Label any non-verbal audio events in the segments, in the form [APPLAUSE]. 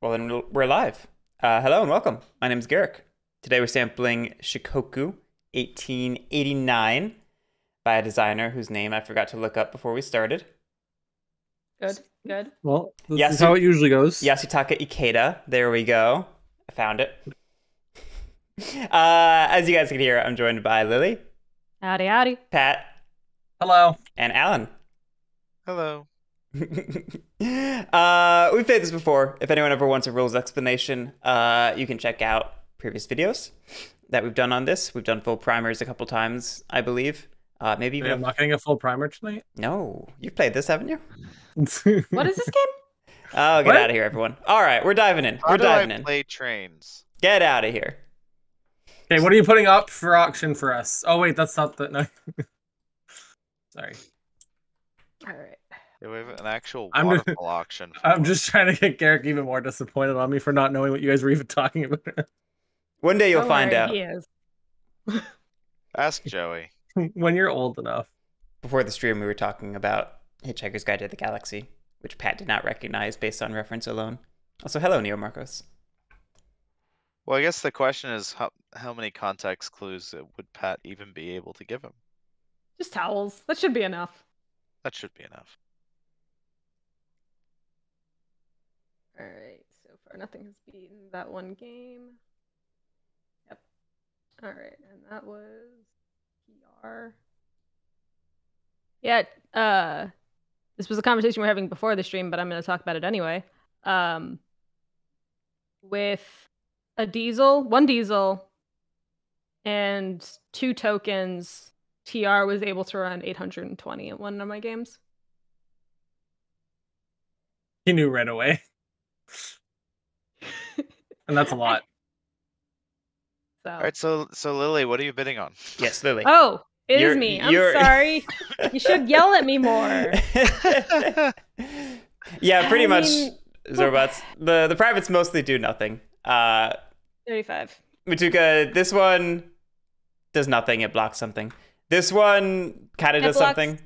Well, then we're live. Uh, hello and welcome. My name is Guerric. Today we're sampling Shikoku 1889 by a designer whose name I forgot to look up before we started. Good, good. Well, this Yes, is how it usually goes. Yasutaka Ikeda. There we go. I found it. [LAUGHS] Uh, as you guys can hear, I'm joined by Lily, Howdy, howdy. Pat, Hello. and Allen. Hello. [LAUGHS] uh, we've played this before. If anyone ever wants a rules explanation, uh, you can check out previous videos that we've done on this. We've done full primers a couple times, I believe. Uh, maybe even I'm not getting a full primer tonight. no. You've played this, haven't you? [LAUGHS] What is this game? Oh, get What? out of here, everyone. All right, we're diving in. How we're do I diving in. play trains? Get out of here. Okay, what are you putting up for auction for us? Oh wait, that's not the no. [LAUGHS] Sorry, All right. Yeah, we have an actual I'm just- auction. [LAUGHS] I'm just trying to get Guerric even more disappointed on me for not knowing what you guys were even [LAUGHS] talking about. One day you'll Don't find out. He is. [LAUGHS] Ask Joey. when you're old enough. Before the stream, we were talking about Hitchhiker's Guide to the Galaxy, which Pat did not recognize based on reference alone. Also, hello, Neo Marcos. Well, I guess the question is how how many context clues would Pat even be able to give him? Just towels. That should be enough. That should be enough. All right. So far, nothing has beaten that one game. Yep. All right, and that was PR. Yeah. Uh, this was a conversation we're having before the stream, but I'm going to talk about it anyway. Um, with a diesel, one diesel, and two tokens, TR was able to run 820 in one of my games. He knew right away, [LAUGHS] and that's a lot. [LAUGHS] So. All right, so so Lily, what are you bidding on? Yes, Lily. Oh, it is You're- me. I'm you're- sorry. [LAUGHS] you should yell at me more. [LAUGHS] yeah, pretty I much, mean- Zorbots. The the privates mostly do nothing. Uh, 35. Matuka, this one does nothing. It blocks something. This one kind of does blocks- something.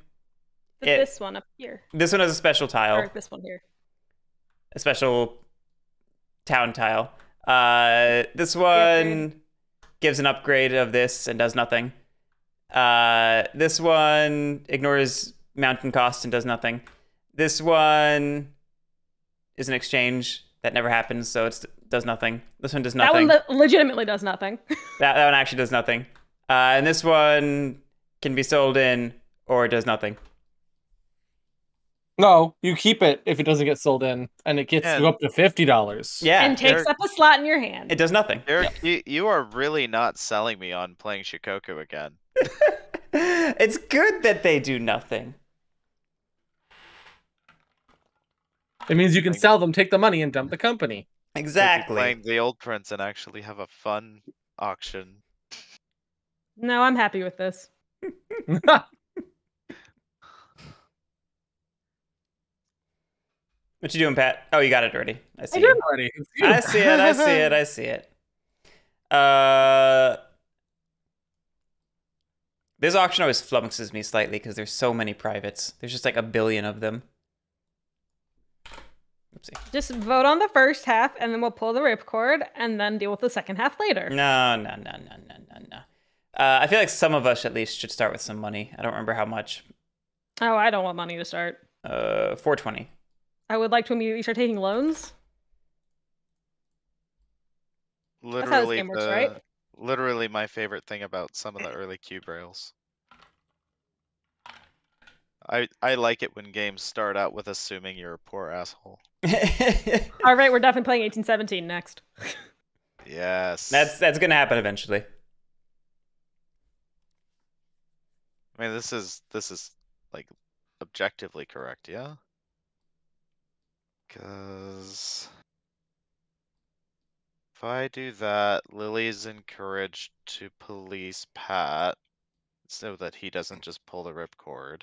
Th- It- this one up here. This one has a special tile. Or this one here. A special town tile. Uh, this one gives an upgrade of this and does nothing. Uh, this one ignores mountain cost and does nothing. This one is an exchange that never happens, so it does nothing. This one does nothing. That one le- legitimately does nothing. [LAUGHS] that, that one actually does nothing. Uh, and this one can be sold in or does nothing. No, you keep it if it doesn't get sold in, and it gets Yeah. you up to fifty dollars. Yeah, and takes up a slot in your hand. it does nothing. Eric, you, you are really not selling me on playing Shikoku again. [LAUGHS] it's good that they do nothing. It means you can sell them, take the money, and dump the company. Exactly. Playing the old prince and actually have a fun auction. No, I'm happy with this. [LAUGHS] What you doing, Pat? Oh, you got it already. I see I it. Already. I see it. I see it. I see it. Uh, this auction always flummoxes me slightly because there's so many privates. There's just like a billion of them. Oopsie. Just vote on the first half, and then we'll pull the ripcord, and then deal with the second half later. No, no, no, no, no, no, no. Uh, I feel like some of us at least should start with some money. I don't remember how much. Oh, I don't want money to start. Uh, 420. I would like to immediately start taking loans. how this Literally game works, the right? literally my favorite thing about some of the early cube rails. I I like it when games start out with assuming you're a poor asshole. [LAUGHS] All right, we're definitely playing 1817 next. Yes. that's that's gonna happen eventually. I mean this is this is like objectively correct, yeah? Cuz if I do that, Lily's encouraged to police Pat so that he doesn't just pull the ripcord.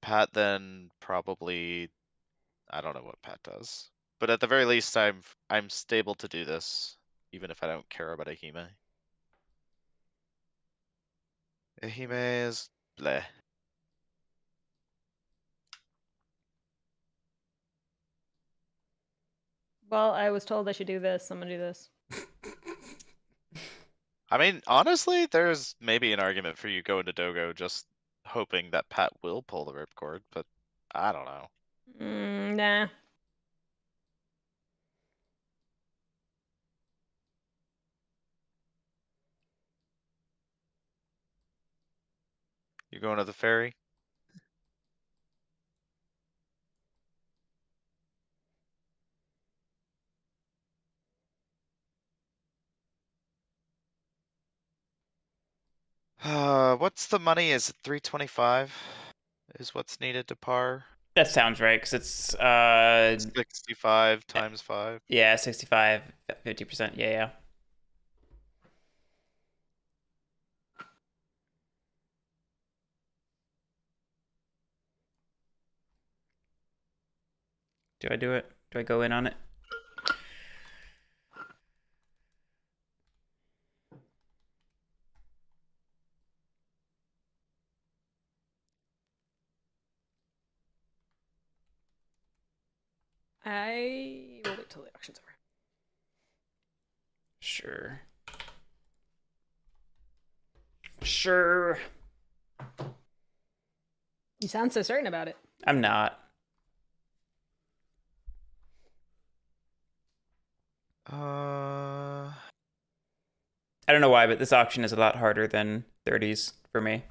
Pat then probably I don't know what Pat does. But at the very least I'm I'm stable to do this, even if I don't care about Ehime. Ehime is bleh. Well, I was told I should do this. I'm gonna do this. [LAUGHS] I mean, honestly, there's maybe an argument for you going to Dogo just hoping that Pat will pull the ripcord, but I don't know. Mm, nah. You going to the ferry? Uh, what's the money? Is it three twenty-five? Is what's needed to par? That sounds right, because it's, uh, Sixty-five times five. yeah, 65, 50%. Yeah, yeah. Do I do it? Do I go in on it? I will wait till the auction's over. Sure. Sure. You sound so certain about it. I'm not. Uh, I don't know why, but this auction is a lot harder than 30s for me.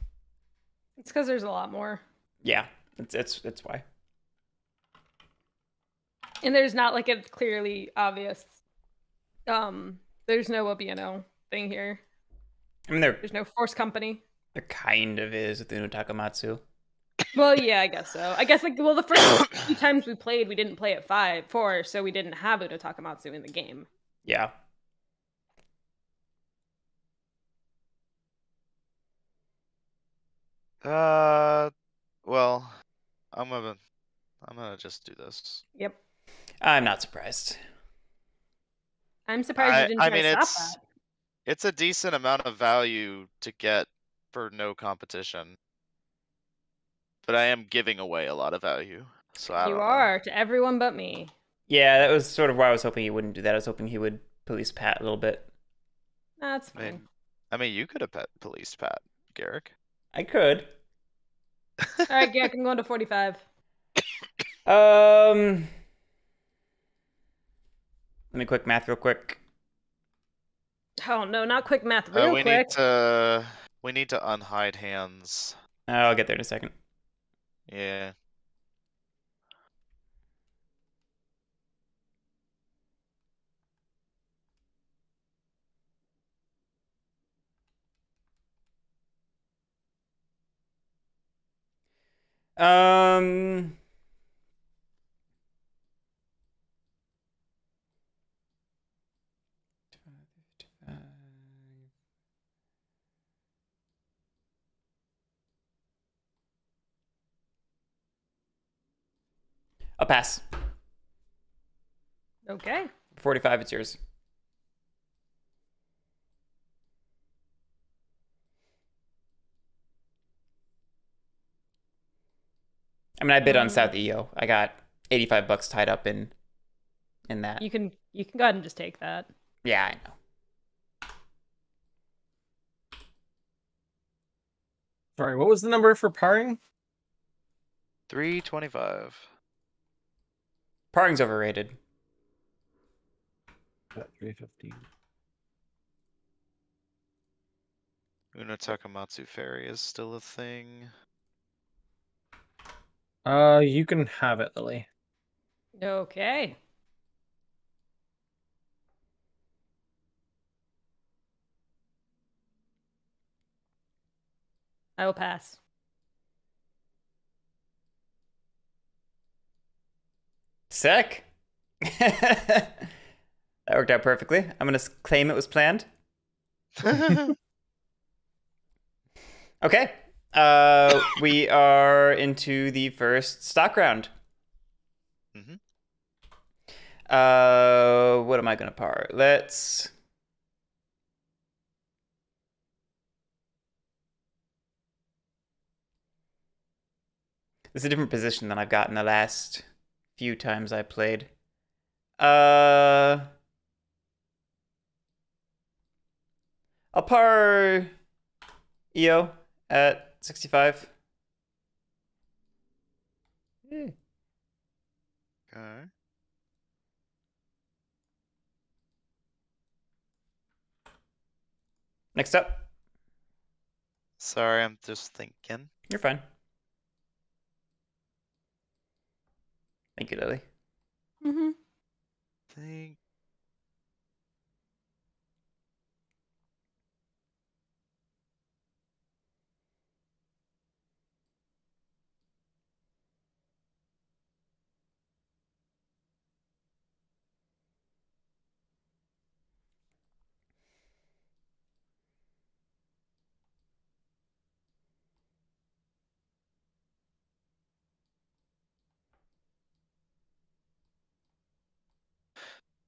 It's because there's a lot more, Yeah, it's it's it's why. And there's not like a clearly obvious. Um, there's no OBNO thing here. I mean, there There's no force company. there kind of is with Uno Takamatsu. Well, yeah, I guess so. I guess like well, the first [COUGHS] few times we played, we didn't play at five, four, so we didn't have Uno Takamatsu in the game. Yeah. uh, well, I'm gonna, I'm gonna just do this. Yep. I'm not surprised. I'm surprised I- you didn't I try mean, to it's- stop that. It's a decent amount of value to get for no competition. But I am giving away a lot of value, so I You don't know. are to everyone but me. Yeah, that was sort of why I was hoping he wouldn't do that. I was hoping he would police Pat a little bit. That's I fine. mean, I mean, you could have pet policed Pat, Guerric. I could. All right, [LAUGHS] Guerric, I'm going to 45. [LAUGHS] Um, let me quick math real quick. Oh no, not quick math, Uh, real we quick. need to, we need to unhide hands. I'll get there in a second. Yeah. Um. A pass. Okay. 45, it's yours. I mean, I bid on um, South Iyo. I got 85 bucks tied up in in that. You can you can go ahead and just take that. Yeah, I know. Sorry, what was the number for parring? 325. Paring's overrated. At 315. Uno Takamatsu Ferry is still a thing. Uh, you can have it, Lily. Okay. I will pass. Sick. [LAUGHS] that worked out perfectly. I'm gonna claim it was planned. [LAUGHS] Okay. Uh, we are into the first stock round. Mm-hmm. Uh, what am I gonna par? Let's. This is a different position than I've gotten the last few times I played. Uh, I'll par Iyo at 65. Okay. Next up, Sorry, I'm just thinking. you're fine. Thank you, Lily. Mm-hmm. Think.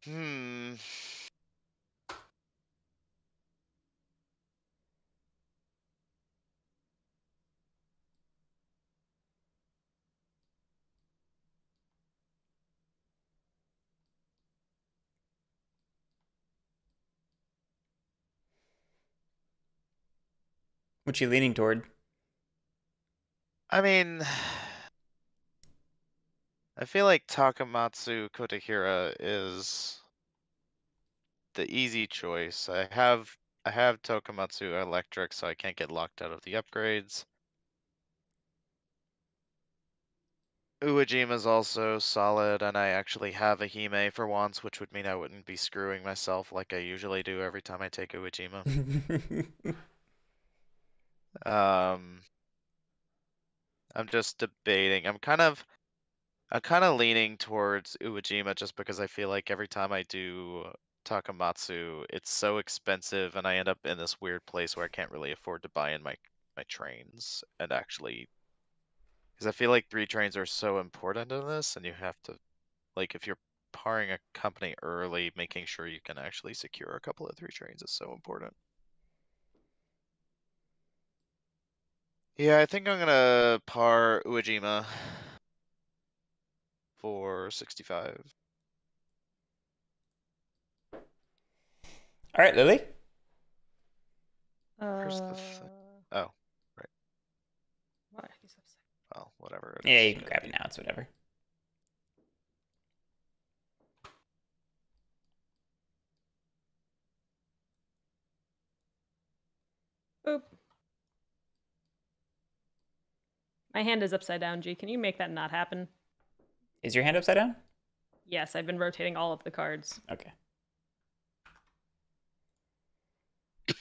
Hmm. What you leaning toward? I mean, I feel like Takamatsu Kotohira is the easy choice. I have I have Takamatsu Electric, so I can't get locked out of the upgrades. Uwajima's also solid, and I actually have Ehime for once, which would mean I wouldn't be screwing myself like I usually do every time I take Uwajima. [LAUGHS] Um, I'm just debating. I'm kind of, I'm kind of leaning towards Uwajima just because I feel like every time I do Takamatsu, it's so expensive, and I end up in this weird place where I can't really afford to buy in my my trains and actually, because I feel like three trains are so important in this, and you have to, like, if you're parring a company early, making sure you can actually secure a couple of three trains is so important. Yeah, I think I'm gonna par Uejima for 65. All right, Lily. Where's the Uh, th- Oh, why? Well, whatever. it Yeah, is. you can grab it now. It's whatever. Boop. My hand is upside down, G. Can you make that not happen? Is your hand upside down? Yes, I've been rotating all of the cards. Okay. [COUGHS]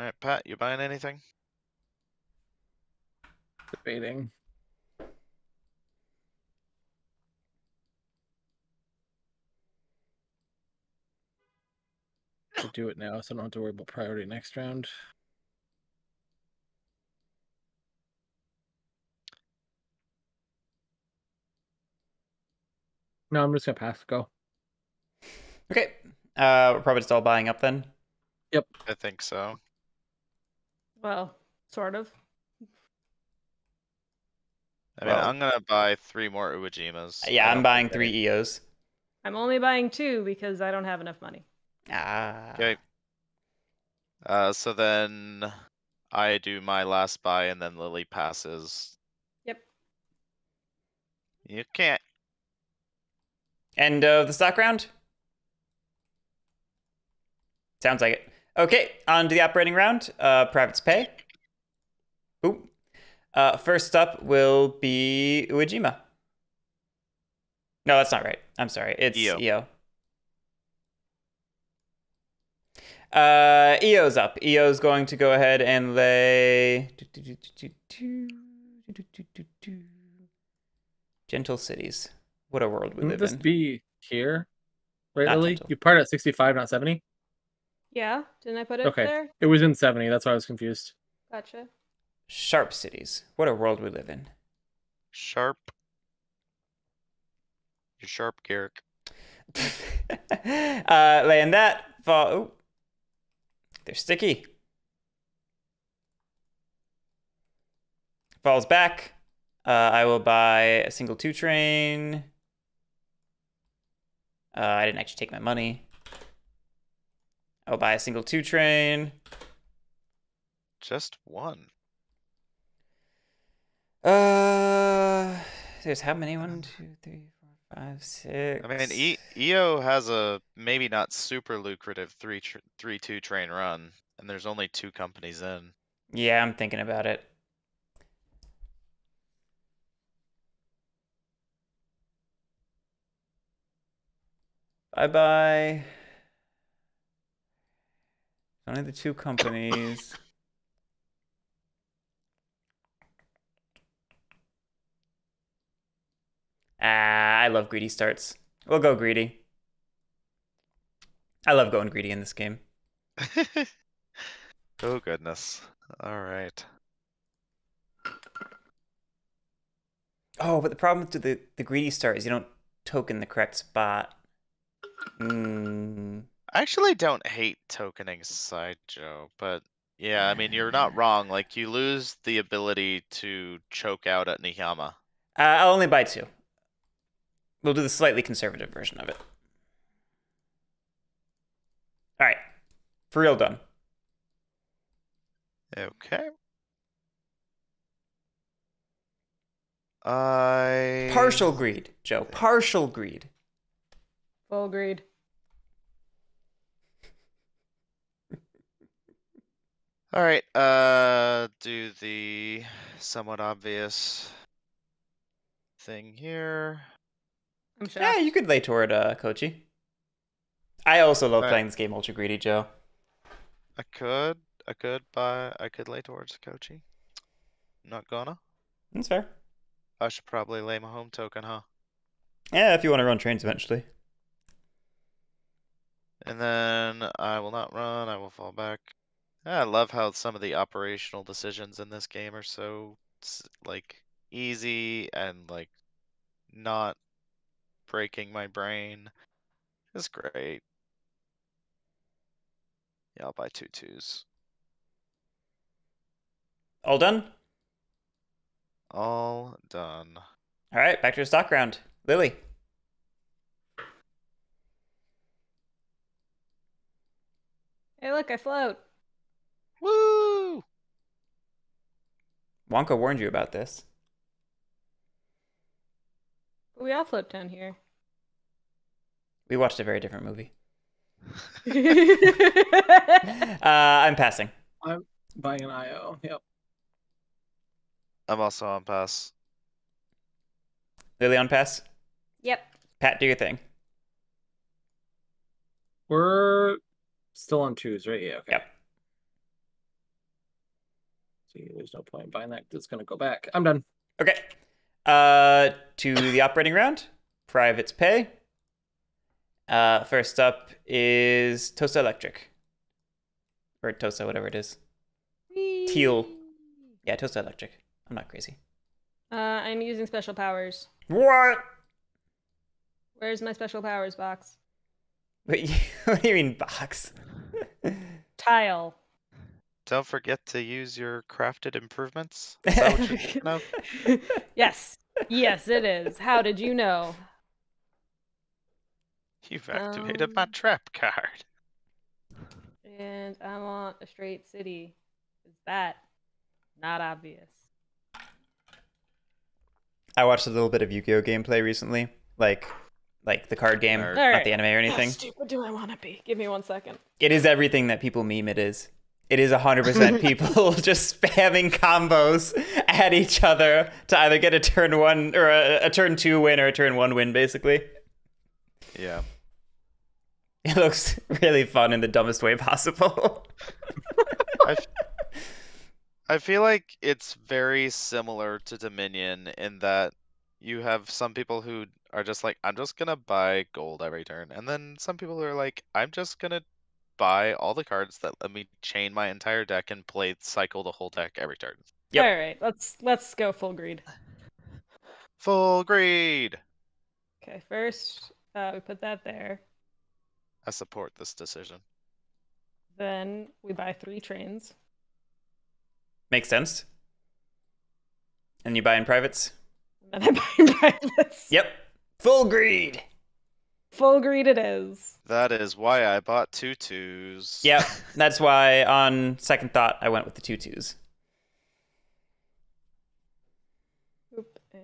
Alright, Pat, you buying anything? Debating. [COUGHS] To do it now, so I don't have to worry about priority next round. No, I'm just gonna pass. Go. Okay. Uh, we're probably just all buying up then. Yep. I think so. Well, sort of. I mean, Well- I'm gonna buy three more Uwajimas. Yeah, I I'm buying three any- Iyos. I'm only buying two because I don't have enough money. Ah. Okay. Uh, so then I do my last buy and then Lily passes. Yep. You can't. End of the stock round. Sounds like it. Okay, on to the operating round. Uh, privates pay. Ooh. Uh, first up will be Uwajima. No, that's not right. I'm sorry. It's Iyo. Iyo. Uh, Iyo's up. Iyo's going to go ahead and lay. Gentle cities. What a world we Wouldn't live this in. be here? Right, Not Lily? gentle. You part at 65, not 70? Yeah, didn't I put it Okay. there? It was in 70. That's why I was confused. Gotcha. Sharp cities. What a world we live in. Sharp. You're sharp, Guerric. [LAUGHS] uh, laying that. Fall. Oh, they're sticky. Falls back. Uh, I will buy a single two train. Uh, I didn't actually take my money. I'll buy a single two train. Just one. Uh, there's how many? One, two, three, four, five, six. I mean, e- Iyo has a maybe not super lucrative three tr- three two train run, and there's only two companies in. Yeah, I'm thinking about it. Bye bye. Only the two companies. [COUGHS] Ah, I love greedy starts. We'll go greedy. I love going greedy in this game. [LAUGHS] oh goodness. All right. Oh, but the problem with the the greedy start is you don't token the correct spot. Mm. I actually don't hate tokening side Joe, but yeah, I mean you're not wrong. Like you lose the ability to choke out at Niihama. Uh, I'll only buy two. We'll do the slightly conservative version of it. All right, for real done. Okay. I Partial greed, Joe. Partial greed. Full greed. [LAUGHS] All right, uh do the somewhat obvious thing here. I'm shocked. Yeah, you could lay toward uh, Kochi. I also love Alright. playing this game ultra greedy, Joe. I could I could buy I could lay towards Kochi. Not gonna. That's fair. I should probably lay my home token, huh? Yeah, if you want to run trains eventually. And then I will not run, I will fall back. I love how some of the operational decisions in this game are so like easy and like not breaking my brain. It's great. Yeah, I'll buy two twos. All done? All done. All right, back to the stock round. Lily. Hey, look, I float. Woo! Wonka warned you about this. We all float down here. We watched a very different movie. [LAUGHS] [LAUGHS] Uh, I'm passing. I'm buying an Iyo. Yep. I'm also on pass. Lily on pass. Yep. Pat, do your thing. We're still on twos, right? Yeah. Okay. Yep. See, there's no point in buying that. It's gonna go back. I'm done. Okay. Uh, to the operating round. Privates pay. Uh, first up is Tosa Electric. Or Tosa, whatever it is. Teal. Yeah, Tosa Electric. I'm not crazy. Uh, I'm using special powers. What? Where's my special powers box? [LAUGHS] What, you, [LAUGHS] what do you mean box? [LAUGHS] Tile. Don't forget to use your crafted improvements. Is that what you're thinking of? yes. Yes, it is. How did you know? You've activated my Um, trap card. And I want a straight city. Is that not obvious? I watched a little bit of Yu-Gi-Oh gameplay recently, like like the card game, Nerd. not Alright. the anime or How anything. stupid do I want to be? Give me one second. It is everything that people meme it is. It is 100% [LAUGHS] people [LAUGHS] just spamming combos at each other to either get a turn one or a, a turn two win or a turn one win, basically. Yeah. [LAUGHS] It looks really fun in the dumbest way possible. I, f- I feel like it's very similar to Dominion in that you have some people who are just like, I'm just gonna buy gold every turn. And then some people are like, I'm just gonna buy all the cards that let me chain my entire deck and play cycle the whole deck every turn. Yep. All right, let's let's go full greed. Full greed! Okay, first uh, we put that there. I support this decision. Then we buy three trains. Makes sense. And you buy in privates? And I buy in [LAUGHS] privates. Yep. Full greed. Full greed it is. That is why I bought two twos. Yep. [LAUGHS] That's why on second thought I went with the two twos. Boop and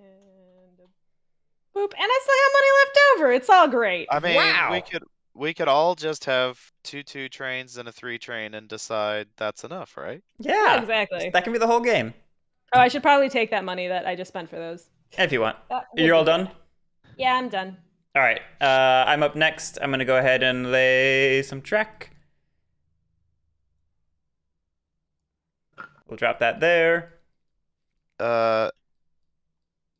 boop. And I still have money left over. It's all great. I mean, Wow. we could we could all just have two two trains and a three train and decide that's enough, right? Yeah. exactly. That can be the whole game. Oh, I should probably take that money that I just spent for those. If you want. That You're all done? good. Yeah, I'm done. All right. Uh, I'm up next. I'm going to go ahead and lay some track. We'll drop that there. Uh,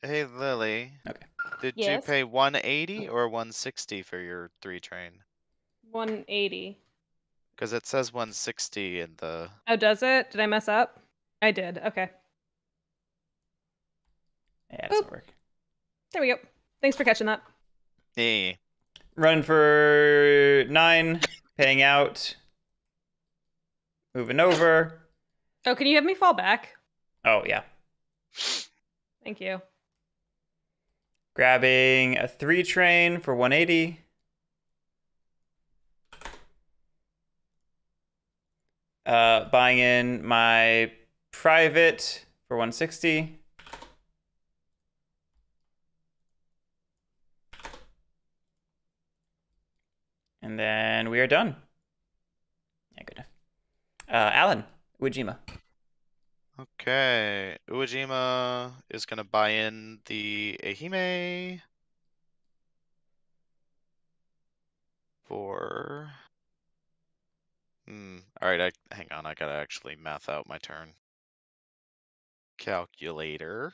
hey Lily. Okay. Did you pay 180 or 160 for your three train? 180. Because it says 160 in the. Oh, does it? Did I mess up? I did. Okay. Yeah, it doesn't Boop. work. There we go. Thanks for catching that. Eh. Run for nine, paying out. Moving over. Oh, can you have me fall back? Oh, yeah. Thank you. Grabbing a three train for 180. Uh, buying in my private for 160. And then we are done. Yeah, good enough. Uh, Allen, Uwajima. Okay. Uwajima is gonna buy in the Ehime for. Hmm. All right. I hang on. I gotta actually math out my turn. Calculator.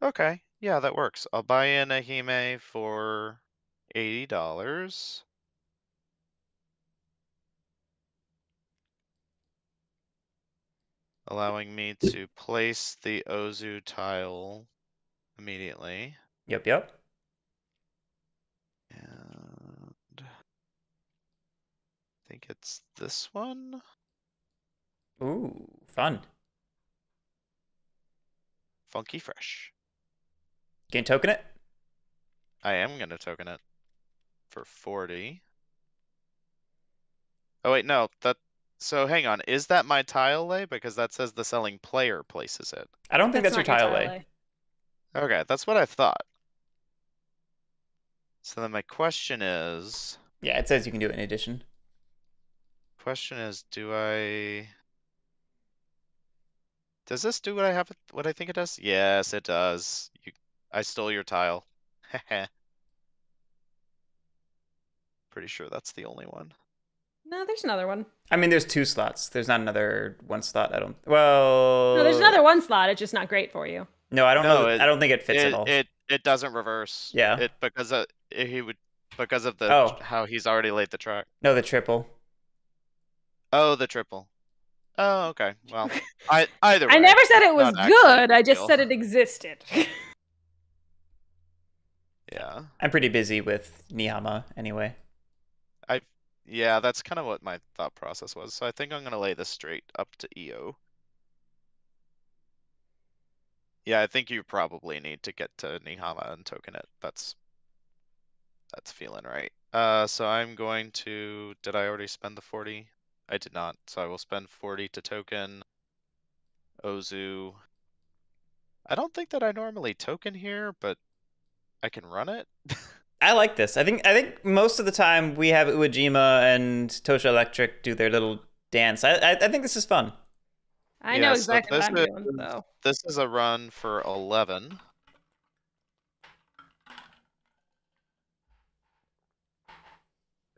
Okay, yeah, that works. I'll buy in Ehime for eighty dollars. Allowing me to place the Ozu tile immediately. Yep, yep. And I think it's this one. Ooh, fun. Funky Fresh. Can you token it? I am gonna token it for 40. Oh wait, no, that so hang on, is that my tile lay? Because that says the selling player places it. I don't think that's, your not tile lay. Okay, that's what I thought. So then my question is Yeah, it says you can do it in addition. question is do I Does this do what I have what I think it does? Yes, it does. You I stole your tile. [LAUGHS] Pretty sure that's the only one. No, there's another one. I mean, there's two slots. There's not another one slot. I don't. Well, No, there's another one slot. It's just not great for you. No, I don't No, know. it- I don't think it fits it, at all. It it doesn't reverse. Yeah. It because uh, he would because of the Oh. how he's already laid the track. No, the triple. Oh, the triple. Oh, okay. Well, [LAUGHS] I either way. I never said it was not actually a good. I just deal. said it existed. [LAUGHS] Yeah. I'm pretty busy with Niihama anyway. I yeah, that's kind of what my thought process was. So I think I'm gonna lay this straight up to Iyo. Yeah, I think you probably need to get to Niihama and token it. That's that's feeling right. Uh, so I'm going to. Did I already spend the 40? I did not. So I will spend 40 to token Ozu. I don't think that I normally token here, but I can run it. I like this. I think. I think most of the time we have Uwajima and Tosa Electric do their little dance. I. I, I think this is fun. I Yeah, know so exactly what I'm this doing, is- though. This is a run for 11.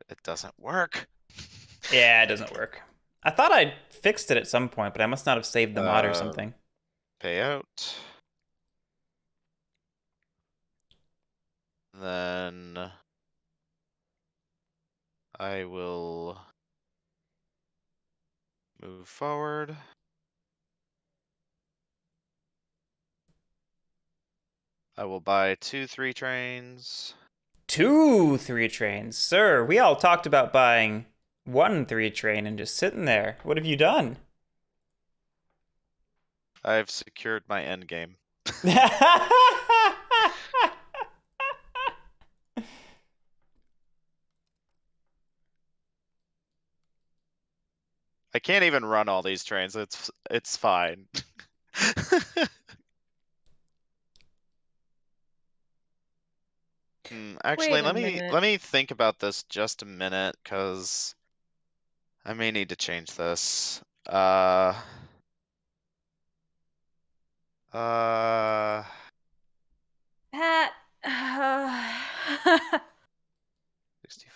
It doesn't work. [LAUGHS] Yeah, it doesn't work. I thought I'd fixed it at some point, but I must not have saved the mod or Uh, something. Payout. then I will move forward. I will buy two three trains. Two three trains, sir. We all talked about buying one three train and just sitting there. What have you done? I've secured my end game. [LAUGHS] I can't even run all these trains. It's it's fine. [LAUGHS] Hmm, actually, let me minute. let me think about this just a minute, cause I may need to change this. Uh. Uh. Pat. [SIGHS] [SIGHS] 65.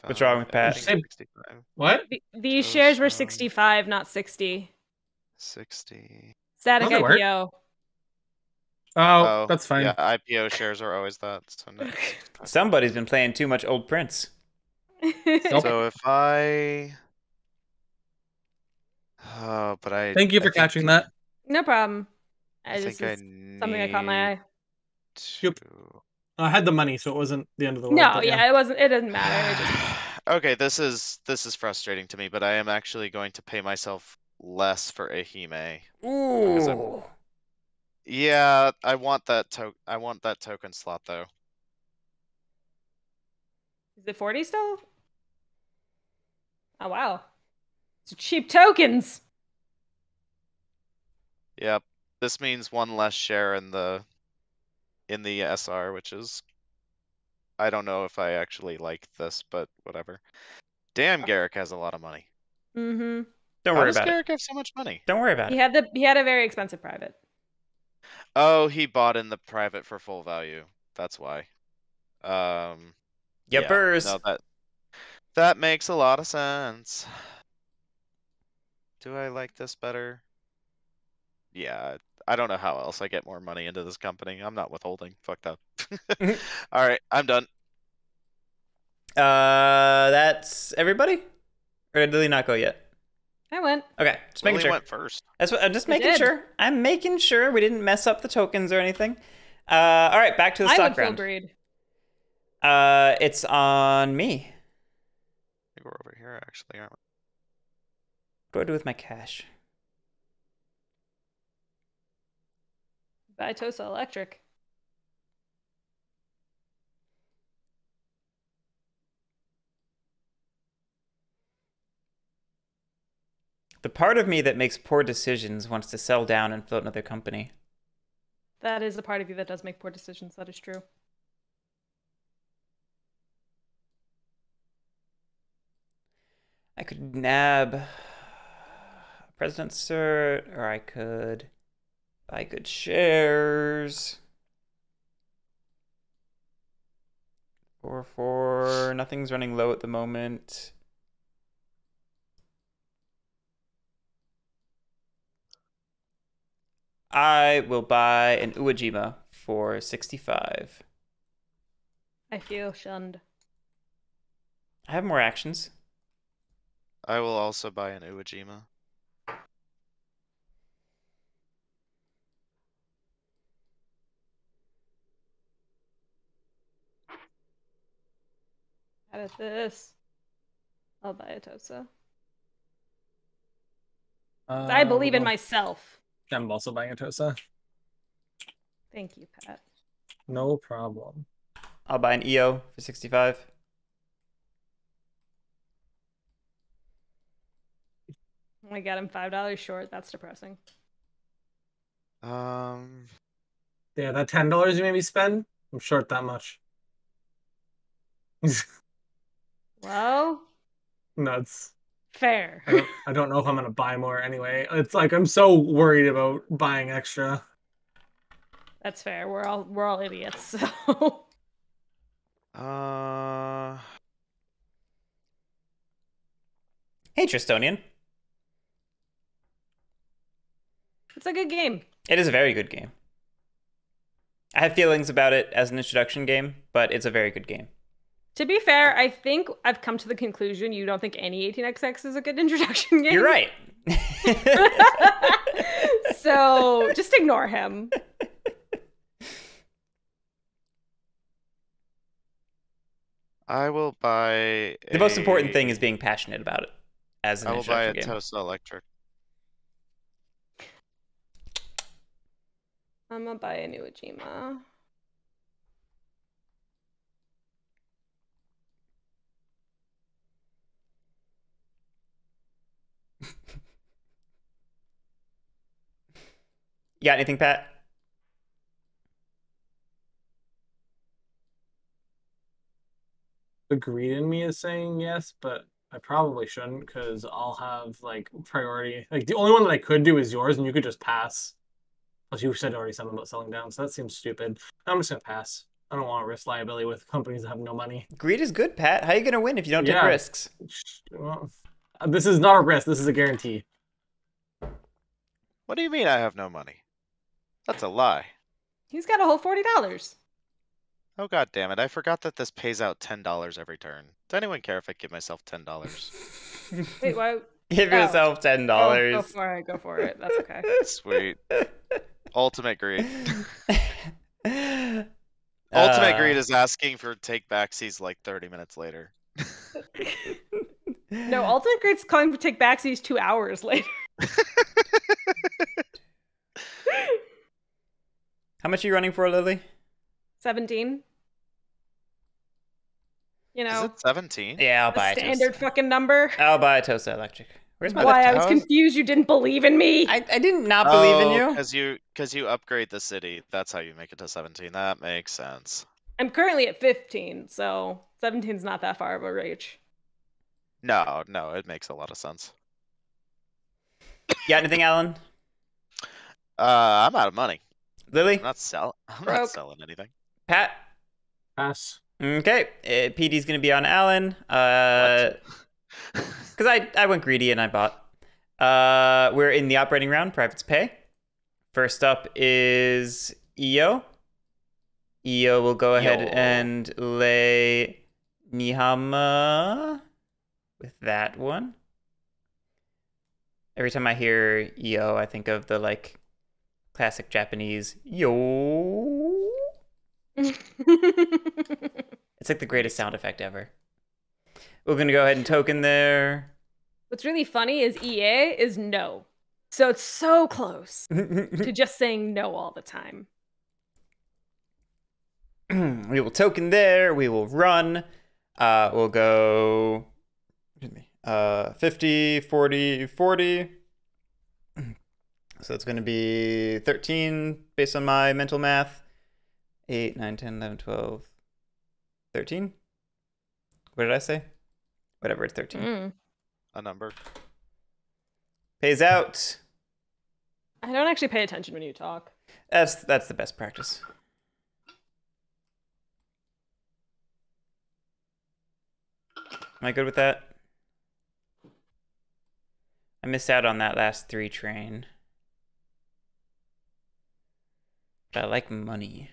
What's wrong with Pat? I 65. What? The- These Those, shares were um, 65, not 60. 60. Static How's it work? IPO. Oh, that's fine. Yeah, IPO shares are always that. So, no. [LAUGHS] Somebody's been playing too much Old Prince. [LAUGHS] So if I. Oh, but I. Thank you I for think- catching that. no problem. I, I just think I it's something that caught my eye. To- I had the money, so it wasn't the end of the world. No, but yeah, it wasn't. It doesn't matter. It just, [SIGHS] okay, this is this is frustrating to me, but I am actually going to pay myself less for Ehime. Ooh. Yeah, I want that to I want that token slot though. is it 40 still? Oh wow, it's cheap tokens. Yep. This means one less share in the in the SR, which is I don't know if I actually like this, but whatever. Damn, Guerric has a lot of money. Mm-hmm. Don't How worry does about it. Guerric have so much money? Don't worry about He it. had the he had a very expensive private. Oh, he bought in the private for full value. That's why. Um yeah, Yuppers. no, that that makes a lot of sense. Do I like this better? Yeah, I don't know how else I get more money into this company. I'm not withholding. Fuck that. Mhm. [LAUGHS] [LAUGHS] All right, I'm done. Uh, that's everybody? Or did Lily not go yet? I went. Okay, just making Lily sure. went first. That's what I'm just making sure. I'm making sure we didn't mess up the tokens or anything. Uh, all right, back to the I stock would feel round. greed. Uh, it's on me. I think we're over here actually, aren't we? What do I do with my cash? Buy Tosa Electric. The part of me that makes poor decisions wants to sell down and float another company. That is the part of you that does make poor decisions. That is true. I could nab President Cert, or I could buy good shares. Four four. Nothing's running low at the moment. I will buy an Uwajima for sixty-five. I feel shunned. I have more actions. I will also buy an Uwajima. How about this? I'll buy a Tosa. Uh, I believe in myself. I'm also buying a Tosa. Thank you, Pat. No problem. I'll buy an Iyo for sixty-five. Oh my god, I'm five dollars short. That's depressing. Um, Yeah, that ten dollars you made me spend, I'm short that much. [LAUGHS] Well, Nuts. fair. I don't, I don't know if I'm gonna buy more anyway. It's like I'm so worried about buying extra. That's fair. We're all we're all idiots. So uh, Hey, Tristonian. it's a good game. It is a very good game. I have feelings about it as an introduction game, but it's a very good game. To be fair, I think I've come to the conclusion you don't think any 18xx is a good [LAUGHS] introduction game. You're right. [LAUGHS] so just ignore him. I will buy. A... The most important thing is being passionate about it. As an I will buy a game. Tosa Electric. I'm gonna buy an Uwajima. You got anything, Pat? The greed in me is saying yes, but I probably shouldn't because I'll have like priority. Like the only one that I could do is yours, and you could just pass. Plus, you said already something about selling down, so that seems stupid. I'm just gonna pass. I don't want to risk liability with companies that have no money. Greed is good, Pat. How are you gonna win if you don't take risks? Well, this is not a risk. This is a guarantee. What do you mean I have no money? That's a lie. He's got a whole forty dollars. Oh god damn it, I forgot that this pays out ten dollars every turn. Does anyone care if I give myself ten dollars? [LAUGHS] Wait, why? [LAUGHS] Give Oh. yourself ten dollars. go for it. Go for it. That's okay. [LAUGHS] Sweet. Ultimate greed. Ultimate Uh, greed is asking for take backsies like thirty minutes later. No, Ultimate Great's calling for take backsies two hours later. [LAUGHS] How much are you running for, Lily? Seventeen. You Is know, it seventeen? Yeah, I'll buy a standard Tosa. fucking number. I'll buy a Tosa Electric. Where's my Why left I was confused. You didn't believe in me. I, I did not not believe in oh, you. Because you because you upgrade the city. That's how you make it to seventeen. That makes sense. I'm currently at 15, so 17's not that far of a reach. No, no, it makes a lot of sense. Got anything, Allen? Uh, I'm out of money. Lily? I'm not sell- I'm Broke. not selling anything. Pat? Pass. Okay. Uh, PD's gonna be on Allen. Uh, because I I went greedy and I bought. Uh, we're in the operating round. Privates pay. First up is Iyo. Iyo will go ahead Yo. and lay Niihama with that one. Every time I hear yo, I think of the like classic Japanese yo. [LAUGHS] It's like the greatest sound effect ever. We're gonna go ahead and token there. What's really funny is EA is no. So it's so close [LAUGHS] to just saying no all the time. [CLEARS THROAT] we will token there. We will run. Uh, we'll go excuse me, uh, 50, 40, 40. So it's going to be 13 based on my mental math. 8, 9, 10, 11, 12, 13. What did I say? Whatever, it's 13. Mm. A number. Pays out. I don't actually pay attention when you talk. That's that's the best practice. Am I good with that? I missed out on that last three train. But I like money.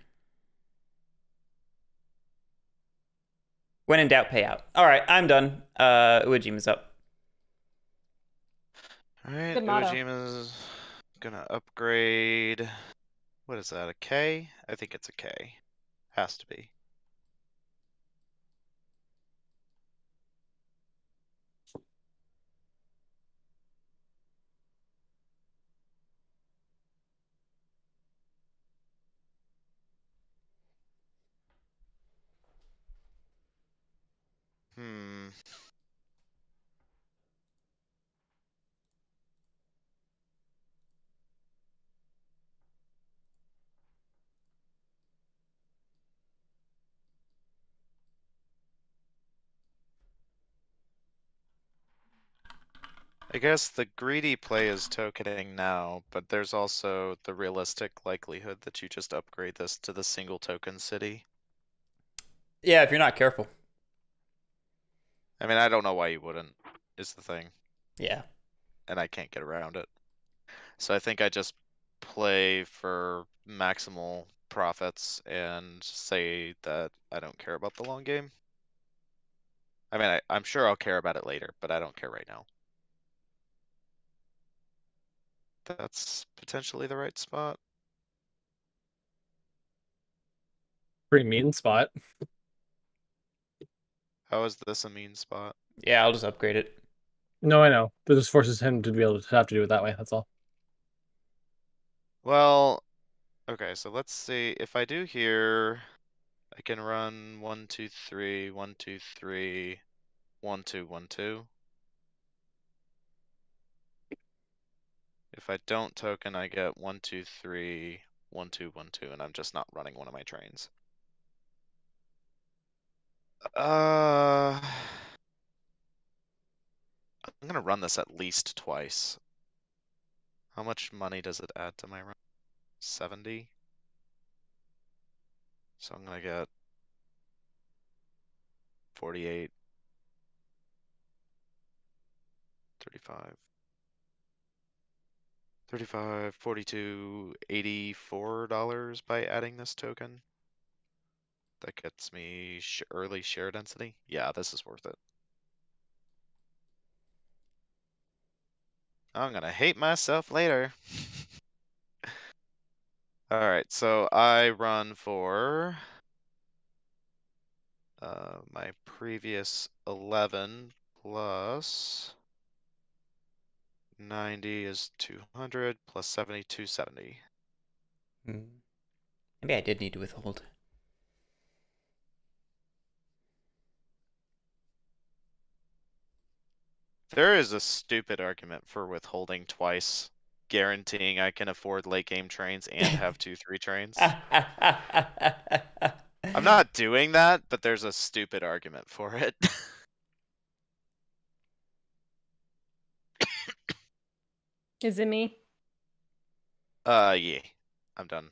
When in doubt, pay out. All right, I'm done. Uh, Uwajima's up. Alright, Good motto. Uwajima's gonna upgrade. What is that? A K? I think it's a K. Has to be. Hmm. I guess the greedy play is tokening now, but there's also the realistic likelihood that you just upgrade this to the single token city. Yeah, if you're not careful. I mean, I don't know why you wouldn't, is the thing, Yeah. and I can't get around it. So I think I just play for maximal profits and say that I don't care about the long game. I mean, I, I'm sure I'll care about it later, but I don't care right now. That's potentially the right spot. Pretty mean spot. [LAUGHS] How is this a mean spot? Yeah, I'll just upgrade it. No, I know. But this forces him to be able to have to do it that way. That's all. Well, okay, so let's see. If I do here, I can run one, two, three, one, two, three, one, two, one, two. If I don't token, I get one, two, three, one, two, one, two, and I'm just not running one of my trains. Uh, I'm gonna run this at least twice. How much money does it add to my run? 70? So I'm gonna get 48, 35, 35, 42, 84 dollars by adding this token. That gets me sh early share density. Yeah, this is worth it. I'm gonna hate myself later. [LAUGHS] Alright, so I run for uh, my previous 11 plus 90 is 200 plus 70, 270. Hmm. Maybe I did need to withhold. There is a stupid argument for withholding twice, guaranteeing I can afford late game trains and have two three trains. I'm [LAUGHS] not doing that, but there's a stupid argument for it. [COUGHS] Is it me? uh, yeah, I'm done.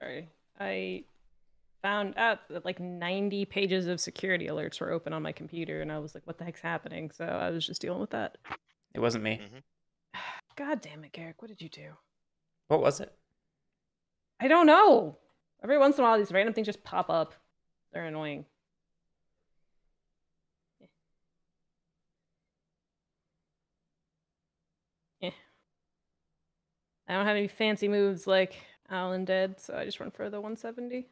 Sorry. I found out that like 90 pages of security alerts were open on my computer, and I was like, what the heck's happening? So I was just dealing with that. It wasn't me. [SIGHS] God damn it, Guerric. What did you do? What was it? I don't know. Every once in a while, these random things just pop up. They're annoying. Eh. I don't have any fancy moves like Allen did, so I just run for the 170.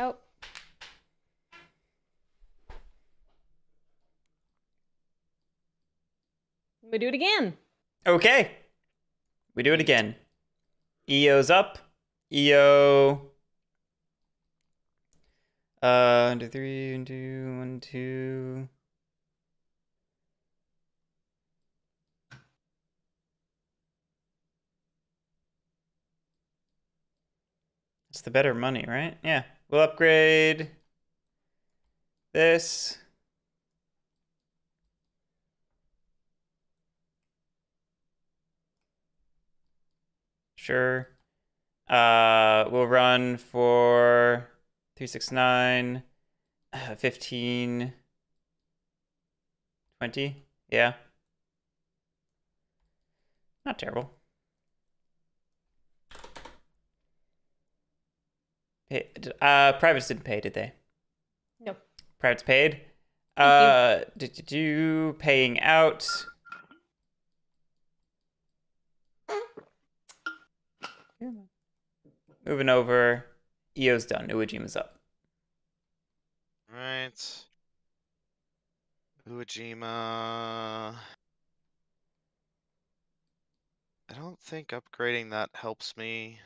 Okay, out. We do it again. Okay. We do it again. Iyo's up. Iyo. Uh, one, two, three, one, two, one, two. It's the better money, right? Yeah. We'll upgrade this. Sure. Uh, we'll run for 369, uh, 15, 20. Yeah. Not terrible. Pay, uh, privates didn't pay, did they? No. Privates paid. you. Uh, did you do paying out? Moving over. Iyo's done. Uwajima's up. Right. Uwajima. I don't think upgrading that helps me.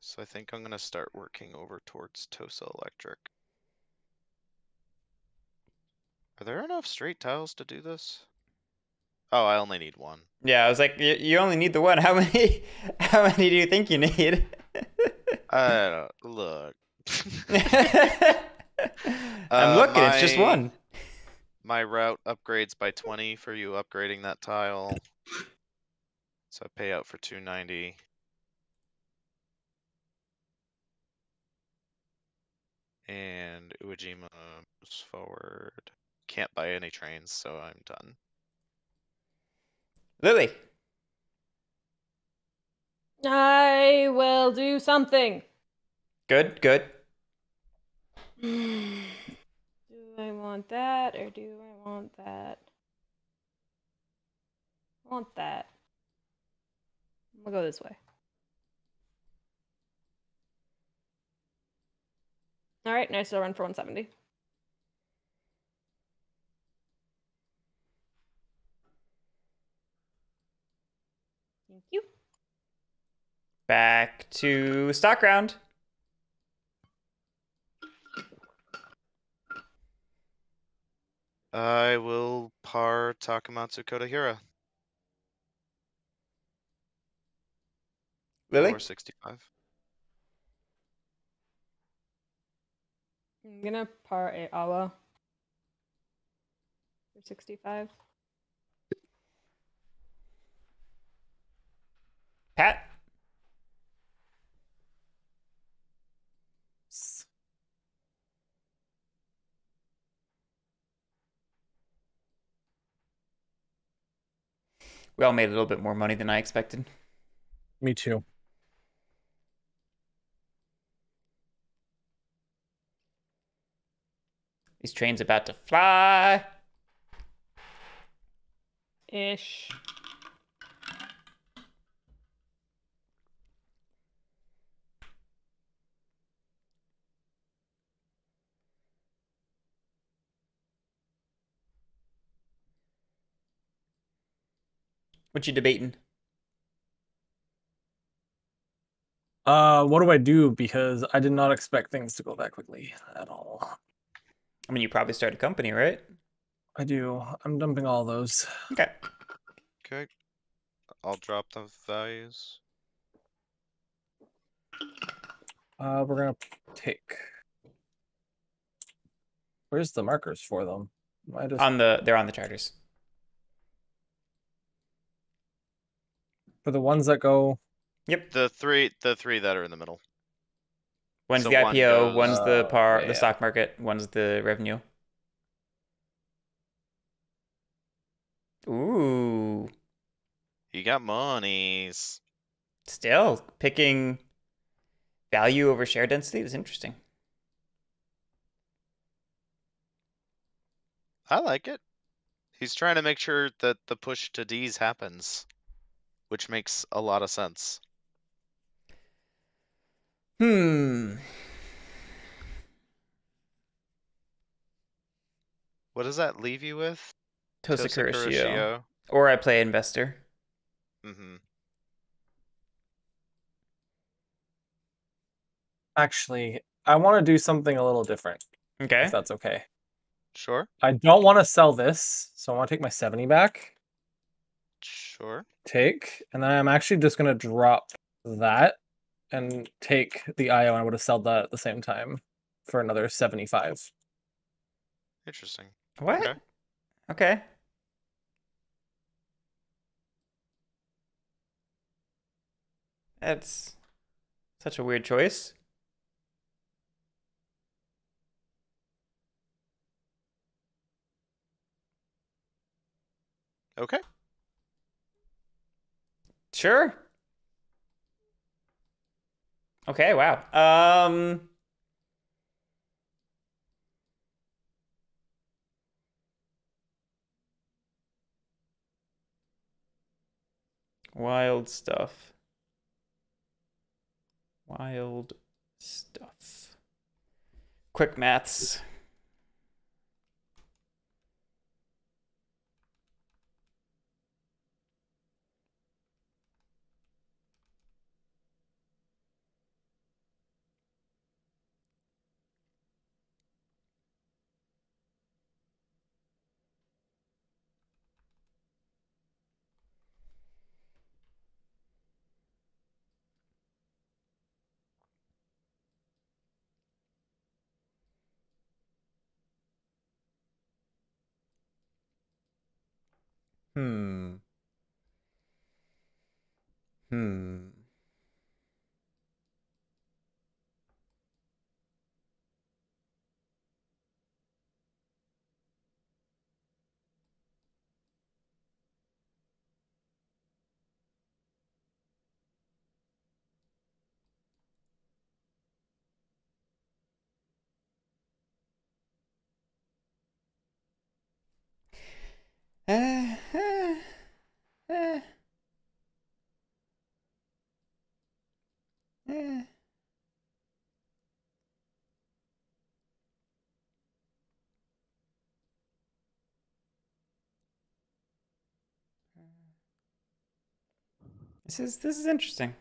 So I think I'm gonna start working over towards Tosa Electric. Are there enough straight tiles to do this? Oh, I only need one. Yeah, I was like, you, you only need the one. [LAUGHS] How many? How many do you think you need? [LAUGHS] I don't look. [LAUGHS] I'm Uh, looking. It's just one. My route upgrades by 20 for you upgrading that tile. So I pay out for 290. And Uwajima moves forward. Can't buy any trains, so I'm done. Lily. I will do something. Good. Good. [SIGHS] do I want that or do I want that? I want that. I'm go this way. All right, nice. I'll run for 170. Thank you. Back to stock round. I will par Takamatsu Kotohira. Lily? 465. I'm gonna par a Awa for 65. Pat? We all made a little bit more money than I expected. Me too. These trains about to fly. Ish. What you debating? Uh, what do I do? Because I did not expect things to go that quickly at all. I mean, you probably start a company, right? I do. I'm dumping all those. Okay. Okay. I'll drop the values. Uh, we're gonna take. Where's the markers for them? I just On the they're on the charters. for the ones that go. Yep. The three, the three that are in the middle. One's So the one IPO, one's the goes- par, yeah. the stock market, one's the revenue. Ooh, You got monies. still picking value over share density is interesting. I like it. He's trying to make sure that the push to D's happens, which makes a lot of sense. Hmm. What does that leave you with? Tosa Kuroshio. Or I play investor. Mm-hmm. Actually, I want to do something a little different. Okay. If that's okay. Sure. I don't want to sell this, so I want to take my 70 back. Sure. Take, and then I'm actually just gonna drop that and take the IO, and I would have sold that at the same time for another 75. Interesting. What? Okay. Okay. That's such a weird choice. Okay. Sure. Okay, wow. Um Wild stuff. Wild stuff. Quick maths. Hmm. Hmm. Eh, eh, eh. This is this is interesting.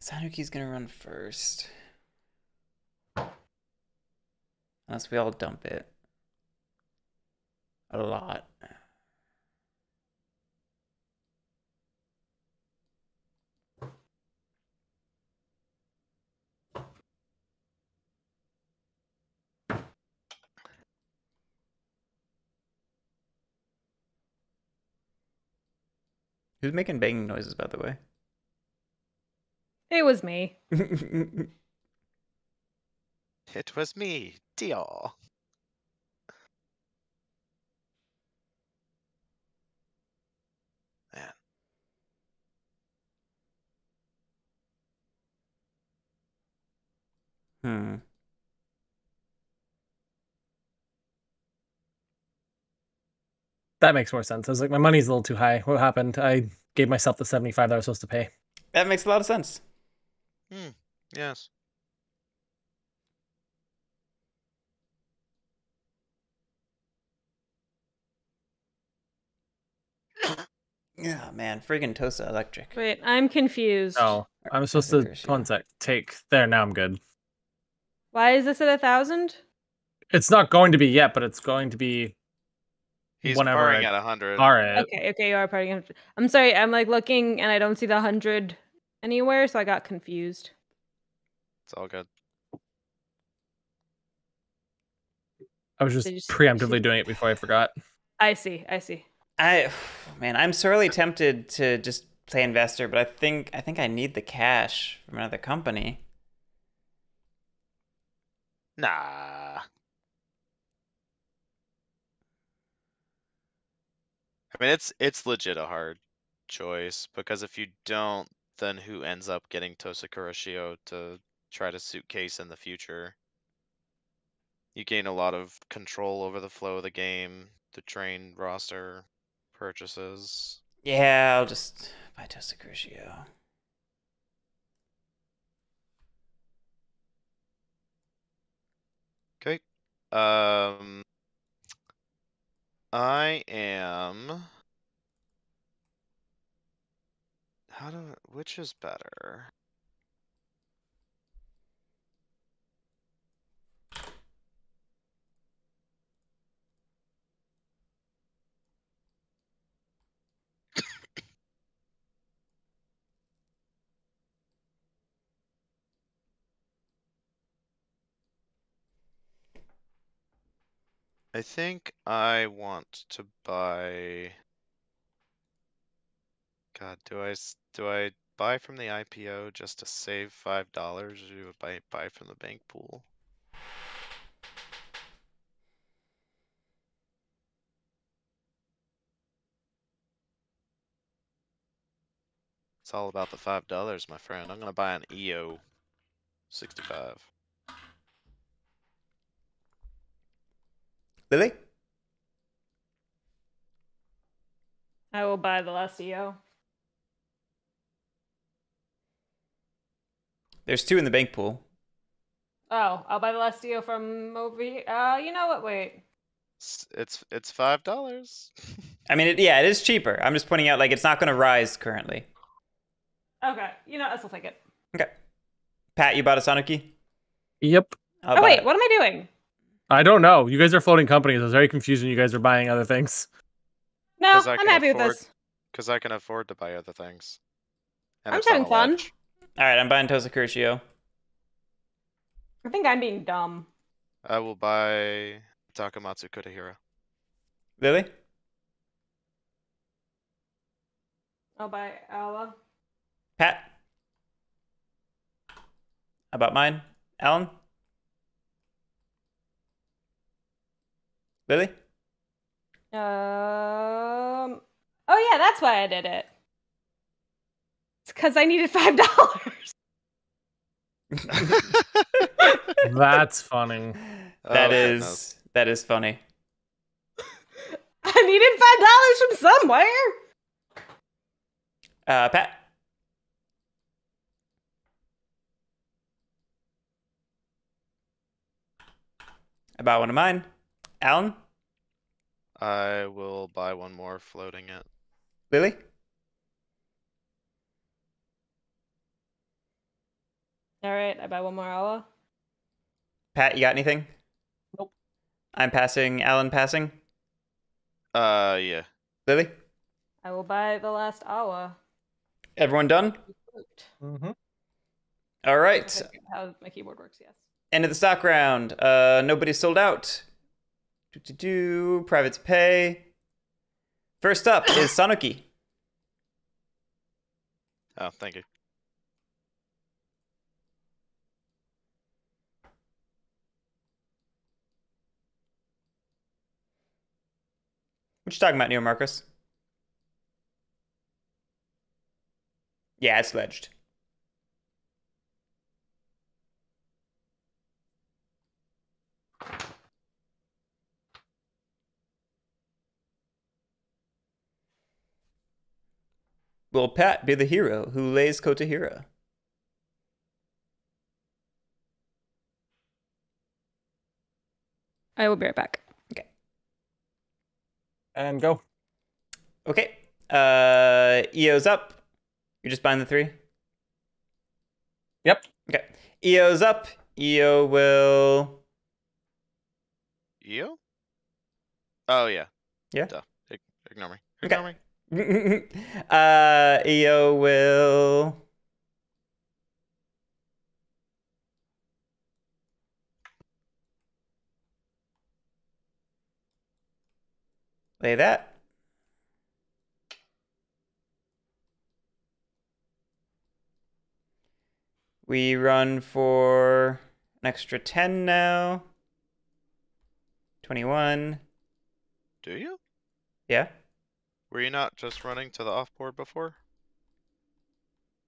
Sanuki's gonna run first. Unless we all dump it. A lot. Who's making banging noises, by the way? It was me. [LAUGHS] It was me, Dior. Man, hmm. That makes more sense. I was like, my money's a little too high. What happened? I gave myself the 75 that I was supposed to pay. That makes a lot of sense. Hmm. yes. [COUGHS] Yeah, man, friggin' Tosa Electric. Wait, I'm confused. No, I'm supposed to one sec. Take there. Now I'm good. Why is this at a thousand? It's not going to be yet, but it's going to be He's Whenever parring I at 100. all right. Okay, okay, you are party. I'm sorry. I'm like looking and I don't see the hundred anywhere, so I got confused. It's all good. I was just They just- preemptively doing it before I forgot. [LAUGHS] I see. I see. I, [SIGHS] man, I'm sorely tempted to just play investor, but I think I think I need the cash from another company. Nah. Mean, it's it's legit a hard choice because if you don't, then who ends up getting Tosa Kuroshio to try to suitcase in the future? You gain a lot of control over the flow of the game, the train roster, purchases. Yeah, I'll just buy Tosa Kuroshio. Okay. Um, I am. How do which is better? I think I want to buy. God, do I do I buy from the IPO just to save five dollars, or do I buy from the bank pool? It's all about the five dollars, my friend. I'm gonna buy an Iyo 65. Lily? I will buy the last Iyo. There's two in the bank pool. Oh, I'll buy the last Iyo from over here. Uh, you know what? Wait. It's it's, it's five dollars. [LAUGHS] I mean, it, yeah, it is cheaper. I'm just pointing out, like, it's not going to rise currently. Okay, you know, I'll take it. Okay. Pat, you bought a Sanuki? Yep. I'll oh wait, it. what am I doing? I don't know. You guys are floating companies. I was very confused when you guys are buying other things. No, I I'm happy afford- with this. Because I can afford to buy other things. And I'm it's having fun. ledge. All right, I'm buying Tosa Kuroshio. I think I'm being dumb. I will buy Takamatsu Kotohira. Lily? I'll buy Ala. Pat? How about mine? Allen? Lily? Um. Oh yeah, that's why I did it. It's because I needed five dollars. [LAUGHS] That's funny. [LAUGHS] That Oh, is goodness. that is funny. I needed five dollars from somewhere. Uh, Pat. I bought one of mine. Allen, I will buy one more floating it. Lily, All right, I buy one more Awa. Pat. You got anything? Nope. I'm passing. Allen passing. Uh, yeah. Lily. I will buy the last Awa. Everyone done? Mm-hmm. All right. How my keyboard works, yes. End of the stock round. Uh, nobody sold out. Do do do. Privates pay. First up is [COUGHS] Sanuki. Oh, thank you. What you talking about, Neo Marcus? Yeah, it's ledged. Will Pat be the hero who lays Kotohira? I will be right back. Okay. And go. Okay. Uh, Iyo's up. You're just buying the three? Yep. Okay. Iyo's up. Iyo will. Iyo? Oh, yeah. Yeah? Duh. Ignore me. Okay. Ignore me. [LAUGHS] uh, Iyo will. Lay that. We run for an extra 10 now. 21. Do you? Yeah? Were you not just running to the off board before?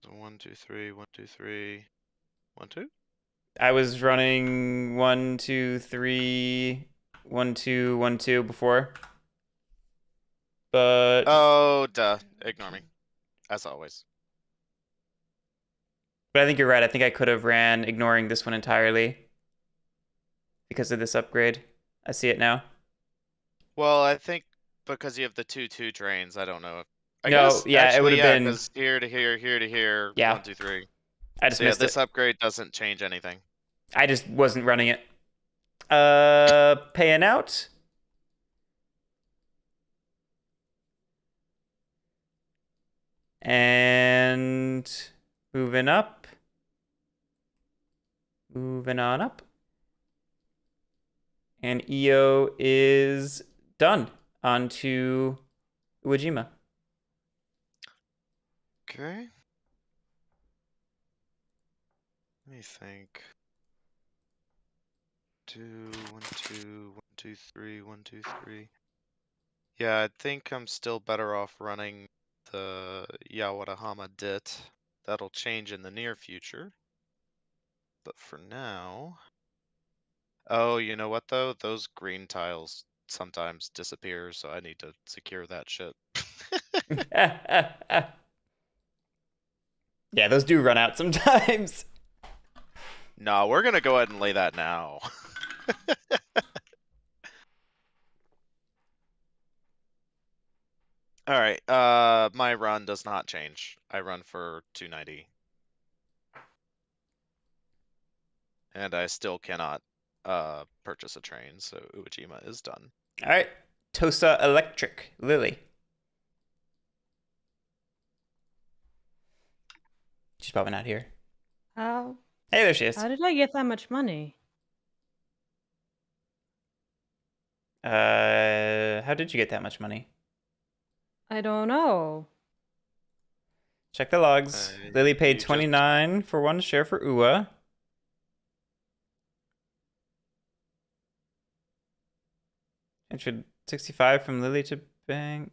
So One, two, three, one, two, three, one, two? I was running one, two, three, one, two, one, two before. But Oh, duh. Ignore me. As always. but I think you're right. I think I could have ran ignoring this one entirely because of this upgrade. I see it now. Well, I think because you have the two two trains. I don't know. If, I No, guess, yeah, it would've yeah, been- here to here, here to here. Yeah. One, two, three. I just So yeah, missed this it. upgrade doesn't change anything. I just wasn't running it. Uh, paying out. And moving up. Moving on up. And Iyo is done. On to Uwajima. Okay. Let me think. Two, one, two, one, two, three, one, two, three. Yeah, I think I'm still better off running the Yawatahama dit. That'll change in the near future. But for now. Oh, you know what though? Those green tiles sometimes disappear, so I need to secure that shit. [LAUGHS] yeah, those do run out sometimes. [LAUGHS] No, we're gonna go ahead and lay that now. [LAUGHS] Alright, uh, my run does not change. I run for 290. And I still cannot, uh, purchase a train, so Uwajima is done. All right. Tosa Electric. Lily. She's probably not here. How Hey, there she is. how did I get that much money? Uh, how did you get that much money? I don't know. Check the logs. Uh, Lily you paid just- 29 for one share for UA. Entered 65 from Lily to bank.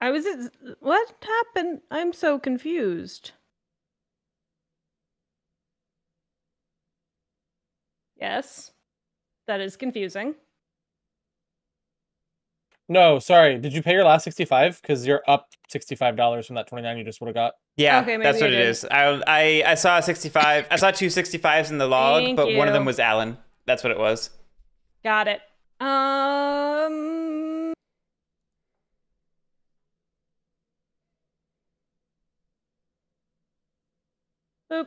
I was what happened? I'm so confused. Yes. That is confusing. No, sorry. Did you pay your last sixty-five? Because you're up sixty-five dollars from that twenty-nine you just would have got. Yeah, Okay, that's what I it didn't. I, I I saw a 65. I saw two 65s in the log, Thank but one of them was Allen. That's what it was. Got it. Um. Boop.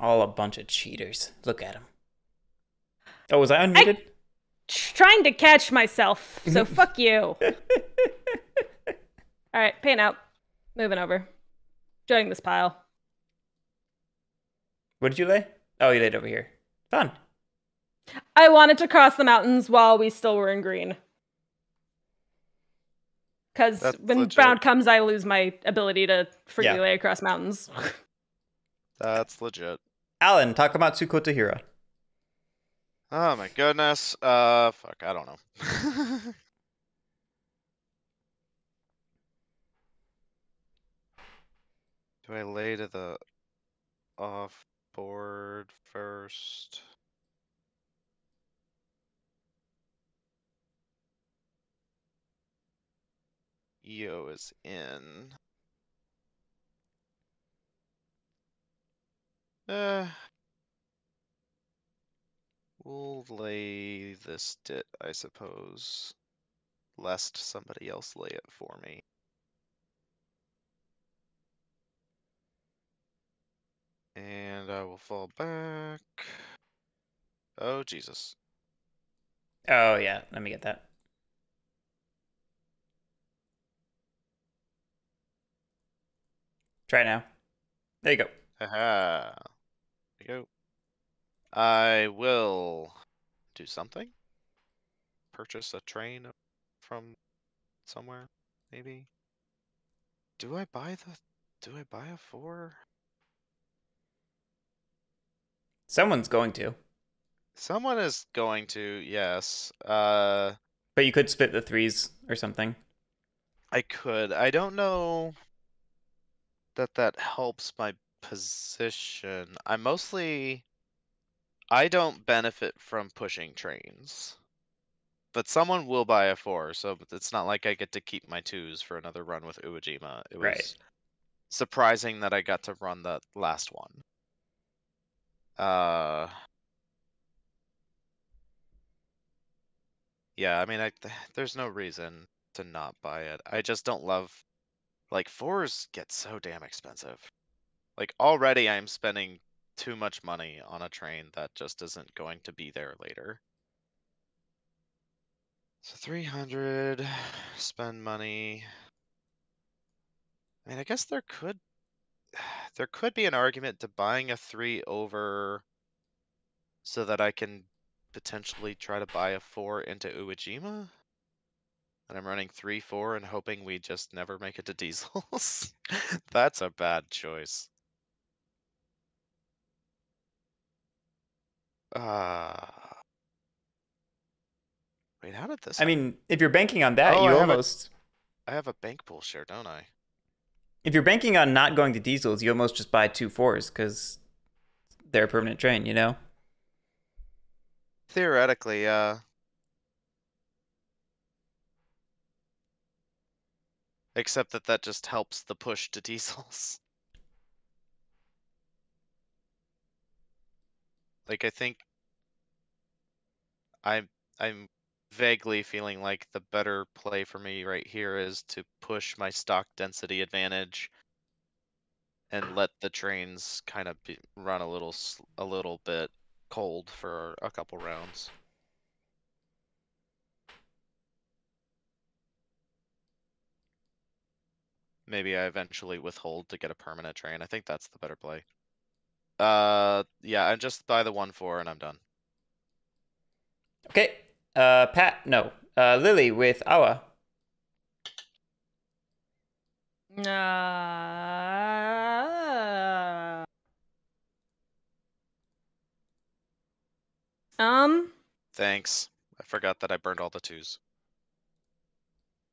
All a bunch of cheaters. Look at them. Oh, was I unmuted? Trying to catch myself. So [LAUGHS] fuck you. All right, paying out. Moving over. Joining this pile. What did you lay? Oh, you laid over here. Fun. I wanted to cross the mountains while we still were in green. Because when legit. brown comes, I lose my ability to freely Yeah. lay across mountains. That's legit. Allen, Takamatsu Kotohira. Oh my goodness. Uh, fuck, I don't know. [LAUGHS] Do I lay to the off board first? Iyo is in. Uh, we'll lay this dit, I suppose, lest somebody else lay it for me. And I will fall back. Oh, Jesus. Oh, yeah. Let me get that. Try now. There you go. Haha. There you go. I will do something. Purchase a train from somewhere, maybe. Do I buy the do I buy a four? Someone's going to. Someone is going to, yes. Uh But you could split the threes or something. I could. I don't know that that helps my position. I mostly I don't benefit from pushing trains. But someone will buy a four, so it's not like I get to keep my twos for another run with Uwajima. It was Right. surprising that I got to run the last one. Uh Yeah, I mean I there's no reason to not buy it. I just don't love like fours get so damn expensive. Like already I'm spending too much money on a train that just isn't going to be there later. So 300 [SIGHS] spend money. I mean, I guess there could [SIGHS] there could be an argument to buying a 3 over so that I can potentially try to buy a 4 into Uwajima. And I'm running 3 4 and hoping we just never make it to [LAUGHS] diesels. That's a bad choice. Uh Wait, how did this I mean, if you're banking on that, Oh, you I have a- almost. I have a bank pool share, don't I? If you're banking on not going to diesels, you almost just buy two fours because they're a permanent train, you know? Theoretically, yeah. Except that that just helps the push to [LAUGHS] diesels. Like I think I'm I'm vaguely feeling like the better play for me right here is to push my stock density advantage and let the trains kind of be, run a little a little bit cold for a couple rounds. Maybe I eventually withhold to get a permanent train. I think that's the better play. Uh, yeah, I just buy the one four and I'm done. Okay. Uh, Pat, no. Uh, Lily with Awa. Uh, um, Thanks. I forgot that I burned all the twos.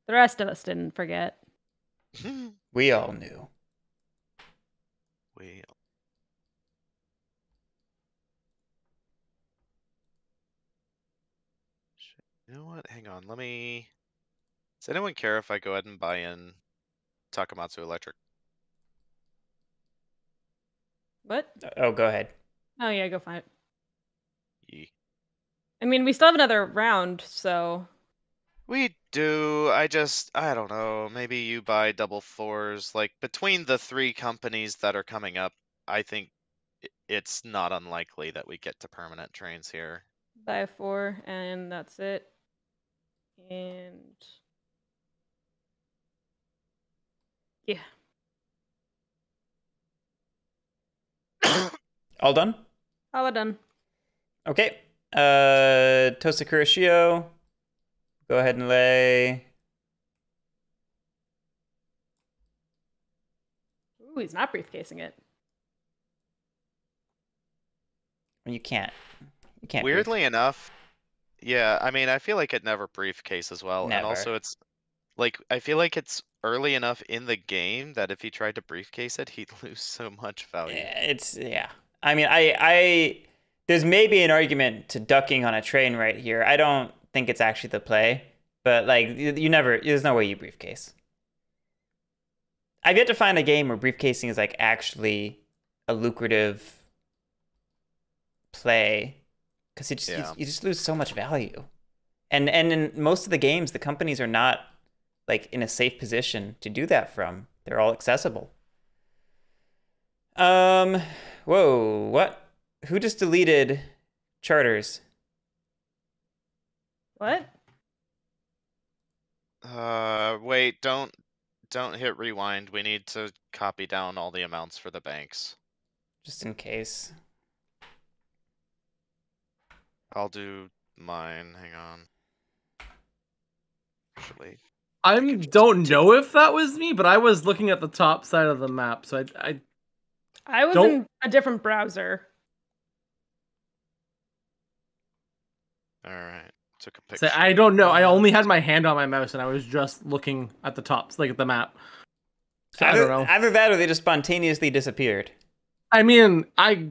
the rest of us didn't forget. [LAUGHS] We all knew. we You know what? Hang on. Let me Does anyone care if I go ahead and buy in Takamatsu Electric? What? Uh, oh, go ahead. Oh yeah, go find it. Ye- I mean, we still have another round, so We do. I just, I don't know. Maybe you buy double fours. Like between the three companies that are coming up, I think it's not unlikely that we get to permanent trains here. buy a four, and that's it. And yeah, [COUGHS] All done? All done? Okay. Uh, Tosa Kuroshio. Go ahead and lay. Ooh, he's not briefcasing it. You can't. You can't. brief. Weirdly enough, yeah, I mean, I feel like it never briefcase as well, Never. and also it's like I feel like it's early enough in the game that if he tried to briefcase it, he'd [LAUGHS] lose so much value. Yeah, It's yeah. I mean, I I there's maybe an argument to ducking on a train right here. I don't think it's actually the play, but like you, you never. There's no way you briefcase. I've yet to find a game where briefcasing is like actually a lucrative play because you just you- Yeah. you, just lose so much value, and and in most of the games, the companies are not like in a safe position to do that from. They're all accessible. Um, whoa, what? Who just deleted charters? What? Uh, wait, don't don't hit rewind. We need to copy down all the amounts for the banks. Just in case. I'll do mine. Hang on. Actually, I don't know if that was me, but I was looking at the top side of the map, so I, I I was Don't- in a different browser. all right. Took a picture. say I don't know. I only had my hand on my mouse, and I was just looking at the tops, like at the map. So I don't know. either that or they just spontaneously disappeared. I mean, I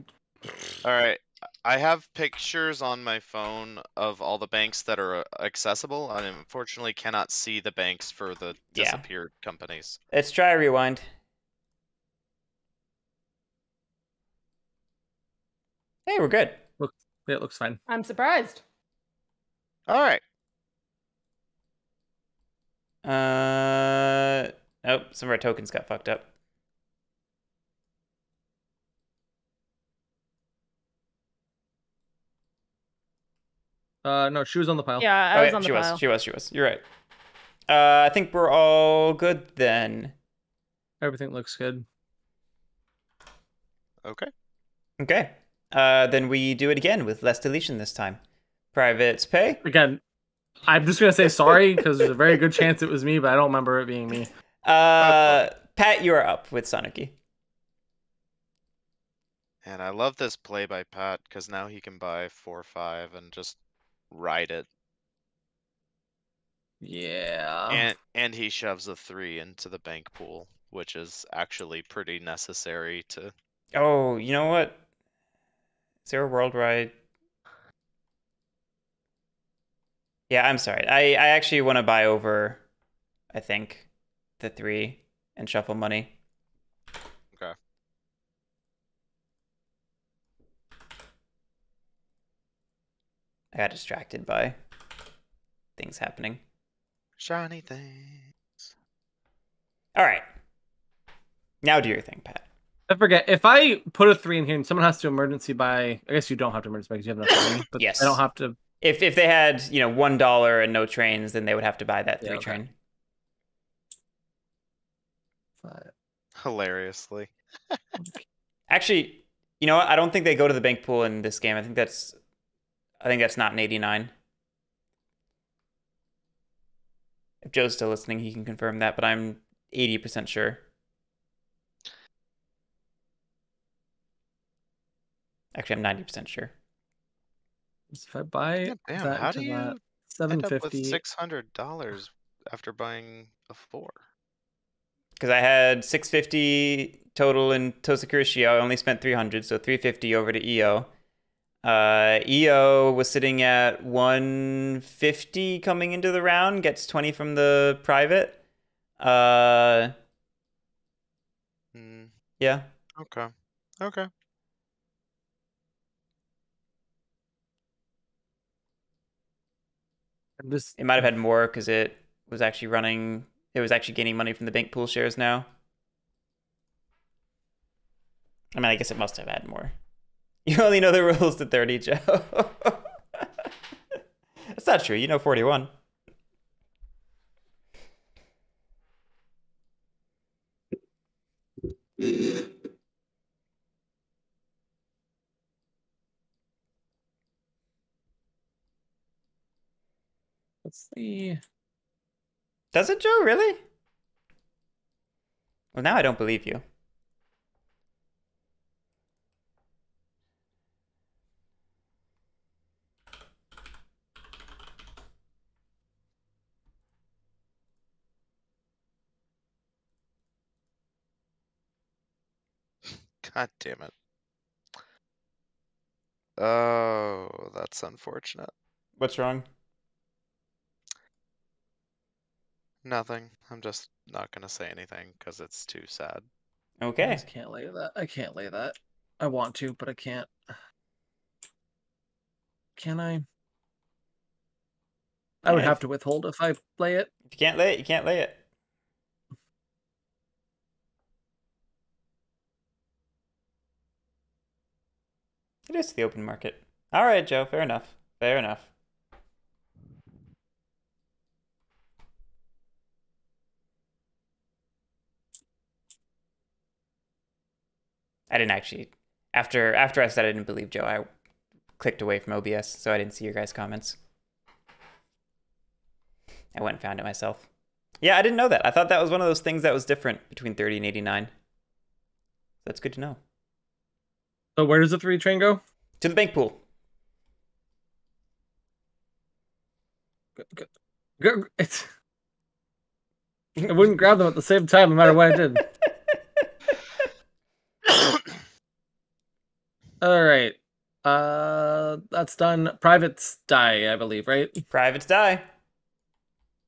All right. I have pictures on my phone of all the banks that are uh, accessible. I unfortunately cannot see the banks for the Yeah. disappeared companies. Let's try rewind. Hey, we're good. it looks fine. I'm surprised. All right. Uh, oh, some of our tokens got fucked up. Uh, no, she was on the pile. Yeah, I Oh, was yeah, on the she pile. was. She was. She was. You're right. Uh, I think we're all good then. Everything looks good. Okay. Okay. Uh, then we do it again with less deletion this time. Privates pay. Again, I'm just gonna say sorry because there's a very good chance it was me, but I don't remember it being me. Uh, Pat, you are up with Sanuki. And I love this play by Pat because now he can buy four or five and just ride it. Yeah. And and he shoves a three into the bank pool, which is actually pretty necessary to Oh, you know what? Is there a world ride? Yeah, I'm sorry. I, I actually want to buy over, I think, the three and shuffle money. Okay. I got distracted by things happening. shiny things. All right. Now do your thing, Pat. I forget if I put a three in here and someone has to emergency buy. I guess you don't have to emergency buy because you have enough money. But Yes. I don't have to. If if they had, you know, one dollar and no trains, then they would have to buy that Yeah, three okay. train. Hilariously. [LAUGHS] Actually, you know what? I don't think they go to the bank pool in this game. I think that's I think that's not an 89. If Joe's still listening, he can confirm that, but I'm 80% sure. Actually, I'm 90% sure. If I buy God damn, that how to do you that, end up with six hundred dollars after buying a four? Because I had 650 total in Tosa Kuroshio. I only spent 300, so 350 over to Iyo. Uh, Iyo was sitting at 150 coming into the round, gets 20 from the private. Uh, Mm, yeah. okay. Okay. I'm just It might have had more because it was actually running. It was actually gaining money from the bank pool shares now. I mean, I guess it must have had more. You only know the rules to 30, Joe. [LAUGHS] That's not true. You know 41. let's see. Does it, Joe? Really? Well, now I don't believe you. God damn it. Oh, that's unfortunate. What's wrong? Nothing. I'm just not gonna say anything because it's too sad. I Okay. just can't lay that. I can't lay that. I want to, but I can't. Can I? I would Yeah, have to withhold if I play it. If you can't lay it, you can't lay it. Is the open market. All right, Joe. Fair enough. Fair enough. I didn't actually. After after I said I didn't believe Joe, I clicked away from OBS, so I didn't see your guys' comments. I went and found it myself. Yeah, I didn't know that. I thought that was one of those things that was different between 30 and 89. That's good to know. So where does the three train go? To the bank pool. It's. I wouldn't grab them at the same time, no matter what I did. [LAUGHS] All right. Uh, that's done. Privates die, I believe, right? Privates die.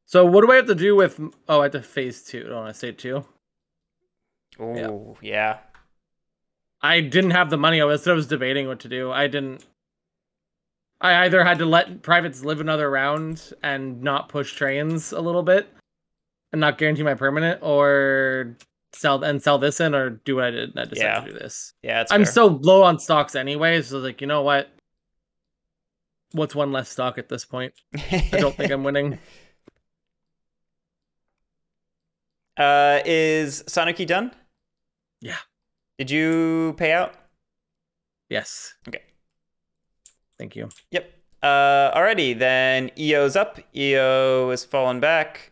So what do I have to do with? Oh, I have to phase two. Don't I say two? Oh, yeah. I didn't have the money. I was I was debating what to do. I didn't. I either had to let privates live another round and not push trains a little bit, and not guarantee my permanent, or sell and sell this in, or do what I did. and I decided Yeah. to do this. Yeah, I'm fair. so low on stocks anyway, so like you know what? What's one less stock at this point? I don't think I'm winning. [LAUGHS] Uh, is Sonic done? Yeah. Did you pay out? Yes. Okay. Thank you. Yep. Uh, alrighty, then Iyo's up. Iyo is falling back.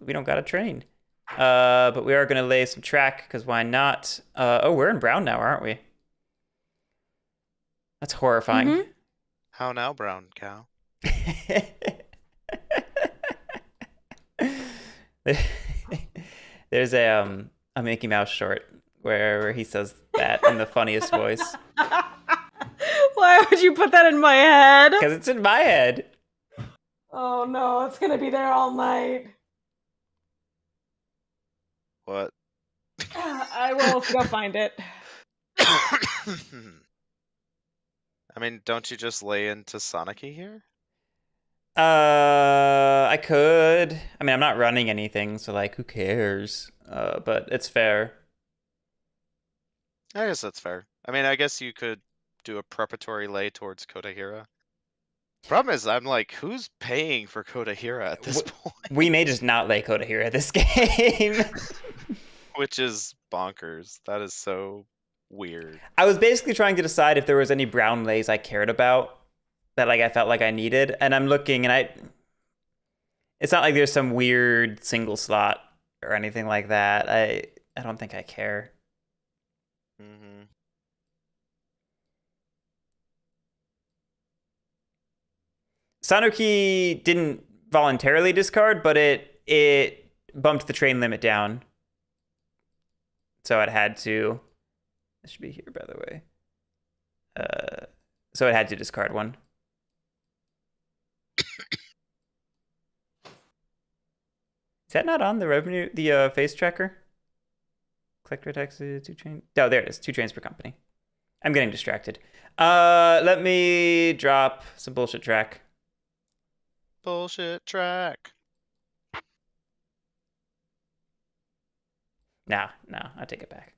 We don't got a train. Uh, but we are gonna lay some track because why not? Uh, oh, we're in brown now, aren't we? That's horrifying. Mhm. How now, brown cow? [LAUGHS] There's a um a Mickey Mouse short where, where he says that in the funniest voice [LAUGHS] Why would you put that in my head? because it's in my head. Oh no, it's gonna be there all night. What? [SIGHS] I will go find it. [COUGHS] I mean, don't you just lay into Sanuki here? Uh, I could. I mean, I'm not running anything, so like, who cares? Uh, but it's fair. I guess that's fair. I mean, I guess you could do a preparatory lay towards Kotohira. Problem is, I'm like, who's paying for Kotohira at this Wh- point? We may just not lay at this [LAUGHS] game. [LAUGHS] Which is bonkers. That is so weird. I was basically trying to decide if there was any brown lays I cared about that like I felt like I needed, and I'm looking, and I. It's not like there's some weird single slot or anything like that. I I don't think I care. Hmm Sanuki didn't voluntarily discard, but it it bumped the train limit down. So it had to. This should be here, by the way. Uh, so it had to discard one. [COUGHS] Is that not on the revenue, the uh, face tracker? Collector taxes, two trains. Oh, there it is. Two trains per company. I'm getting distracted. Uh, let me drop some bullshit track. Bullshit track. No, no, I take it back.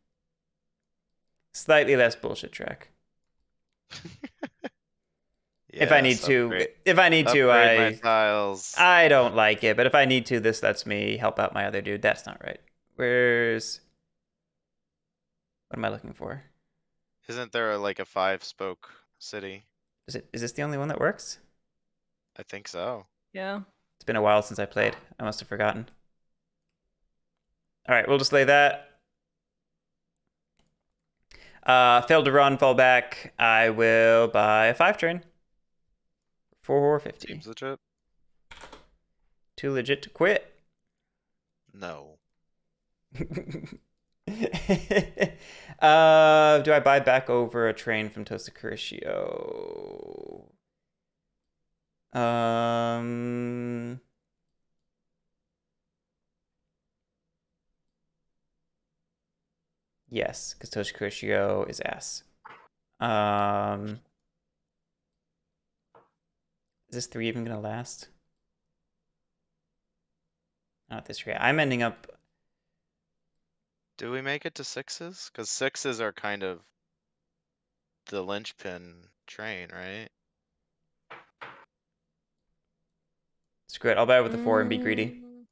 Slightly less bullshit track. [LAUGHS] if I need Yes, to, if I need to, upgrade I. I don't like it. But if I need to, this lets me help out my other dude. That's not right. Where's what am I looking for? Isn't there like a five spoke city? Is it is this the only one that works? I think so. Yeah. It's been a while since I played. I must have forgotten. All right, we'll just lay that. Uh, failed to run, fall back. I will buy a five train. Four fifty. Seems legit. Too legit to quit. No. [LAUGHS] [LAUGHS] uh, do I buy back over a train from Tosa Kuroshio? Um. Yes, because Tosa Kuroshio is ass. Um. Is this three even gonna last? Not this rate. I'm ending up Do we make it to sixes? Because sixes are kind of the linchpin train, right? Screw it. I'll buy it with the four and be greedy. Mm,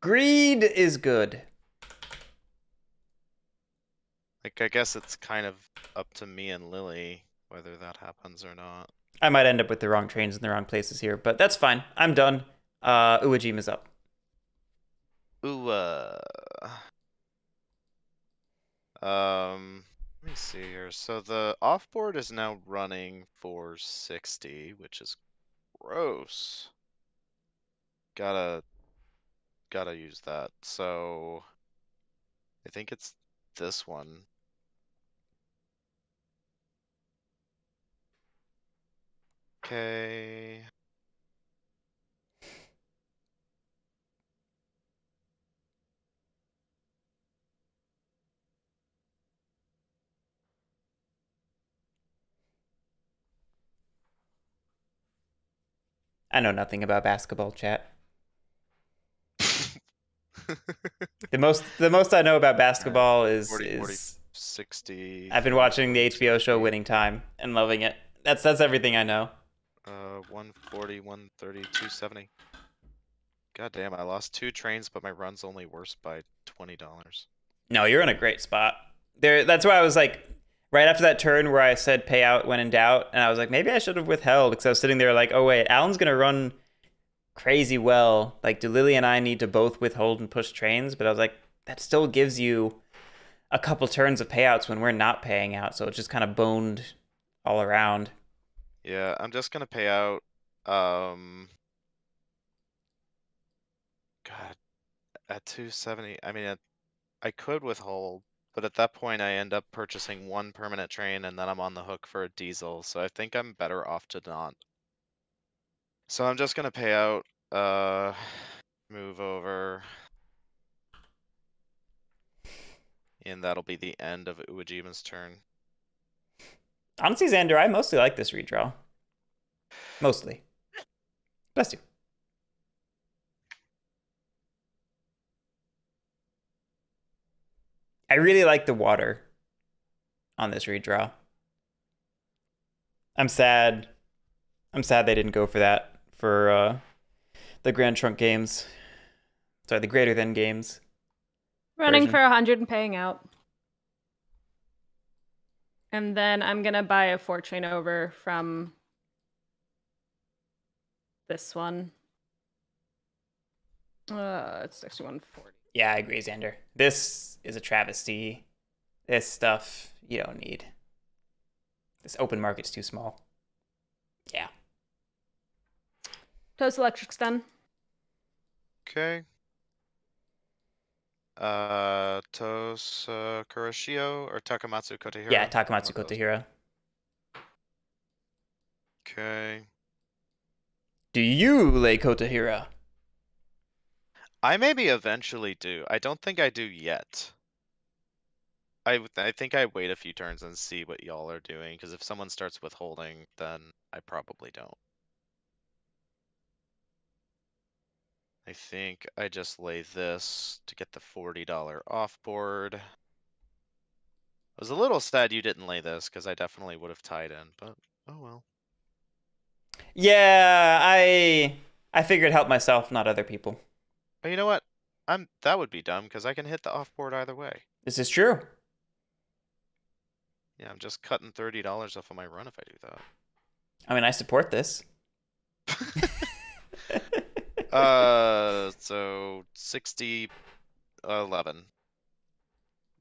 Greed is good. Like, I guess it's kind of up to me and Lily whether that happens or not. I might end up with the wrong trains in the wrong places here, but that's fine. I'm done. Uh, Uwajima's up. Ooh, uh. Um, let me see here. So the offboard is now running for 60, which is gross. Gotta, gotta use that. So I think it's this one. Okay. I know nothing about basketball chat. [LAUGHS] The most the most I know about basketball is, 40, 40, is 60. I've been watching the 40, HBO show Winning Time and loving it. That's that's everything I know. Uh, 140, 130, 270. God damn, I lost two trains, but my run's only worse by $20. No, you're in a great spot. There that's why I was like right after that turn where I said payout when in doubt, and I was like, maybe I should have withheld because I was sitting there like, oh wait, Allen's gonna run crazy well. Like, do Lily and I need to both withhold and push trains? But I was like, that still gives you a couple turns of payouts when we're not paying out, so it's just kind of boned all around. Yeah, I'm just gonna pay out, um... God, at 270, I mean, it- I could withhold, but at that point I end up purchasing one permanent train and then I'm on the hook for a diesel, so I think I'm better off to not. So I'm just gonna pay out, uh, move over. And that'll be the end of Uwajima's turn. Honestly, Xander, I mostly like this redraw. Mostly. Bless you. I really like the water on this redraw. I'm sad. I'm sad they didn't go for that for uh, the Grand Trunk games. Sorry, the greater than games. Running version. for a hundred and paying out. And then I'm gonna buy a train over from this one. Uh, it's forty. Yeah, I agree, Xander. This is a travesty. This stuff you don't need. This open market's too small. Yeah. Tosa Electric's done. Okay. Uh, Tos uh, Kuroshio or Takamatsu Kotohira? Yeah, Takamatsu One of those. Kotohira. Okay. Do you lay Kotohira? I maybe eventually do. I don't think I do yet. I I think I wait a few turns and see what y'all are doing, because if someone starts withholding, then I probably don't. I think I just lay this to get the forty dollar off board. I was a little sad you didn't lay this, because I definitely would have tied in, but oh well. Yeah, I I figured help myself, not other people. But you know what? I'm that would be dumb, because I can hit the off board either way. This is true. Yeah, I'm just cutting thirty dollars off of my run if I do that. I mean, I support this. [LAUGHS] Uh, so 60, 11.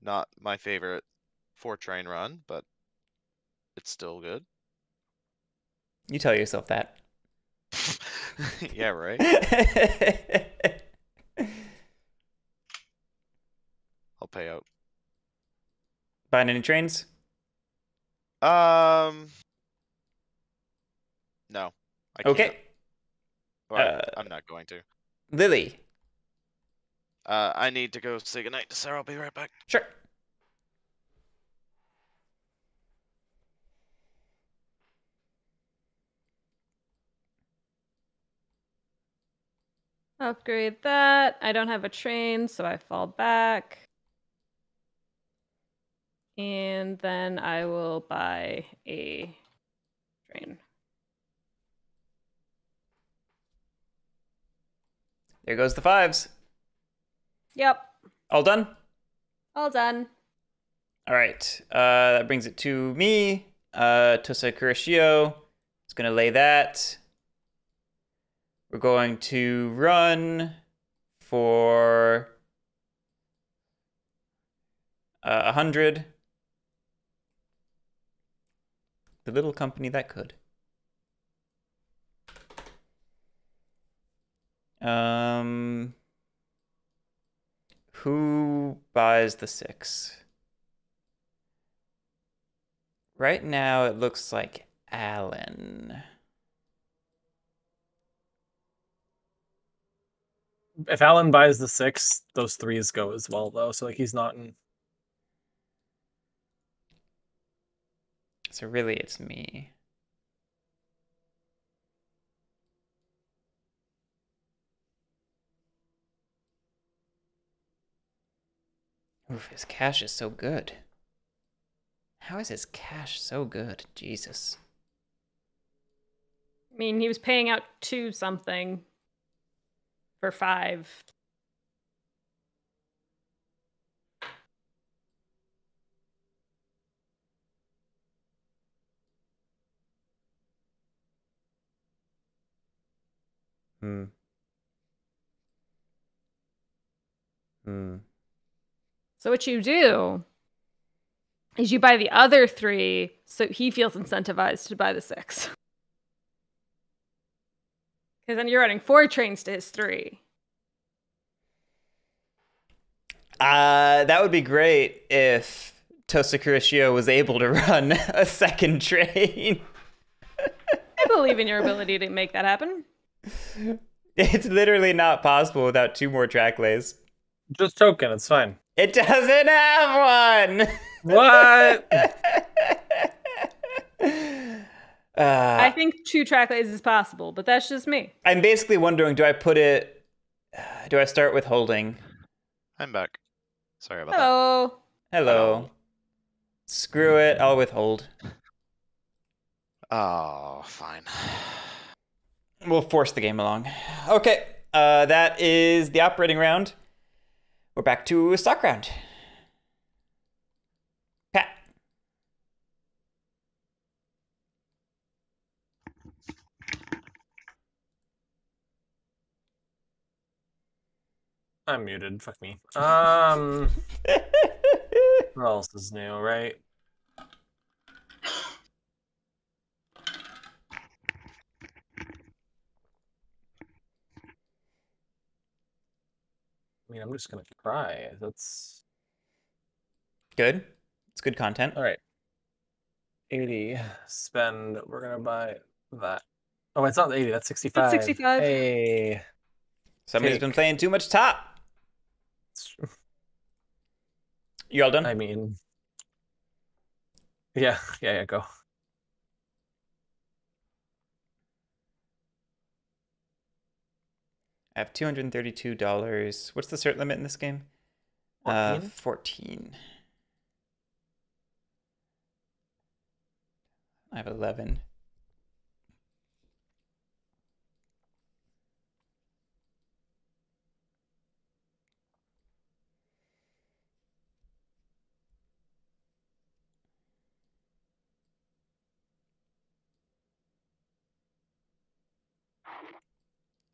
Not my favorite four train run, but it's still good. you tell yourself that. [LAUGHS] yeah, right. [LAUGHS] I'll pay out. Buying any trains? Um, no. I Okay. can't. Well, I- Uh, I'm not going to. Lily. Uh, I need to go say goodnight to Sarah. I'll be right back. Sure. Upgrade that. I don't have a train, so I fall back. And then I will buy a drain. There goes the fives. Yep. All done? All done. All right. Uh, that brings it to me. Uh, Tosa Kuroshio. is going to lay that. We're going to run for uh, a 100. The little company that could. Um, who buys the six? Right now, it looks like Allen. If Allen buys the six, those threes go as well, though. So like he's not in. So really, it's me. Oof, his cash is so good. How is his cash so good? Jesus. I mean, he was paying out two something for five. Hmm. Hmm. So what you do is you buy the other three so he feels incentivized to buy the six. [LAUGHS] Because then you're running four trains to his three. Uh, that would be great if Tosa Kuroshio was able to [LAUGHS] run a second train. I believe in your ability to make that happen. [LAUGHS] It's literally not possible without two more track lays. Just token, it's fine. It doesn't have one. What? [LAUGHS] Uh, I think two track lays is possible, but that's just me. I'm basically wondering: Do I put it? Do I start with holding? I'm back. Sorry about that. Hello. Hello. Hello. Screw it. I'll withhold. Oh, fine. We'll force the game along. Okay. Uh, that is the operating round. We're back to a stock round. Pat. I'm muted. Fuck me. Um, [LAUGHS] what else is new, right? Mean, I'm just gonna cry. That's Good. It's good content. all right. 80 spend. We're gonna buy that. Oh, it's not 80. That's 65. 65. Hey. Somebody's Take. been playing too much top. You all done? I mean, yeah, [LAUGHS] yeah, yeah. Go. I have two hundred thirty-two dollars. What's the cert limit in this game? Uh, fourteen. I have eleven.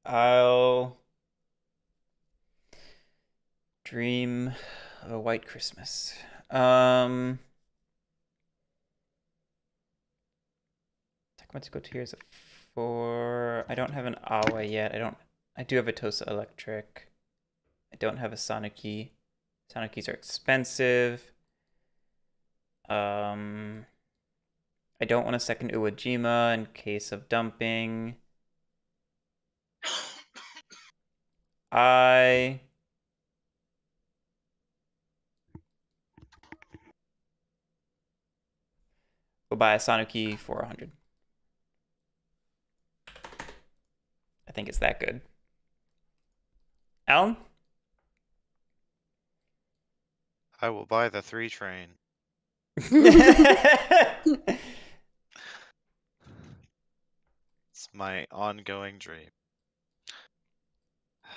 I'll dream of a white Christmas. Um, Takamatsu to here is a four. I don't have an Awa yet. I don't. I do have a Tosa Electric. I don't have a Sanuki. Sanukis are expensive. Um, I don't want a second Uwajima in case of dumping. I will buy a Sanuki for 100. I think it's that good. Allen? I will buy the three train. [LAUGHS] It's my ongoing dream.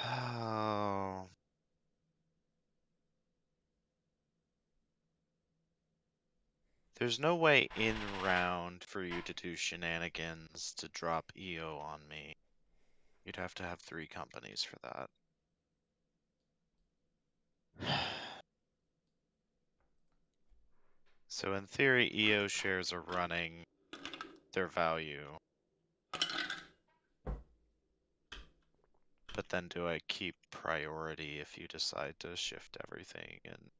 Oh. There's no way in round for you to do shenanigans to drop Iyo on me. You'd have to have three companies for that. [SIGHS] So in theory, Iyo shares are running their value. But then do I keep priority if you decide to shift everything and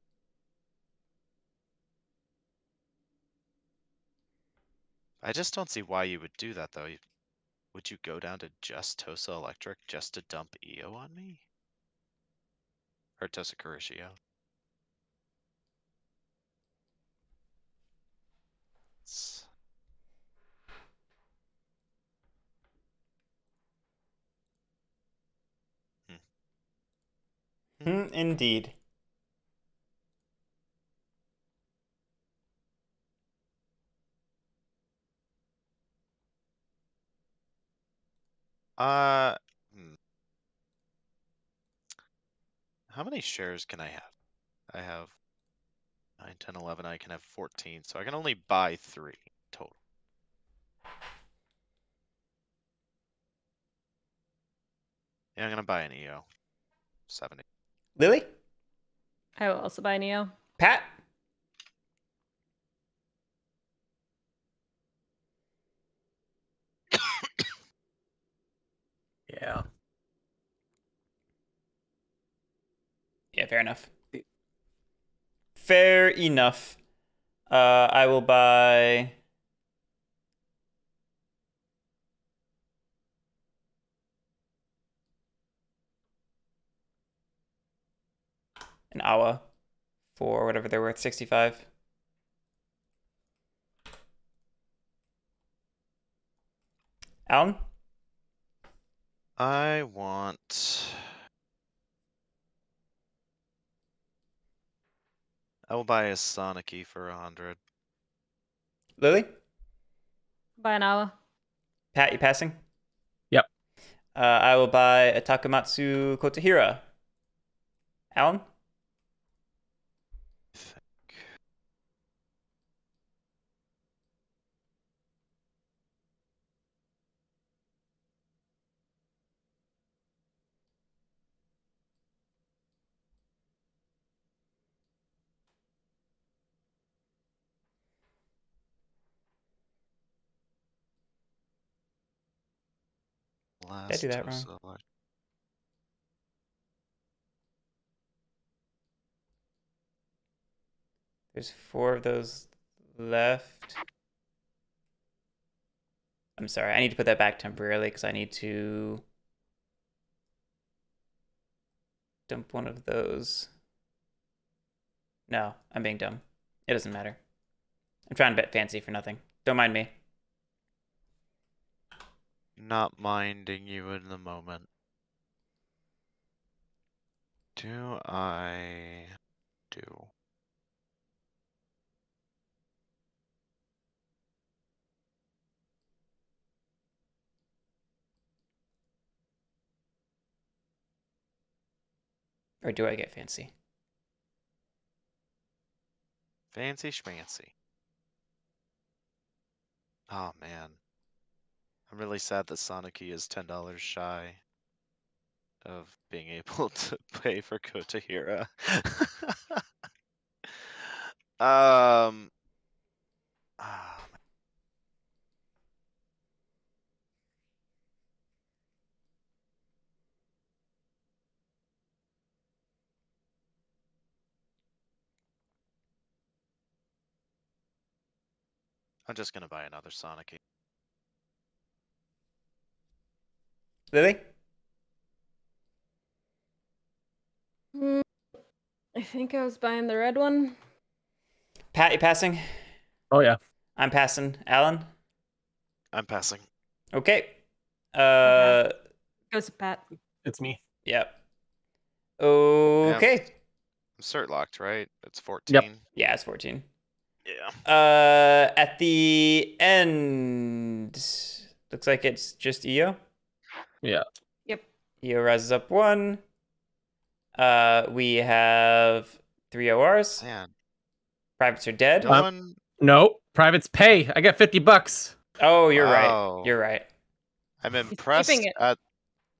I just don't see why you would do that though. Would you go down to just Tosa Electric just to dump Iyo on me? Or Tosa Kuroshio? It's- Hmm, indeed. Uh, hmm. How many shares can I have? I have 9, 10, 11, I can have 14, so I can only buy three total. Yeah, I'm gonna buy an Iyo. 70. Lily? I will also buy Neo. Pat? [COUGHS] Yeah. Yeah, fair enough. Fair enough. Uh, I will buy. An Awa for whatever they're worth, 65. Allen? I want. I will buy a Sonic for a hundred. Lily? Buy an hour. Pat, you passing? Yep. Uh, I will buy a Takamatsu Kotohira. Allen? Last do that wrong? Tosa There's four of those left. I'm sorry. I need to put that back temporarily because I need to dump one of those. No, I'm being dumb. It doesn't matter. I'm trying to bet fancy for nothing. Don't mind me. Not minding you in the moment. Do I do? Or do I get fancy? Fancy schmancy. Oh man. I'm really sad that Sonic is ten dollars shy of being able [LAUGHS] to pay for Kotohira. [LAUGHS] um ah, I'm just gonna buy another Sonic. Lily? Mm, I think I was buying the red one. Pat, you passing? Oh yeah. I'm passing. Allen? I'm passing. Okay. Uh, Goes to Pat. It's me. yep. Okay. I'm cert locked, right? It's 14. Yep. Yeah, it's 14. Yeah. Uh, at the end, looks like it's just Iyo. Yeah. Yep. Iyo rises up one. Uh, we have three ORs. Man. Privates are dead. No Um, one No, privates pay. I get fifty bucks. Oh, you're right. You're right. I'm impressed at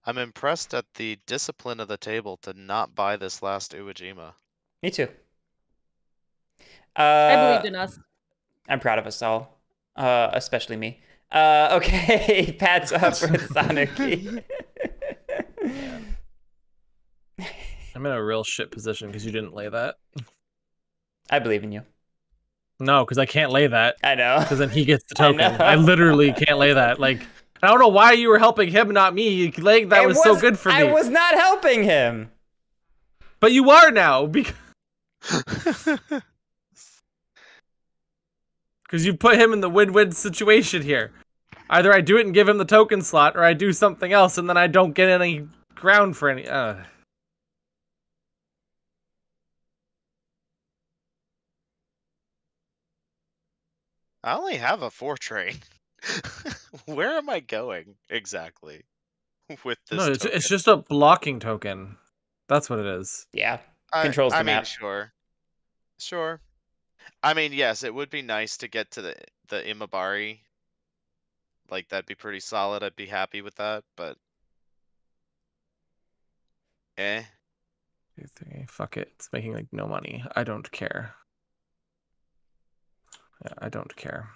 I'm impressed at the discipline of the table to not buy this last Uwajima. Me too. Uh, I believed in us. I'm proud of us all, uh, especially me. Uh, [LAUGHS] okay, Pat's up for Sonic. [LAUGHS] [LAUGHS] I'm in a real shit position because you didn't lay that. I believe in you. No, because I can't lay that. I know. Because then he gets the token. I, know. literally can't lay that. Like I don't know why you were helping him, not me. Laying that It was, so good for me. I was not helping him. But you are now because because you put him in the win-win situation here. Either I do it and give him the token slot, or I do something else and then I don't get any ground for any. Uh. I only have a four train. [LAUGHS] Where am I going exactly with this? No, it's, token? it's just a blocking token. That's what it is. Yeah. I- controls I, the mean, map. sure, sure. I mean, yes, it would be nice to get to the the Imabari. Like that'd be pretty solid. I'd be happy with that, but eh. Two, three, Fuck it. It's making like no money. I don't care. Yeah, I don't care.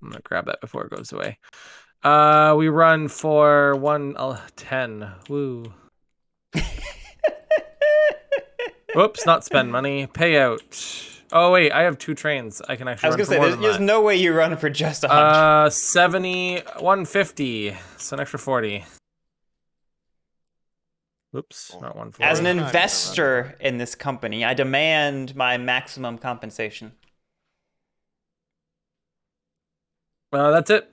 I'm gonna grab that before it goes away. Uh, we run for one uh, ten. Woo. [LAUGHS] Whoops, not spend money. Payout. Oh wait, I have two trains. I can actually. I was run gonna for say, there's, there's no way you run for just a hundred. Uh, 70, 150. So an extra 40. Oops, not 140. As an investor in this company, I demand my maximum compensation. Uh, that's it.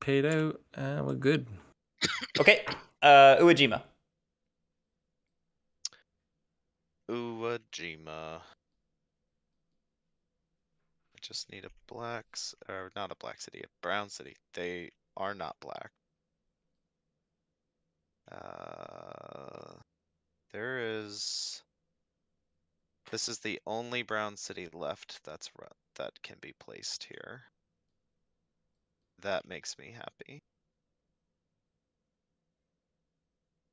Paid out. Uh, we're good. [COUGHS] Okay. Uh, Uejima. Uwajima. Just need a black, or not a black city, a brown city. They are not black. Uh, there is. This is the only brown city left that's that can be placed here. That makes me happy.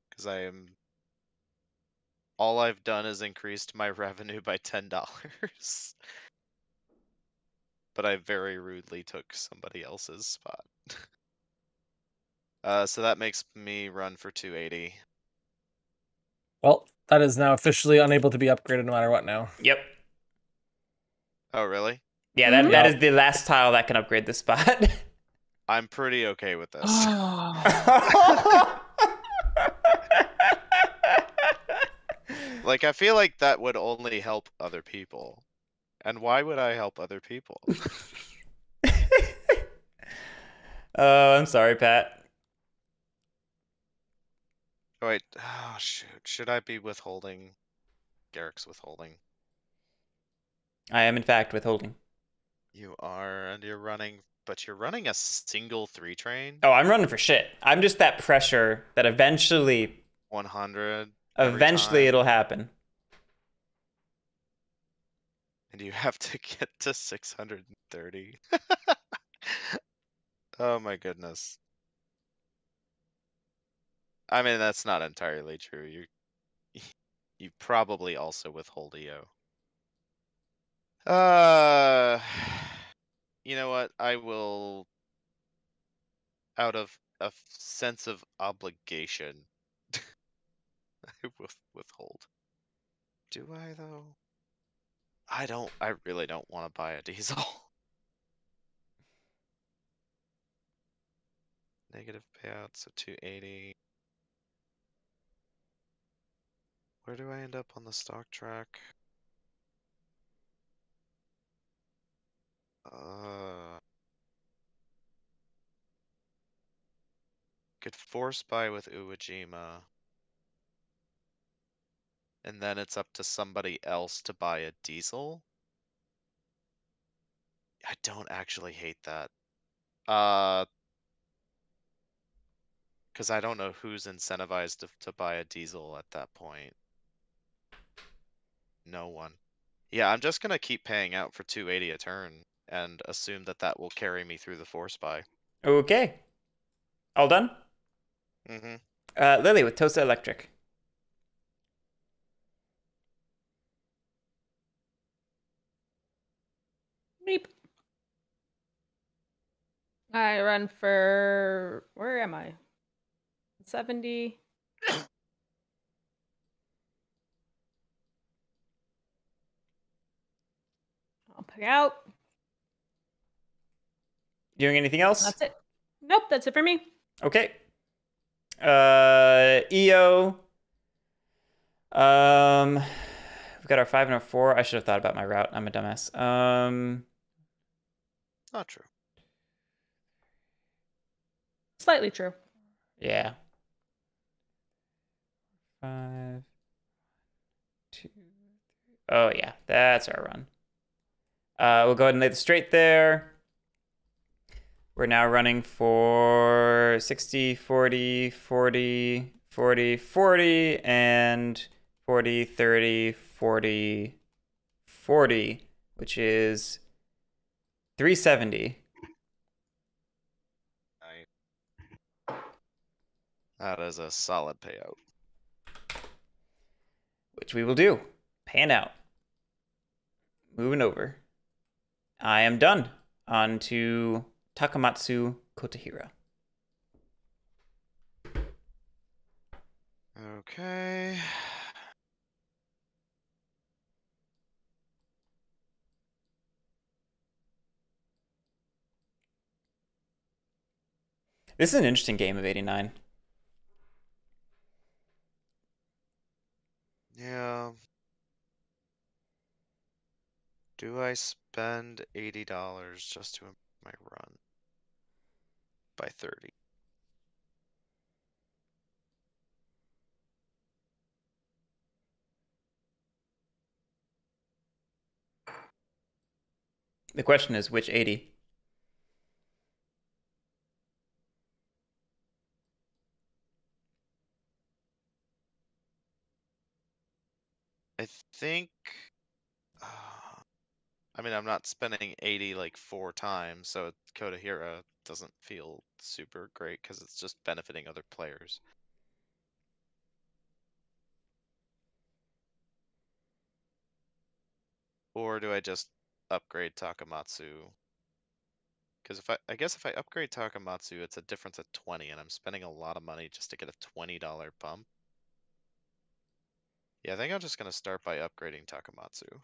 Because I am all I've done is increased my [LAUGHS] revenue by ten dollars. But I very rudely took somebody else's spot. uh, so that makes me run for 280. Well, that is now officially unable to be upgraded no matter what now. Yep. Oh, really? Yeah, that, Mhm. that is the last tile that can upgrade this spot. I'm pretty okay with [LAUGHS] this. [LAUGHS] like I feel like that would only help other people. And why would I help other people? [LAUGHS] oh, I'm sorry, Pat. Oh, Wait, oh shoot. Should I be withholding? Guerric's withholding. I am in fact withholding. You are, and you're running, but you're running a single three train? Oh, I'm running for shit. I'm just that pressure that eventually, 100. eventually it'll happen. And you have to [LAUGHS] get to 630. oh my goodness. I mean, that's not entirely true. You you probably also withhold Iyo. Uh, [SIGHS] you know what? I will, out of a sense of obligation, [LAUGHS] I will withhold. Do I though? I don't. I really don't want to buy a diesel. [LAUGHS] Negative payout, so 280. Where do I end up on the stock track? Uh, could force buy with Uwajima. And then it's up to somebody else to buy a diesel. I don't actually hate that. Uh, because I don't know who's incentivized to, to buy a diesel at that point. No one. Yeah, I'm just gonna keep paying out for 280 a turn and assume that that will carry me through the force buy. Okay. All done? Mm-hmm. Uh, Lily with Tosa Electric. I run for where am I? 70. I'll pick out. Doing anything else? That's it. Nope, that's it for me. Okay. Uh, Iyo. Um, we've got our five and our four. I should have thought about my route. I'm a dumbass. Um, Not true. Slightly true. yeah. Five, two, oh yeah, that's our run. Uh, we'll go ahead and lay the straight there. We're now running for 60, 40, 40, 40, 40, and 40, 30, 40, 40, which is 370. I... That is a solid payout. which we will do. Pan out. Moving over. I am done. On to Takamatsu Kotohira. Okay. This is an interesting game of 89. Yeah. Do I spend $80 just to improve my run by 30? The question is which 80? I think. Uh, I mean, I'm not spending 80 like four times, so Kotohira doesn't feel super great because it's just benefiting other players. Or do I just upgrade Takamatsu? Because if I, I guess if I upgrade Takamatsu, it's a difference of 20, and I'm spending a lot of money just to get a $20 bump. Yeah, I think I'm just gonna start by upgrading Takamatsu.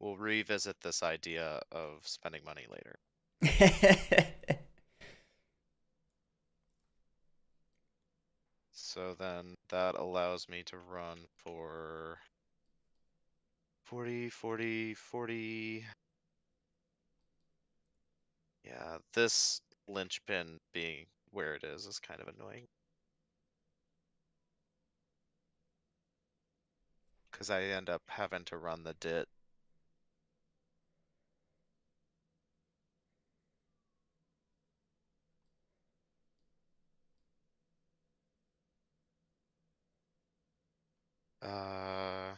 We'll revisit this idea of spending money later. [LAUGHS] So then that allows me to run for 40, 40, 40. Yeah, this linchpin being where it is is kind of annoying. Because I end up having to run the dit. Uh,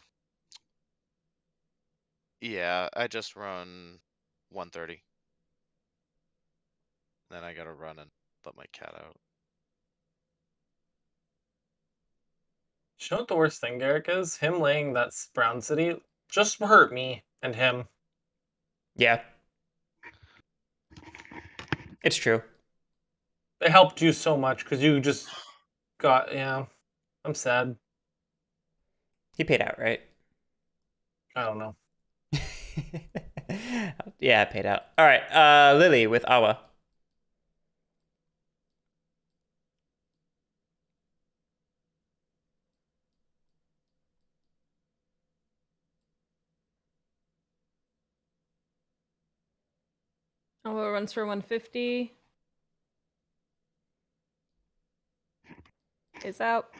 yeah, I just run 130. Then I gotta run and let my cat out. You know what the worst thing, Derek, is? Him laying that Brown City just hurt me and him. yeah. It's true. It helped you so much because you just got, yeah. I'm sad. He paid out, right? I don't know. [LAUGHS] yeah, paid out. All right, uh, Lily with Awa. Oh, Awa runs for 150. Is out.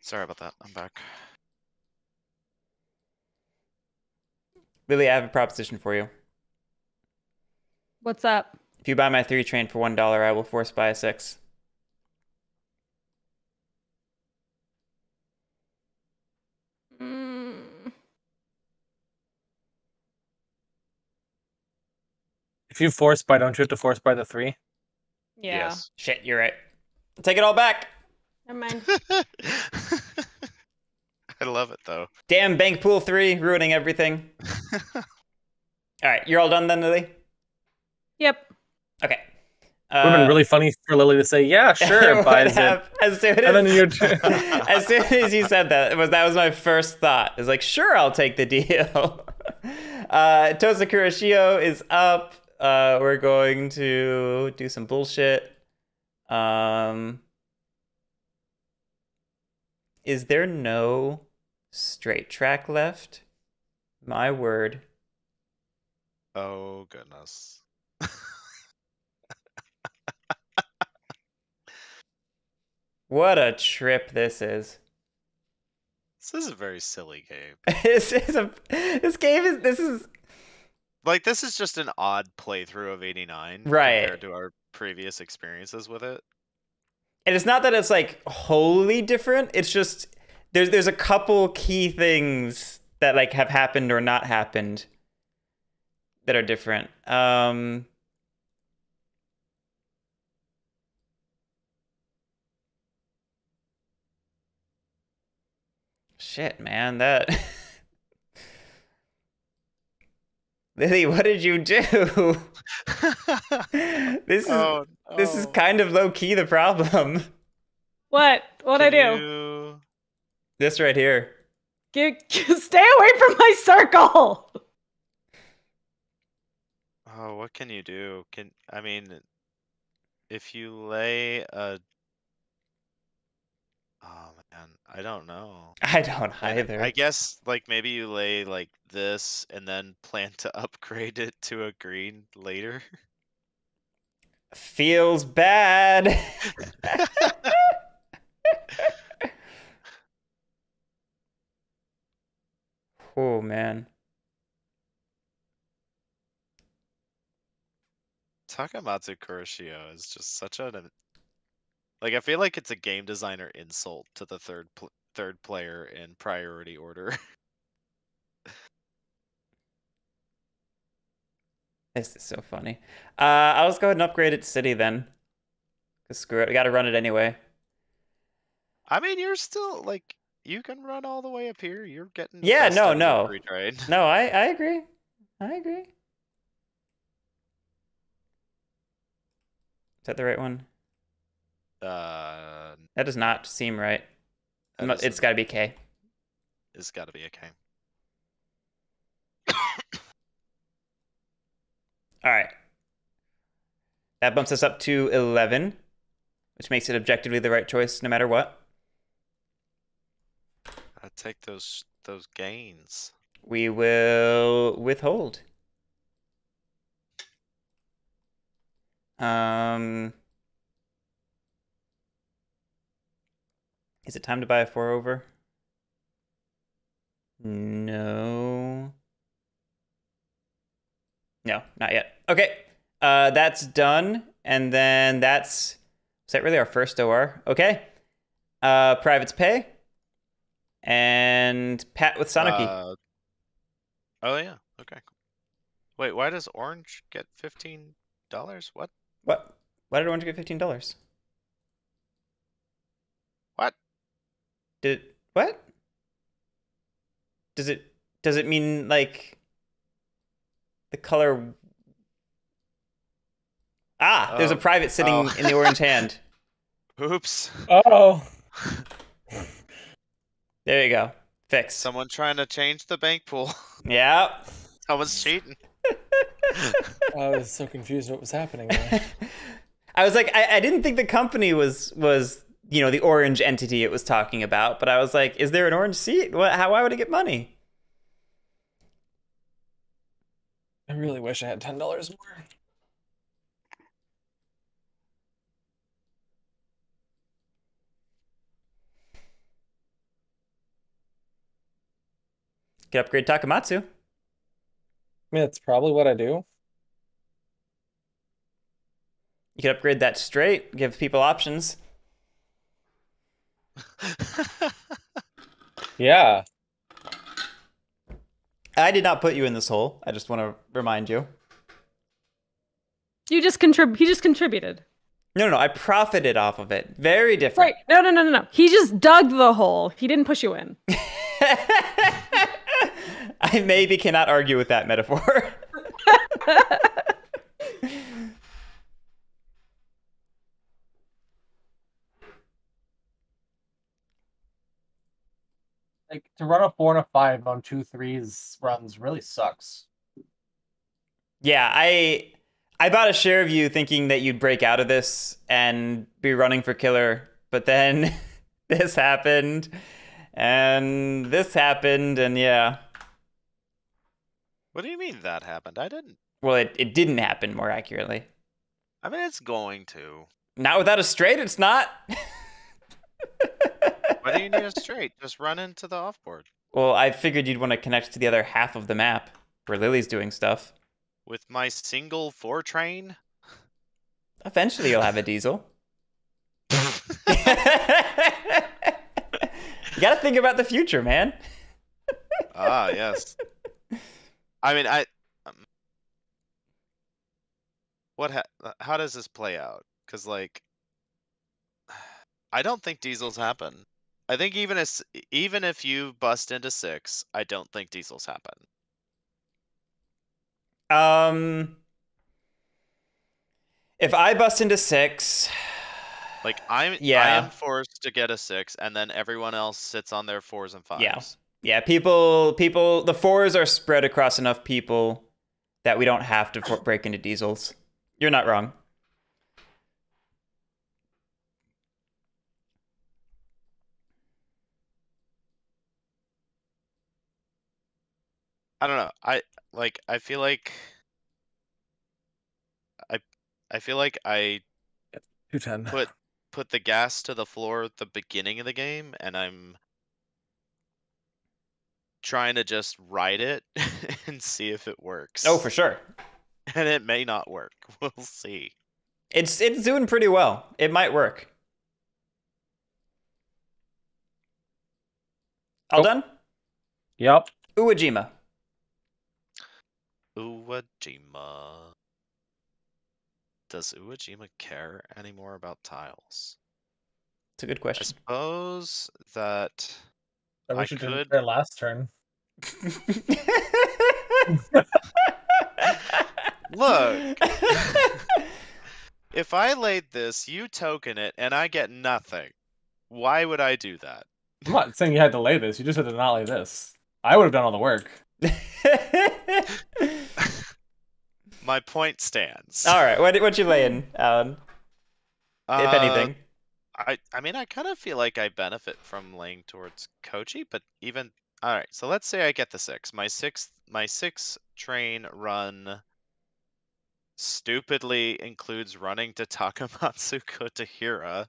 Sorry about that. I'm back. Lily, I have a proposition for you. What's up? If you buy my three train for one dollar, I will force buy a six. If you force by, don't you have to force by the three? yeah. Yes. Shit, you're right. I'll take it all back. Never mind. [LAUGHS] I love it though. Damn bank pool three, ruining everything. [LAUGHS] All right, you're all done then, Lily. Yep. Okay. Would have Uh, been really funny for Lily to say, "Yeah, [LAUGHS] sure," would buys it, As soon and then as, you're. T- as soon as you said that, it was that was my first thought. It's like, sure, I'll take the deal. uh, Tosa Kuroshio is up. Uh, we're going to do some bullshit. Um, is there no straight track left? My word. oh goodness. What a trip this is. This is a very silly game. [LAUGHS] this is a this game is this is Like this is just an odd playthrough of 89 Right. compared to our previous experiences with it. and it's not that it's like wholly different it's just there's there's a couple key things that like have happened or not happened that are different um shit man that [LAUGHS] lily what did you do [LAUGHS] this is oh, this is kind of low key the problem What? What'd I do? you- this right here Get, stay away from my circle. Oh, what can you do? Can I mean, if you lay a. Oh man, I don't know. [LAUGHS] i don't either I guess like maybe you lay like this and then [LAUGHS] plan to upgrade it to a green later. feels bad. [LAUGHS] oh man. Takamatsu Kuroshio is just such an like I feel like it's a game designer insult to the third pl- third player in priority order. [LAUGHS] This is so funny. Uh, I'll just go ahead and upgrade it to city then. Cause screw it, we gotta run it anyway. I mean, you're still like you can run all the way up here. You're getting Yeah, no, out of your no. No, I I agree. I agree. Is that the right one? Uh, That does not seem right. that No, is it's got to be K. It's got to be a K. [COUGHS] All right. That bumps us up to 11, which makes it objectively the right choice no matter what. I take those those gains. We will withhold. Um, Is it time to buy a four over? No. No, not yet. Okay, uh, that's done. And then that's, is that really our first OR? Okay. Uh, privates pay. And Pat with Sanuki. Uh, oh, yeah. Okay. Wait, why does Orange get $15? What? What? Why did Orange get $15? Did what? Does it does it mean like the color? Ah, there's a Oh. private sitting Oh. in the orange hand. [LAUGHS] Oops. Oh. [LAUGHS] There you go. Fix. Someone trying to change the bank pool. [LAUGHS] Yeah. Someone's cheating. I was so confused what was happening. I was like, I, I didn't think the company was was you know the orange entity it was talking about, but I was like, is there an orange seat? What? How? Why would it get money? I really wish I had ten dollars more. Could upgrade Takamatsu. I mean, that's probably what I do. You could upgrade that straight. Give people options. Yeah. I did not put you in this hole. I just want to remind you. You just contrib. He just contributed. No, no, no. I profited off of it. Very different. Right? No, no, no, no, no. He just dug the hole. He didn't push you in. [LAUGHS] I maybe cannot argue with that metaphor. [LAUGHS] Like to run a four and a five on two threes runs really sucks. yeah, I I bought a share of you thinking that you'd break out of this and be running for killer, but then [LAUGHS] this happened and this happened and yeah. what do you mean that happened? I didn't. Well, it, it didn't happen more accurately. I mean, it's going to. Not without a straight, it's not. [LAUGHS] Why do you need a straight? Just run into the offboard. well, I figured you'd want to connect to the other half of the map where Lily's doing stuff. With my single four train? Eventually, you'll have a diesel. [LAUGHS] you gotta think about the future, man. ah, yes. I mean, I. Um, what? Ha- how does this play out? Because like, [SIGHS] I don't think diesels happen. I think even as even if you bust into six, I don't think diesels happen. Um, if I bust into six, Like I'm, yeah, I am forced to get a six, and then everyone else sits on their fours and fives. Yeah. yeah, people, people, the fours are spread across enough people that we don't have to for- break into diesels. You're not wrong. I don't know. I like. I feel like. I, I feel like I Two ten. put put the gas to the floor at the beginning of the game and I'm trying to just ride it [LAUGHS] and see if it works. Oh, for sure. [LAUGHS] And it may not work. [LAUGHS] We'll see. It's it's doing pretty well. It might work. All Oh. done? Yep. Uwajima. Uwajima. Does Uwajima care anymore about tiles? It's a good question. I question. suppose that I I wish it could- did their last turn. [LAUGHS] Look. [LAUGHS] if I laid this, you token it, and I get nothing. Why would I do that? I'm not saying you had to lay this. You just had to not lay this. I would have done all the work. [LAUGHS] my point stands. All right, what what you laying, Allen? If Uh, anything, I I mean I kind of feel like I benefit from laying towards Kochi, but even all right. So let's say I get the six. My sixth, my six train run stupidly includes running to Takamatsu [LAUGHS] Kotohira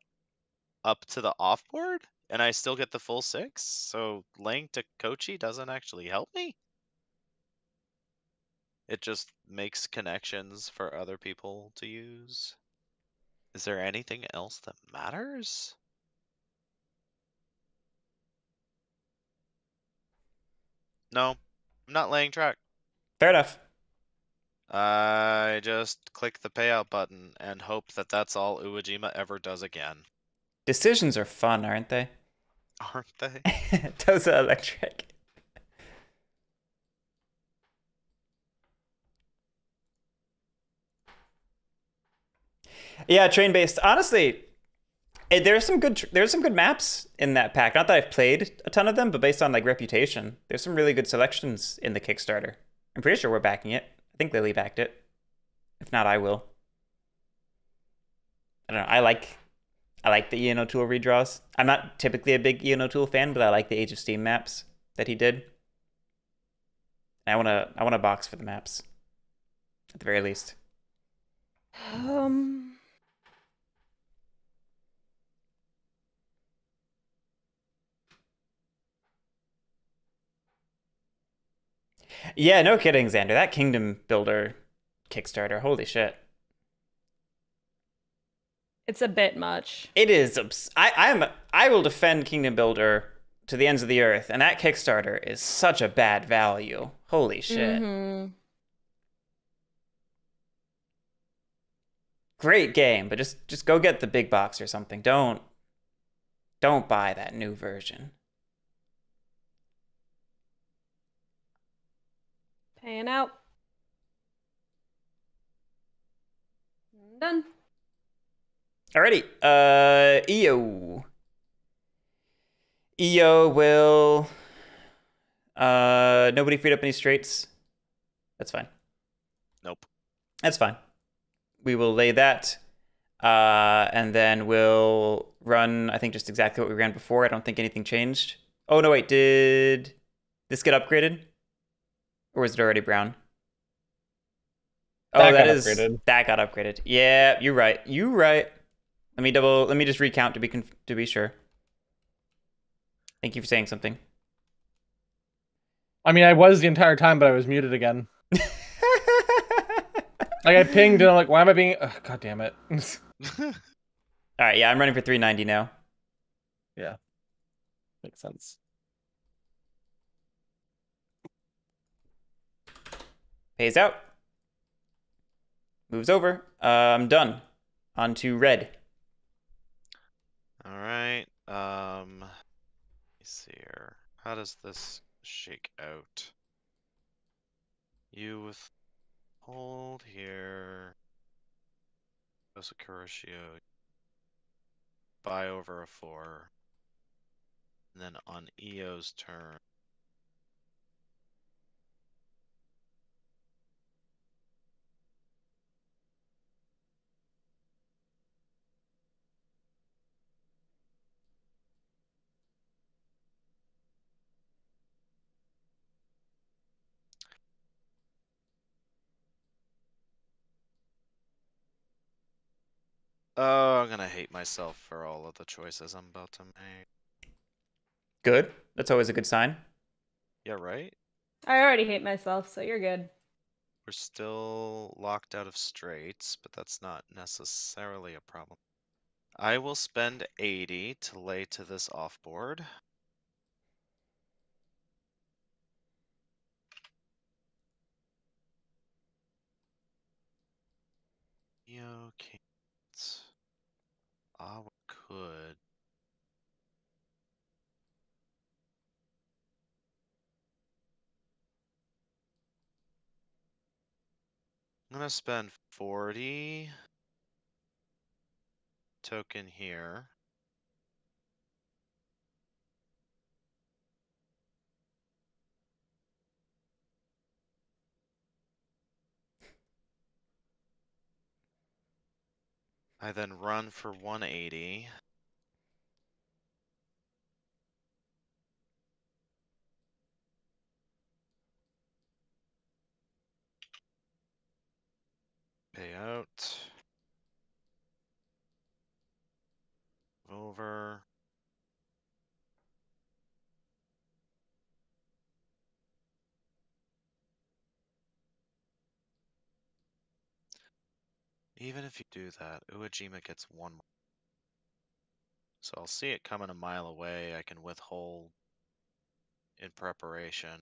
up to the offboard, and I still get the full six. So laying to Kochi doesn't actually help me. It just makes connections for other people to use. Is there anything else that matters? No, I'm not laying track. fair enough. I just click the payout button and hope that that's all Uwajima ever does again. Decisions are fun, aren't they? [LAUGHS] Aren't they? [LAUGHS] Tosa Electric. Yeah, train based. Honestly, eh, there's some good there's some good maps in that pack. Not that I've played a ton of them, but based on like reputation, there's some really good selections in the Kickstarter. I'm pretty sure we're backing it. I think Lily backed it. If not, I will. I don't know. I like I like the Ian O'Toole redraws. I'm not typically a big Ian O'Toole fan, but I like the Age of Steam maps that he did. I wanna I want a box for the maps. At the very least. Um. Yeah, no kidding, Xander. That Kingdom Builder Kickstarter, holy shit. It's a bit much. It is obs- I I am I will defend Kingdom Builder to the ends of the earth, and that Kickstarter is such a bad value. Holy shit. Mhm. Great game, but just just go get the big box or something. Don't don't buy that new version. Paying out. Done. Alrighty, uh, Iyo. Iyo will. Uh, nobody freed up any straights. That's fine. Nope. That's fine. We will lay that, uh, and then we'll run. I think just exactly what we ran before. I don't think anything changed. Oh no, wait. Did this get upgraded, or was it already brown? Oh, That that got is upgraded. that got upgraded. Yeah, you're right. You're right. Let me double. Let me just recount to be conf- to be sure. Thank you for saying something. I mean, I was the entire time, but I was muted again. Like I pinged, and I'm like, "Why am I being? Ugh, God damn it!" [LAUGHS] All right, yeah, I'm running for 390 now. Yeah, makes sense. Pays out. Moves over. Uh, I'm done. On to red. All right. Um, let me see here. How does this shake out? You with hold here. To Kuroshio. Buy over a four. And then on Iyo's turn. Oh, I'm gonna hate myself for all of the choices I'm about to make. Good. That's always a good sign. Yeah, right? I already hate myself, so you're good. We're still locked out of straights, but that's not necessarily a problem. I will spend 80 to lay to this offboard. Yo, can't. Awa could. I'm gonna spend 40 token here. I then run for 180. Pay out. Over. Even if you do that, Uwajima gets one more. So I'll see it coming a mile away. I can withhold in preparation.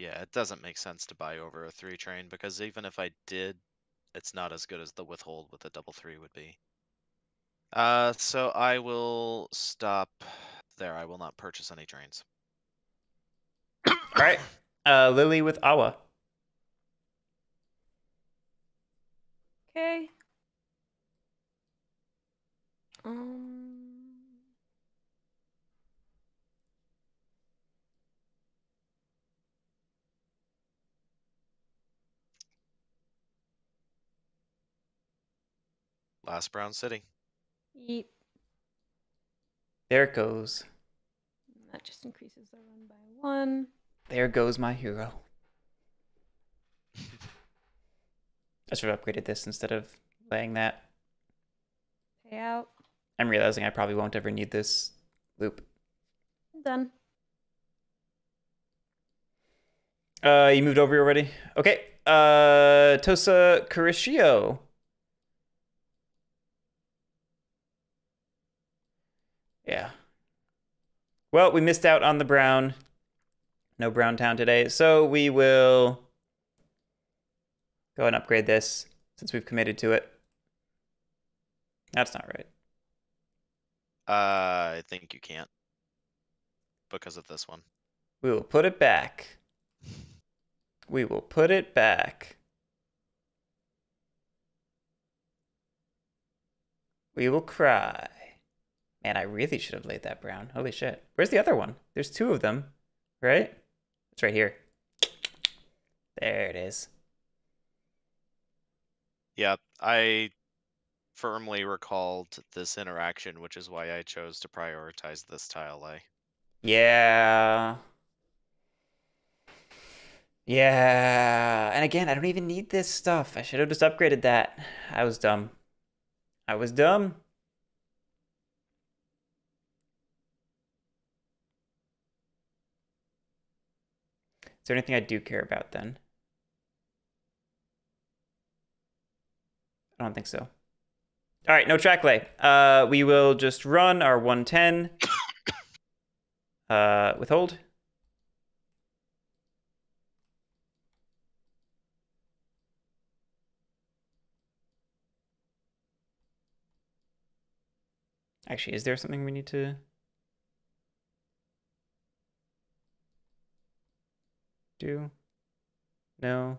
Yeah, it doesn't make sense to buy over a three train because even if I did, it's not as good as the withhold with a double three would be. Uh, so I will stop there. I will not purchase any trains. All right. [COUGHS] Uh, Lily with Awa. Okay. Um. Last Brown City. Yeet. There it goes. That just increases the run by one. There goes my hero. I should have upgraded this instead of laying that. Pay out. I'm realizing I probably won't ever need this loop. Done. Uh, you moved over already? Okay. Uh, Tosa Kuroshio. Yeah. Well, we missed out on the brown. No brown town today. So we will go and upgrade this since we've committed to it. That's not right. Uh, I think you can't because of this one. We will put it back. [LAUGHS] We will put it back. We will cry. I really should have laid that brown. Holy shit. Where's the other one? There's two of them, right? It's right here. There it is. Yep, I firmly recalled this interaction, which is why I chose to prioritize this tile lay. Yeah. Yeah. And again, I don't even need this stuff. I should have just upgraded that. I was dumb. I was dumb. There anything I do care about then? I don't think so. All right, no track lay. Uh, we will just run our 110. [COUGHS] Uh, withhold. Actually, is there something we need to do? No.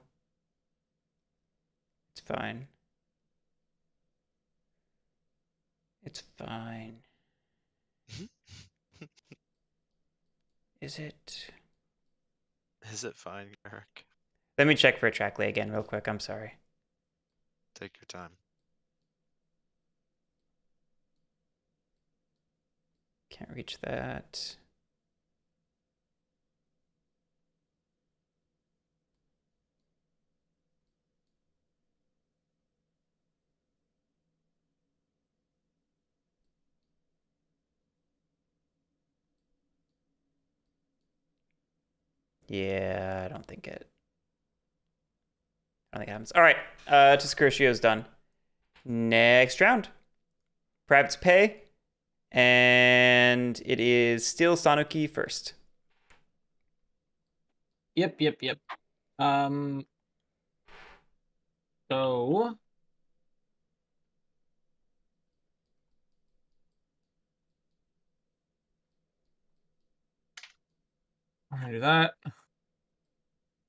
It's fine. It's fine. [LAUGHS] Is it? Is it fine, Eric? Let me check for a track lay again real quick. I'm sorry. Take your time. Can't reach that. Yeah, I don't think it. I don't think it happens. All right, uh, Tosa Kuroshio's done. Next round. Perhaps pay. And it is still Sanuki first. Yep, yep, yep. Um. So. I'm gonna do that.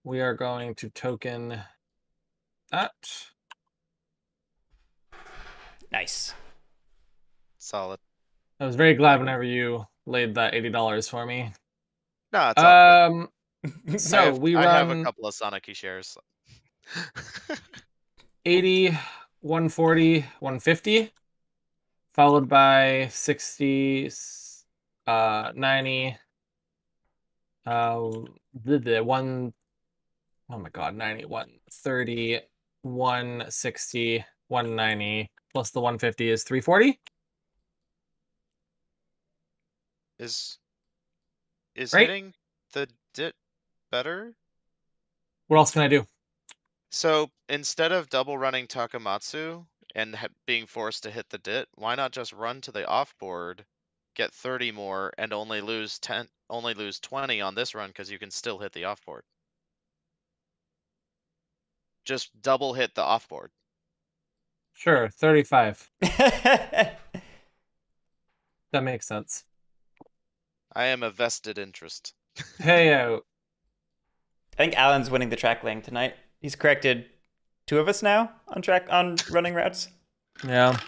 We are going to token that. Nice. Solid. I was very glad whenever you laid that eighty dollars for me. No, it's all Um, [LAUGHS] good. I so have, we I have a couple of Sanuki shares. [LAUGHS] 80, 140, 150, followed by 60, s- uh, 90, uh, the, the one, oh my god, 90, 130, 160, 190, plus the 150 is 340. is is Right? hitting the dit better? What else can I do? So instead of double running Takamatsu and being forced to hit the dit, why not just run to the off board, get 30 more, and only lose 10, only lose 20 on this run because you can still hit the off board. Just double hit the off board. Sure, 35. [LAUGHS] That makes sense. I am a vested interest. [LAUGHS] Hey, uh, I think Allen's winning the track lane tonight. He's corrected two of us now on track on running routes. yeah.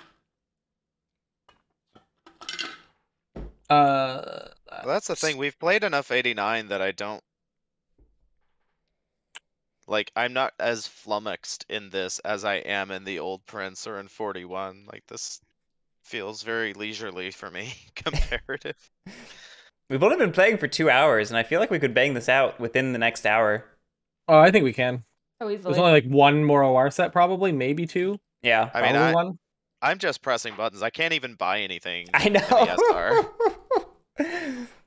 Uh, Well, that's the thing. We've played enough 89 that I don't. Like, I'm not as flummoxed in this as I am in the old Prince or in 41. Like, this feels very leisurely for me, [LAUGHS] comparative. [LAUGHS] We've only been playing for two hours, and I feel like we could bang this out within the next hour. oh, I think we can. Oh, so There's easily. only like one more OR set, probably, maybe two. Yeah, I mean, I, one. I'm just pressing buttons. I can't even buy anything. I in the SR. know. [LAUGHS]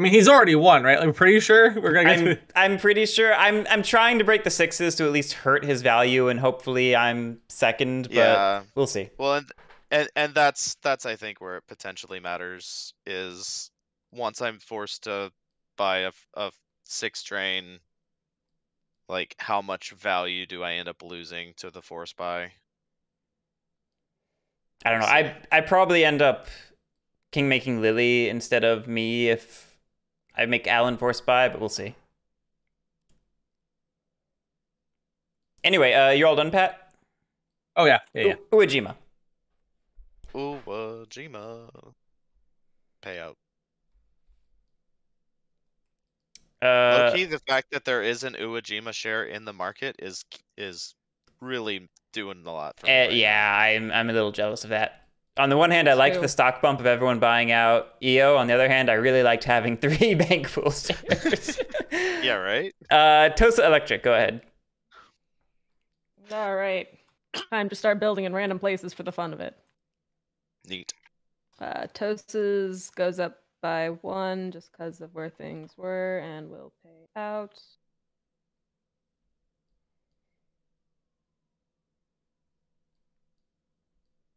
I mean, he's already won, right? Like, we're pretty sure we're gonna get. I'm, to... [LAUGHS] I'm pretty sure I'm I'm trying to break the sixes to at least hurt his value, and hopefully I'm second. But yeah. we'll see. Well, and, and and that's that's I think where it potentially matters is once I'm forced to buy a, a six train, like how much value do I end up losing to the force buy? I don't know. I I probably end up king making Lily instead of me if I make Allen force buy, but we'll see. Anyway, uh, you're all done, Pat. Oh yeah, yeah, yeah. U- Uejima. Uwajima payout. Uh, Low key, the fact that there is an Uwajima share in the market is is really doing a lot for. Uh, right now. yeah, I'm I'm a little jealous of that. On the one hand, I liked True. the stock bump of everyone buying out Iyo. On the other hand, I really liked having [LAUGHS] three bank pool shares. [LAUGHS] Yeah, right. Uh, Tosa Electric, go ahead. All right. Time to start building in random places for the fun of it. Neat. Uh, Tosa's goes up by one just because of where things were and will pay out.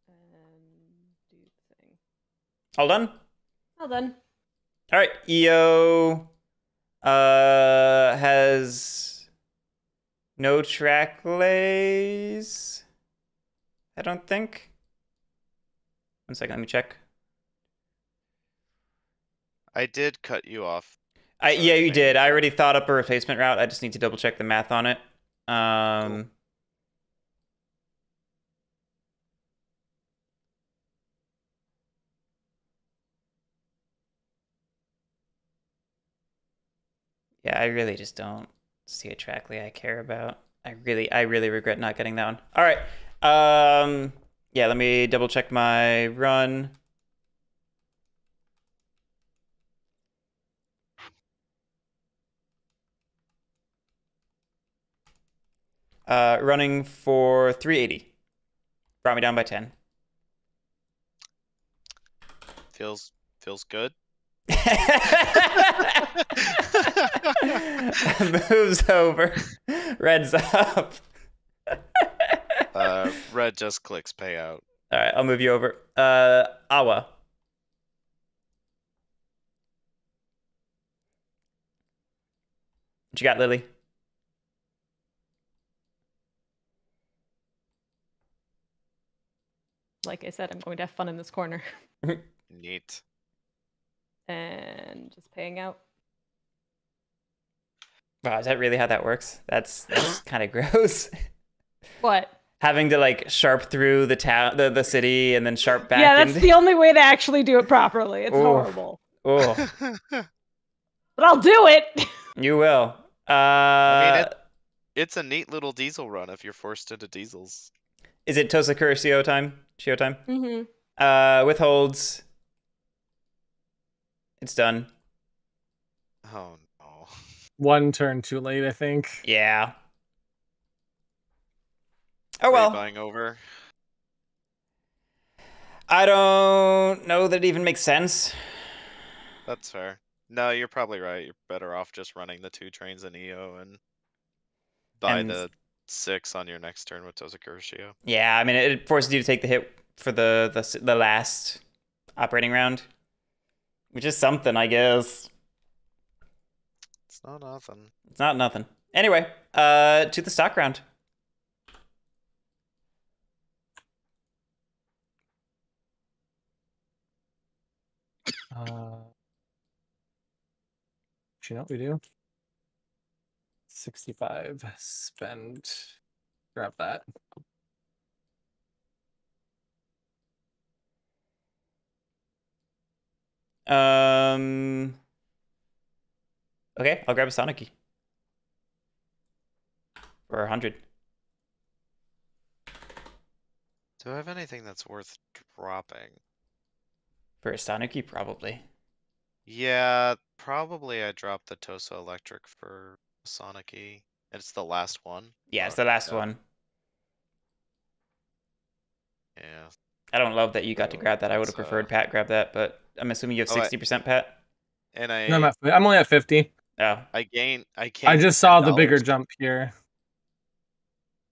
And do the thing. All done. All done. All right, Iyo uh, has no track lays. I don't think. One second, let me check. I did cut you off. I, yeah, you did. I already thought up a replacement route. I just need to double check the math on it. Um, Yeah, I really just don't see a track lay I care about. I really, I really regret not getting that one. All right. Um, yeah, let me double check my run. Uh, running for 380. Brought me down by 10. Feels feels good. [LAUGHS] Moves over. Red's up. [LAUGHS] Uh, red just clicks payout. All right, I'll move you over. Uh, Awa. What you got, Lily? Like I said, I'm going to have fun in this corner. [LAUGHS] Neat. And just paying out. Wow, is that really how that works? That's that's [LAUGHS] kind of gross. What? Having to like sharp through the town, the, the city, and then sharp back. yeah, that's into... the only way to actually do it properly. It's Oof. horrible. Oh, [LAUGHS] But I'll do it. [LAUGHS] you will. Uh, I mean, it, it's a neat little diesel run if you're forced into diesels. is it Tosa Kuroshio time? Shio time? hmm Uh, withholds. It's done. Oh no. One turn too late, I think. Yeah. Oh well. Buying over. I don't know that it even makes sense. That's fair. No, you're probably right. You're better off just running the two trains in Iyo and buy And- the six on your next turn with Tosa Kuroshio. Yeah, I mean, it forces you to take the hit for the the, the last operating round, which is something, I guess. It's not nothing. It's not nothing. Anyway, uh, to the stock round. [COUGHS] Uh, do you know what we do? 65. Spend. Grab that. Um. Okay, I'll grab a Sanuki for a hundred. Do I have anything that's worth dropping? For a Sanuki, probably. Yeah, probably I dropped the Tosa Electric for Sonic E. It's the last one. Yeah, it's Oh, the last one. Yeah. I don't love that you got to grab that. I would have preferred Pat grab that, but I'm assuming you have Oh, sixty percent Pat. And I No, I'm, at, I'm only at 50. Oh, I gain I can't I just saw the bigger jump here.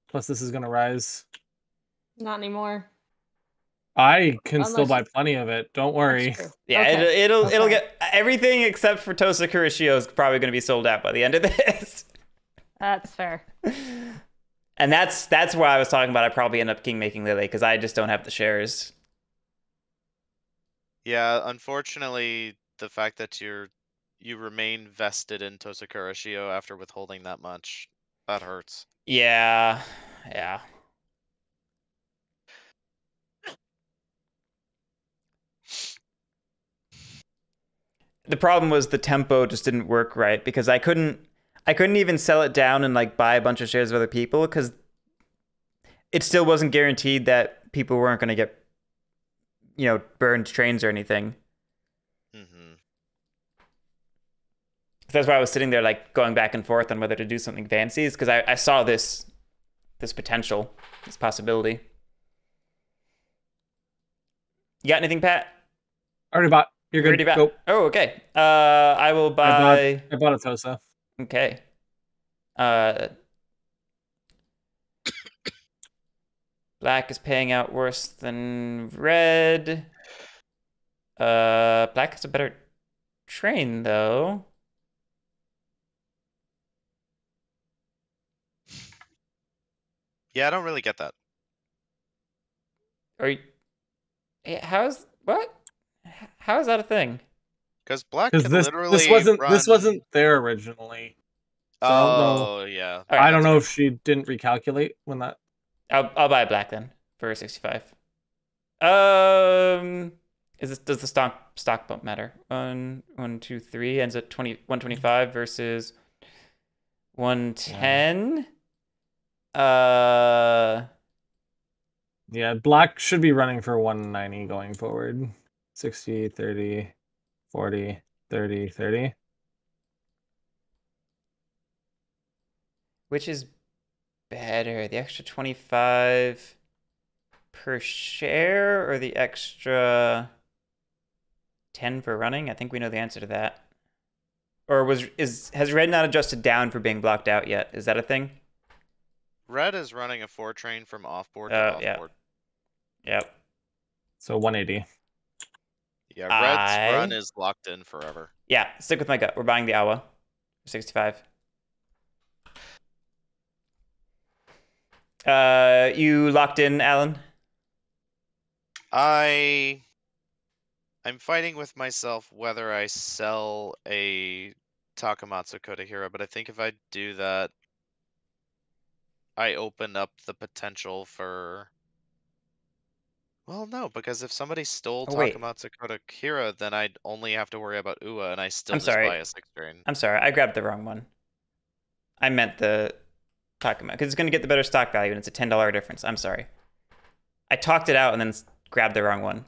Plus, this is going to rise. Not anymore. I can still buy plenty of it. Don't worry. Yeah. Okay, It'll it'll, it'll get everything except for Tosa Kuroshio is probably going to be sold out by the end of this. That's fair. [LAUGHS] And that's that's why I was talking about. I probably end up king making Lily because I just don't have the shares. Yeah, unfortunately, the fact that you're you remain vested in Tosa Kuroshio after withholding that much, that hurts. Yeah, yeah. The problem was the tempo just didn't work right because I couldn't I couldn't even sell it down and like buy a bunch of shares of other people because it still wasn't guaranteed that people weren't going to get you know burned trains or anything. hmm that's why I was sitting there like going back and forth on whether to do something fancy is because I, I saw this this potential, this possibility. You got anything, Pat? Already bought. You're good. Already bought- Go. Oh, okay. Uh, I will buy. I bought a Tosa. Okay. Uh, black is paying out worse than red. Uh, black has a better train though. Yeah, I don't really get that. Are you? How's what? How is that a thing? Because black Because can this literally this wasn't this wasn't there originally. so I. Oh yeah. All right, I don't that's know if she didn't recalculate when that. I'll I'll buy black then for sixty five. Um, is this does the stock stock bump matter? One one two three ends at 20, 125 versus one ten. Uh, Yeah, black should be running for 190 going forward. 60, 30, 40, 30, 30. which is better, the extra twenty five per share or the extra ten for running? I think we know the answer to that. Or was is has red not adjusted down for being blocked out yet? Is that a thing? Red is running a four train from offboard to Oh, yeah. Yep. So 180. Yeah, red's run is locked in forever. Yeah, stick with my gut. We're buying the Awa. 65. Uh, you locked in, Allen? I I'm fighting with myself whether I sell a Takamatsu Kotohira, but I think if I do that, I open up the potential for Well, no, because if somebody stole Oh, wait. Takamatsu Kotohira, then I'd only have to worry about Ua, and I still I'm just sorry. buy a six train. I'm sorry, I grabbed the wrong one. I meant the Takuma because it's going to get the better stock value and it's a ten dollar difference. I'm sorry. I talked it out and then s- grabbed the wrong one.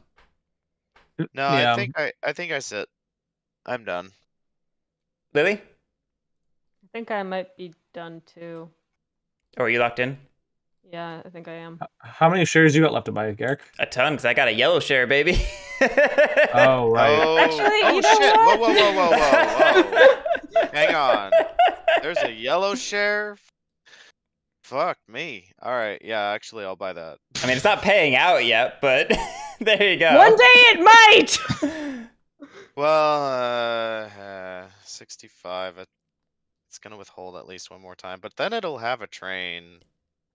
No, Yeah. I think I, I think I sit. I'm done. Lily, I think I might be done too. oh, are you locked in? Yeah, I think I am. How many shares you got left to buy, Guerric? A ton because I got a yellow share, baby. [LAUGHS] Oh right. Oh, Actually, oh you know shit! what? Whoa, whoa, whoa, whoa, whoa, whoa! Hang on. There's a yellow share. Fuck me. All right, yeah, actually, I'll buy that. I mean, it's not paying out yet, but [LAUGHS] there you go. One day it might. [LAUGHS] Well, uh, uh 65. It's gonna withhold at least one more time, but then it'll have a train.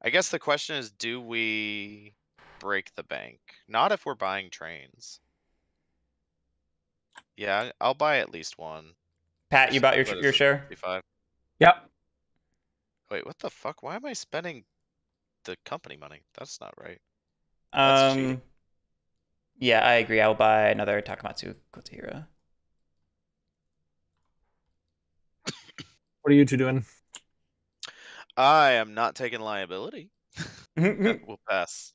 I guess the question is, do we break the bank? Not if we're buying trains. Yeah, I'll buy at least one. Pat, you bought your What is your it, share. 65. Yep. Wait, what the fuck? Why am I spending the company money? That's not right. That's cheating. Um, yeah, I agree. I'll buy another Takamatsu Kotohira. [COUGHS] What are you two doing? I am not taking liability. Mm-hmm. we'll pass.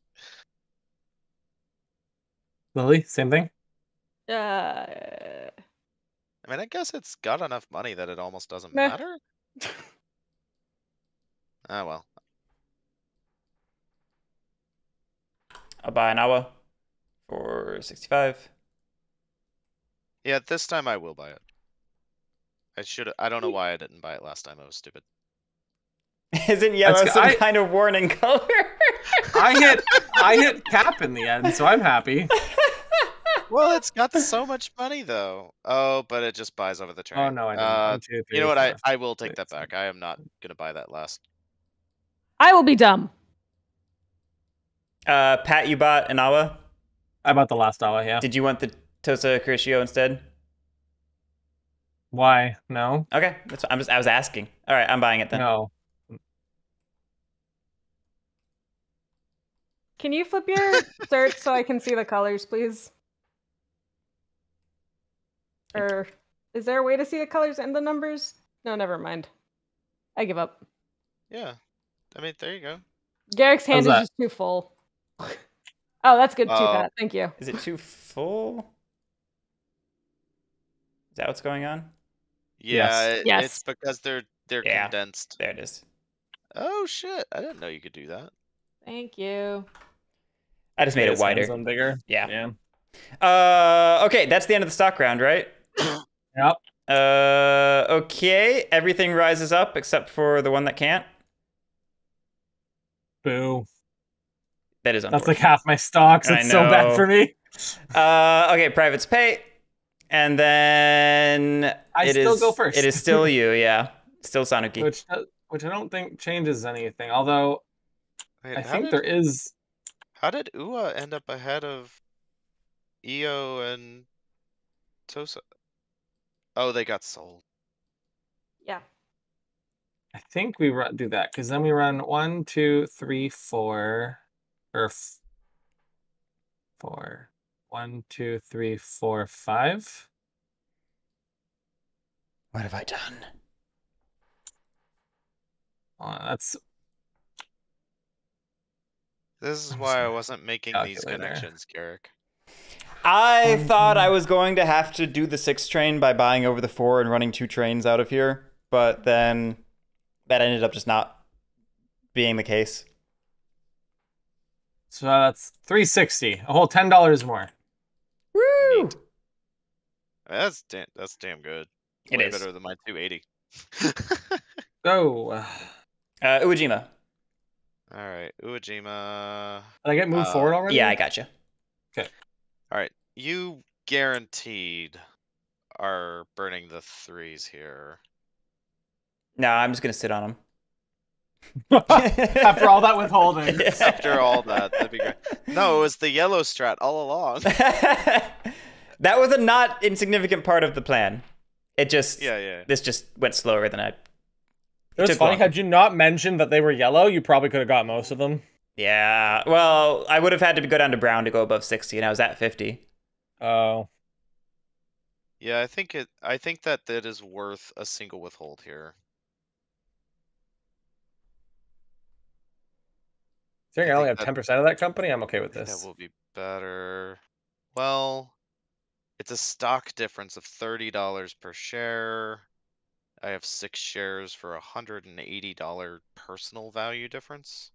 Lily, same thing. Uh, I mean, I guess it's got enough money that it almost doesn't Meh. matter. Ah, well. I'll buy an Awa for sixty-five. Yeah, this time I will buy it. I should. I don't know why I didn't buy it last time. I was stupid. [LAUGHS] Isn't yellow That's- some I- kind of warning color? I hit I hit cap in the end, so I'm happy. Well, it's got so much money though. Oh, but it just buys over the train. Oh no, I didn't. Uh, One, two, three, you know what? I. I will take that back. I am not gonna buy that last. I will be dumb. uh, Pat, you bought an Awa. I bought the last Awa, yeah. Did you want the Tosa Kuroshio instead? Why? No. Okay, that's. I'm just. I was asking. All right, I'm buying it then. No. Can you flip your search so I can see the colors, please? Or is there a way to see the colors and the numbers? No, never mind. I give up. Yeah. I mean, there you go. Guerric's hand How's is that? just too full. [LAUGHS] oh, that's good too. Pat. Thank you. Is it too full? Is that what's going on? Yeah. it- Yes. It's because they're they're Yeah. condensed. There it is. Oh shit! I didn't know you could do that. Thank you. I just made it wider. hands on bigger. Yeah. Yeah. Uh, okay, that's the end of the stock round, right? [COUGHS] Yep. Uh, okay. Everything rises up except for the one that can't. Boo. That is That's like half my stocks. I It's so bad for me. Uh, okay, privates pay, and then I it still is- go first. It is still you, yeah, still Sanuki. Which uh, which I don't think changes anything. Although Wait, I think did, there is How did Ua end up ahead of Iyo and Tosa? Oh, they got sold. Yeah. I think we run, do that because then we run one, two, three, four, or f- four. One, two, three, four, five. What have I done? Uh, that's This is why I wasn't making these connections, Guerric. I Um, thought I was going to have to do the six train by buying over the four and running two trains out of here, but then that ended up just not being the case. so that's three sixty. A whole ten dollars more. Woo! Neat. That's damn. That's damn good. It Way is. better than my 280. [LAUGHS] Oh, uh, Uh, Uwajima. All right, Uwajima. did I get moved Uh, forward already? Yeah, I gotcha. Okay. All right, you guaranteed are burning the threes here. No, I'm just gonna sit on them. [LAUGHS] After all that withholding. [LAUGHS] them. After all that, that'd be great. No, it was the yellow strat all along. [LAUGHS] that was a not insignificant part of the plan. It just yeah, yeah. this just went slower than I. It was funny. long. Had you not mentioned that they were yellow, you probably could have got most of them. Yeah. Well, I would have had to go down to brown to go above 60, and I was at 50. Oh, Yeah, I think it. I think that that is worth a single withhold here. considering I I only have ten percent of that company, I'm okay with this. That will be better. Well, it's a stock difference of thirty dollars per share. I have six shares for a hundred and eighty dollar personal value difference.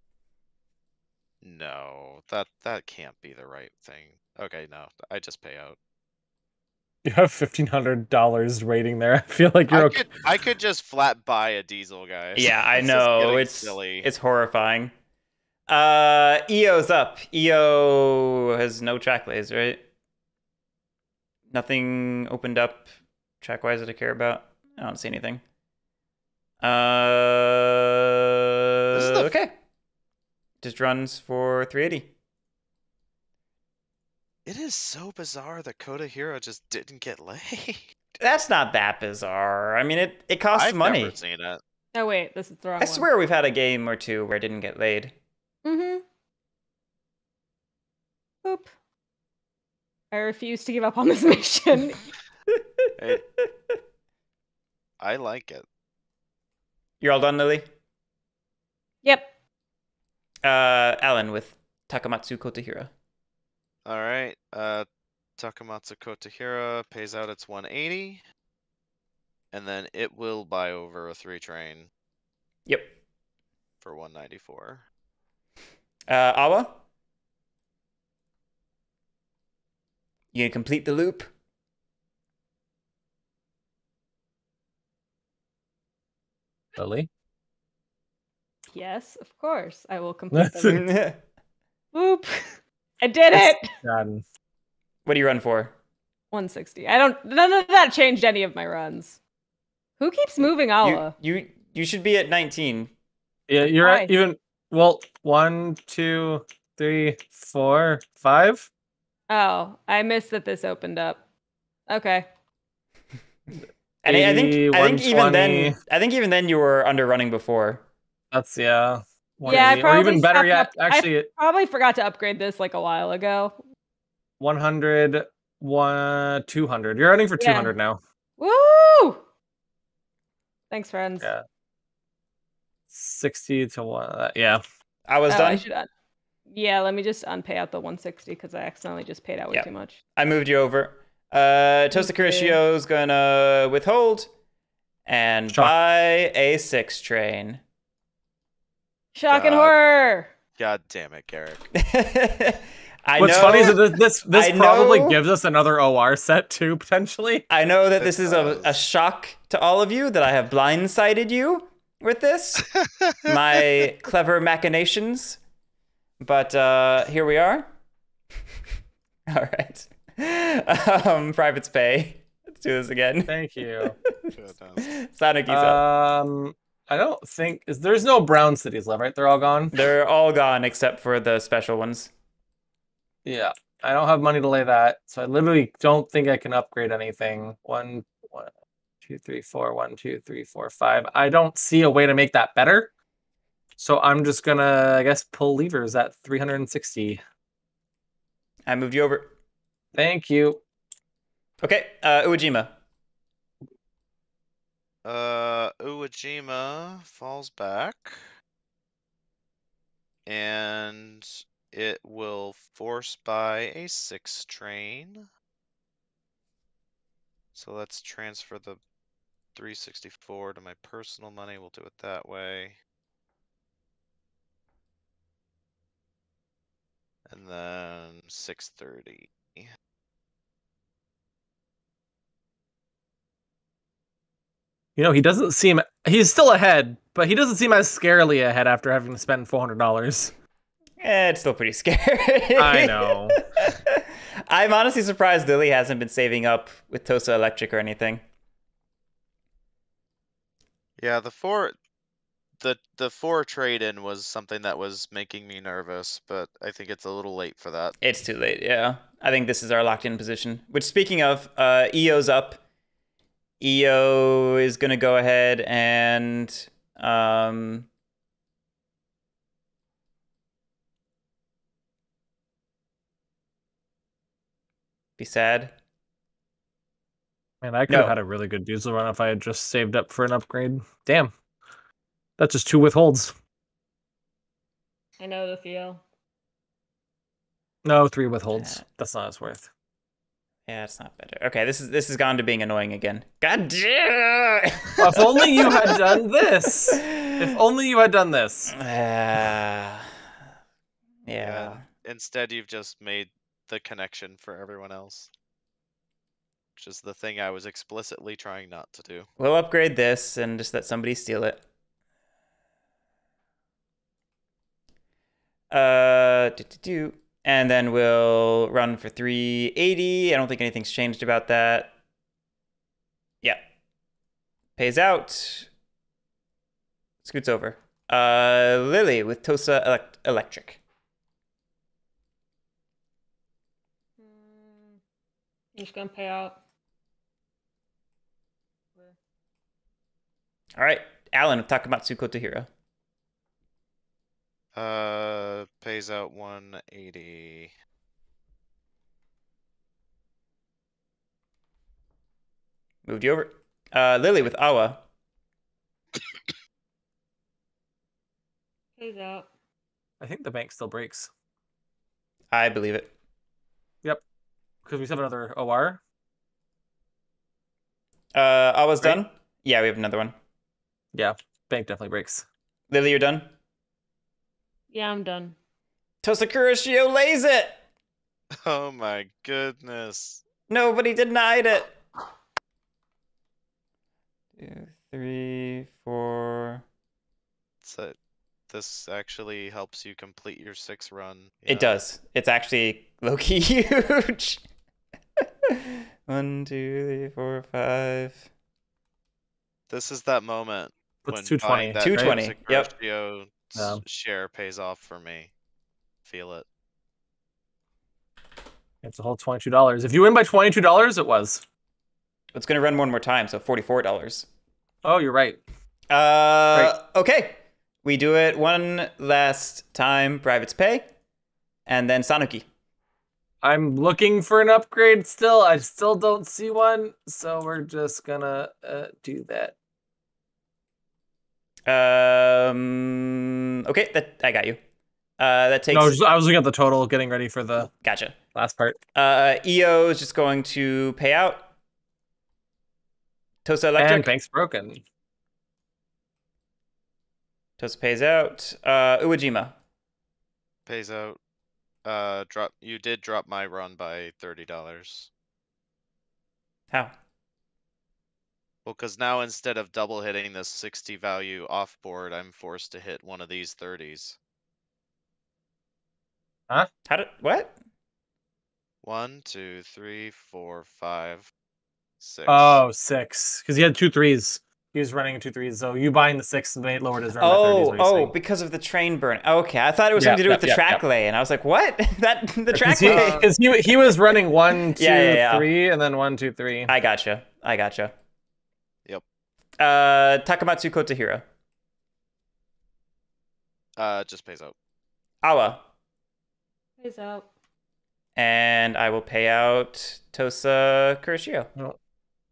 No, that that can't be the right thing. Okay, no, I just pay out. You have fifteen hundred dollars rating there. [LAUGHS] I feel like you're I okay. could I could just flat buy a diesel, guys. Yeah, I This know. It's silly. it's horrifying. Uh, Iyo's up. Iyo has no track lays, right? Nothing opened up track wise that I care about. I don't see anything. Uh, is the- okay. Just runs for 380. It is so bizarre that Kotohira just didn't get laid. [LAUGHS] That's not that bizarre. I mean, it, it costs I've money. never seen it. Oh wait, this is the wrong I swear we've had a game or two where it didn't get laid. Mm-hmm. Boop. I refuse to give up on this [LAUGHS] mission. [LAUGHS] It- I like it. You're all done, Lily? yep. Uh, Allen with Takamatsu Kotohira. All right. Uh, Takamatsu Kotohira pays out its 180, and then it will buy over a three train Yep. for 194. Uh, Awa? You gonna complete the loop? Lily. Yes, of course. I will [LAUGHS] complete them. [LAUGHS] what Boop. I did it. What do you run for? 160. I don't. None of that changed any of my runs. Who keeps moving You, you you should be at 19. Yeah, you're at even. Well, one, two, three, four, five. Oh, I missed that this opened up. Okay. [LAUGHS] And I I think I think even then I think even then you were under running before. That's yeah. Yeah, I 180, or probably even better stopped yet, up- I- Probably forgot to upgrade this like a while ago. 100, one, 200. You're running for Yeah. 200 now. Woo! Thanks, friends. Yeah. 60 to one. uh, yeah. I was Oh, done. I should un- yeah, let me just unpay out the 160 because I accidentally just paid out way Yep. too much. I moved you over. Uh, Tosa Okay. Kuroshio's gonna withhold and Shock. buy a six train. Shock and horror! God damn it, Guerric. [LAUGHS] I What's know, funny is that this this, this I probably know- gives us another OR set too potentially. I know that It this is a, a shock to all of you that I have blindsided you with this, [LAUGHS] my clever machinations. But uh, here we are. [LAUGHS] all right. Um, privates pay. Let's do this again. Thank you. Goodness. Sonic, he's up. um, I don't think is there's no brown cities left, right? They're all gone. They're all gone except for the special ones. Yeah, I don't have money to lay that, so I literally don't think I can upgrade anything. One, one, two, three, four. One, two, three, four, five. I don't see a way to make that better. So I'm just gonna, I guess, pull levers at 360. I moved you over. Thank you. Okay, uh, Uwajima. Uh, Uwajima falls back. And it will force by a six train. So let's transfer the 364 to my personal money. We'll do it that way. And then 630. You know, he doesn't seem he's still ahead, but he doesn't seem as scarily ahead after having to spend four hundred dollars. Eh, it's still pretty [LAUGHS] scary. I know. [LAUGHS] I'm honestly surprised Lily hasn't been saving up with Tosa Electric or anything. Yeah, the four the the four trade in was something that was making me nervous, but I think it's a little late for that. It's too late, yeah. I think this is our locked in position. Which, speaking of, uh, Iyo's up. EO is going to go ahead and um, be sad. Man, I could no. have had a really good diesel run if I had just saved up for an upgrade. Damn. That's just two withholds. I know the feel. No, three withholds. Yeah. That's not as worth. Yeah, it's not better. Okay, this is this has gone to being annoying again. God damn! If only you had done [LAUGHS] this. If only you had done this. Uh, [SIGHS] yeah. Instead, you've just made the connection for everyone else. Which is the thing I was explicitly trying not to do. We'll upgrade this and just let somebody steal it. Uh, do, do, do. And then we'll run for 380. I don't think anything's changed about that. Yeah. Pays out. Scoots over. Uh, Lily with Tosa elect- Electric. Mm, I'm just gonna pay out. All right, Allen with Takamatsu Kotohira. Uh, pays out 180. Moved you over. Uh, Lily with Awa. Pays out. I think the bank still breaks. I believe it. Yep. Because we still have another OR. Uh, Awa's Right? done. Yeah, we have another one. Yeah, bank definitely breaks. Lily, you're done. Yeah, I'm done. Tosa Kuroshio lays it. Oh my goodness. Nobody denied it. Two, three, four. So this actually helps you complete your six run. It yeah. does. It's actually low key [LAUGHS] huge. [LAUGHS] One, two, three, four, five. This is that moment That's when 220. buying that 220, Jose yep. Kuroshio Yeah. s- share pays off for me. Feel it. It's a whole twenty-two dollars. If you win by twenty-two dollars, it was. It's gonna run one more time, so forty-four dollars. Oh, you're right. Uh, okay. We do it one last time. Private's pay, and then Sanuki. I'm looking for an upgrade still. I still don't see one, so we're just gonna uh, do that. Um. Okay, that I got you. Uh, that takes. No, just- I was looking at the total, getting ready for the Gotcha. last part. Uh, Iyo is just going to pay out. Tosa Electric. And bank's broken. Tosa pays out. Uh, Uwajima. Pays out. Uh, drop. You did drop my run by thirty dollars. How? Well, because now instead of double hitting this sixty value off board, I'm forced to hit one of these thirties. Huh? How did what? One, two, three, four, five, six. Oh, six. Because he had two threes. He was running two threes. So you buying the six made lowered his run by 30 Oh, what you're oh, saying. because of the train burn. Okay, I thought it was Yeah, something to do with the yeah, track yeah. lay, and I was like, "What? [LAUGHS] that the [LAUGHS] track Because he, lay?" 'cause he, he was running one, two, [LAUGHS] Yeah, yeah, yeah. three, and then one, two, three. I gotcha. I gotcha. Yep. Uh, Takamatsu Kotohira. Uh, just pays out. Awa. Pays out. And I will pay out Tosa Kuroshio.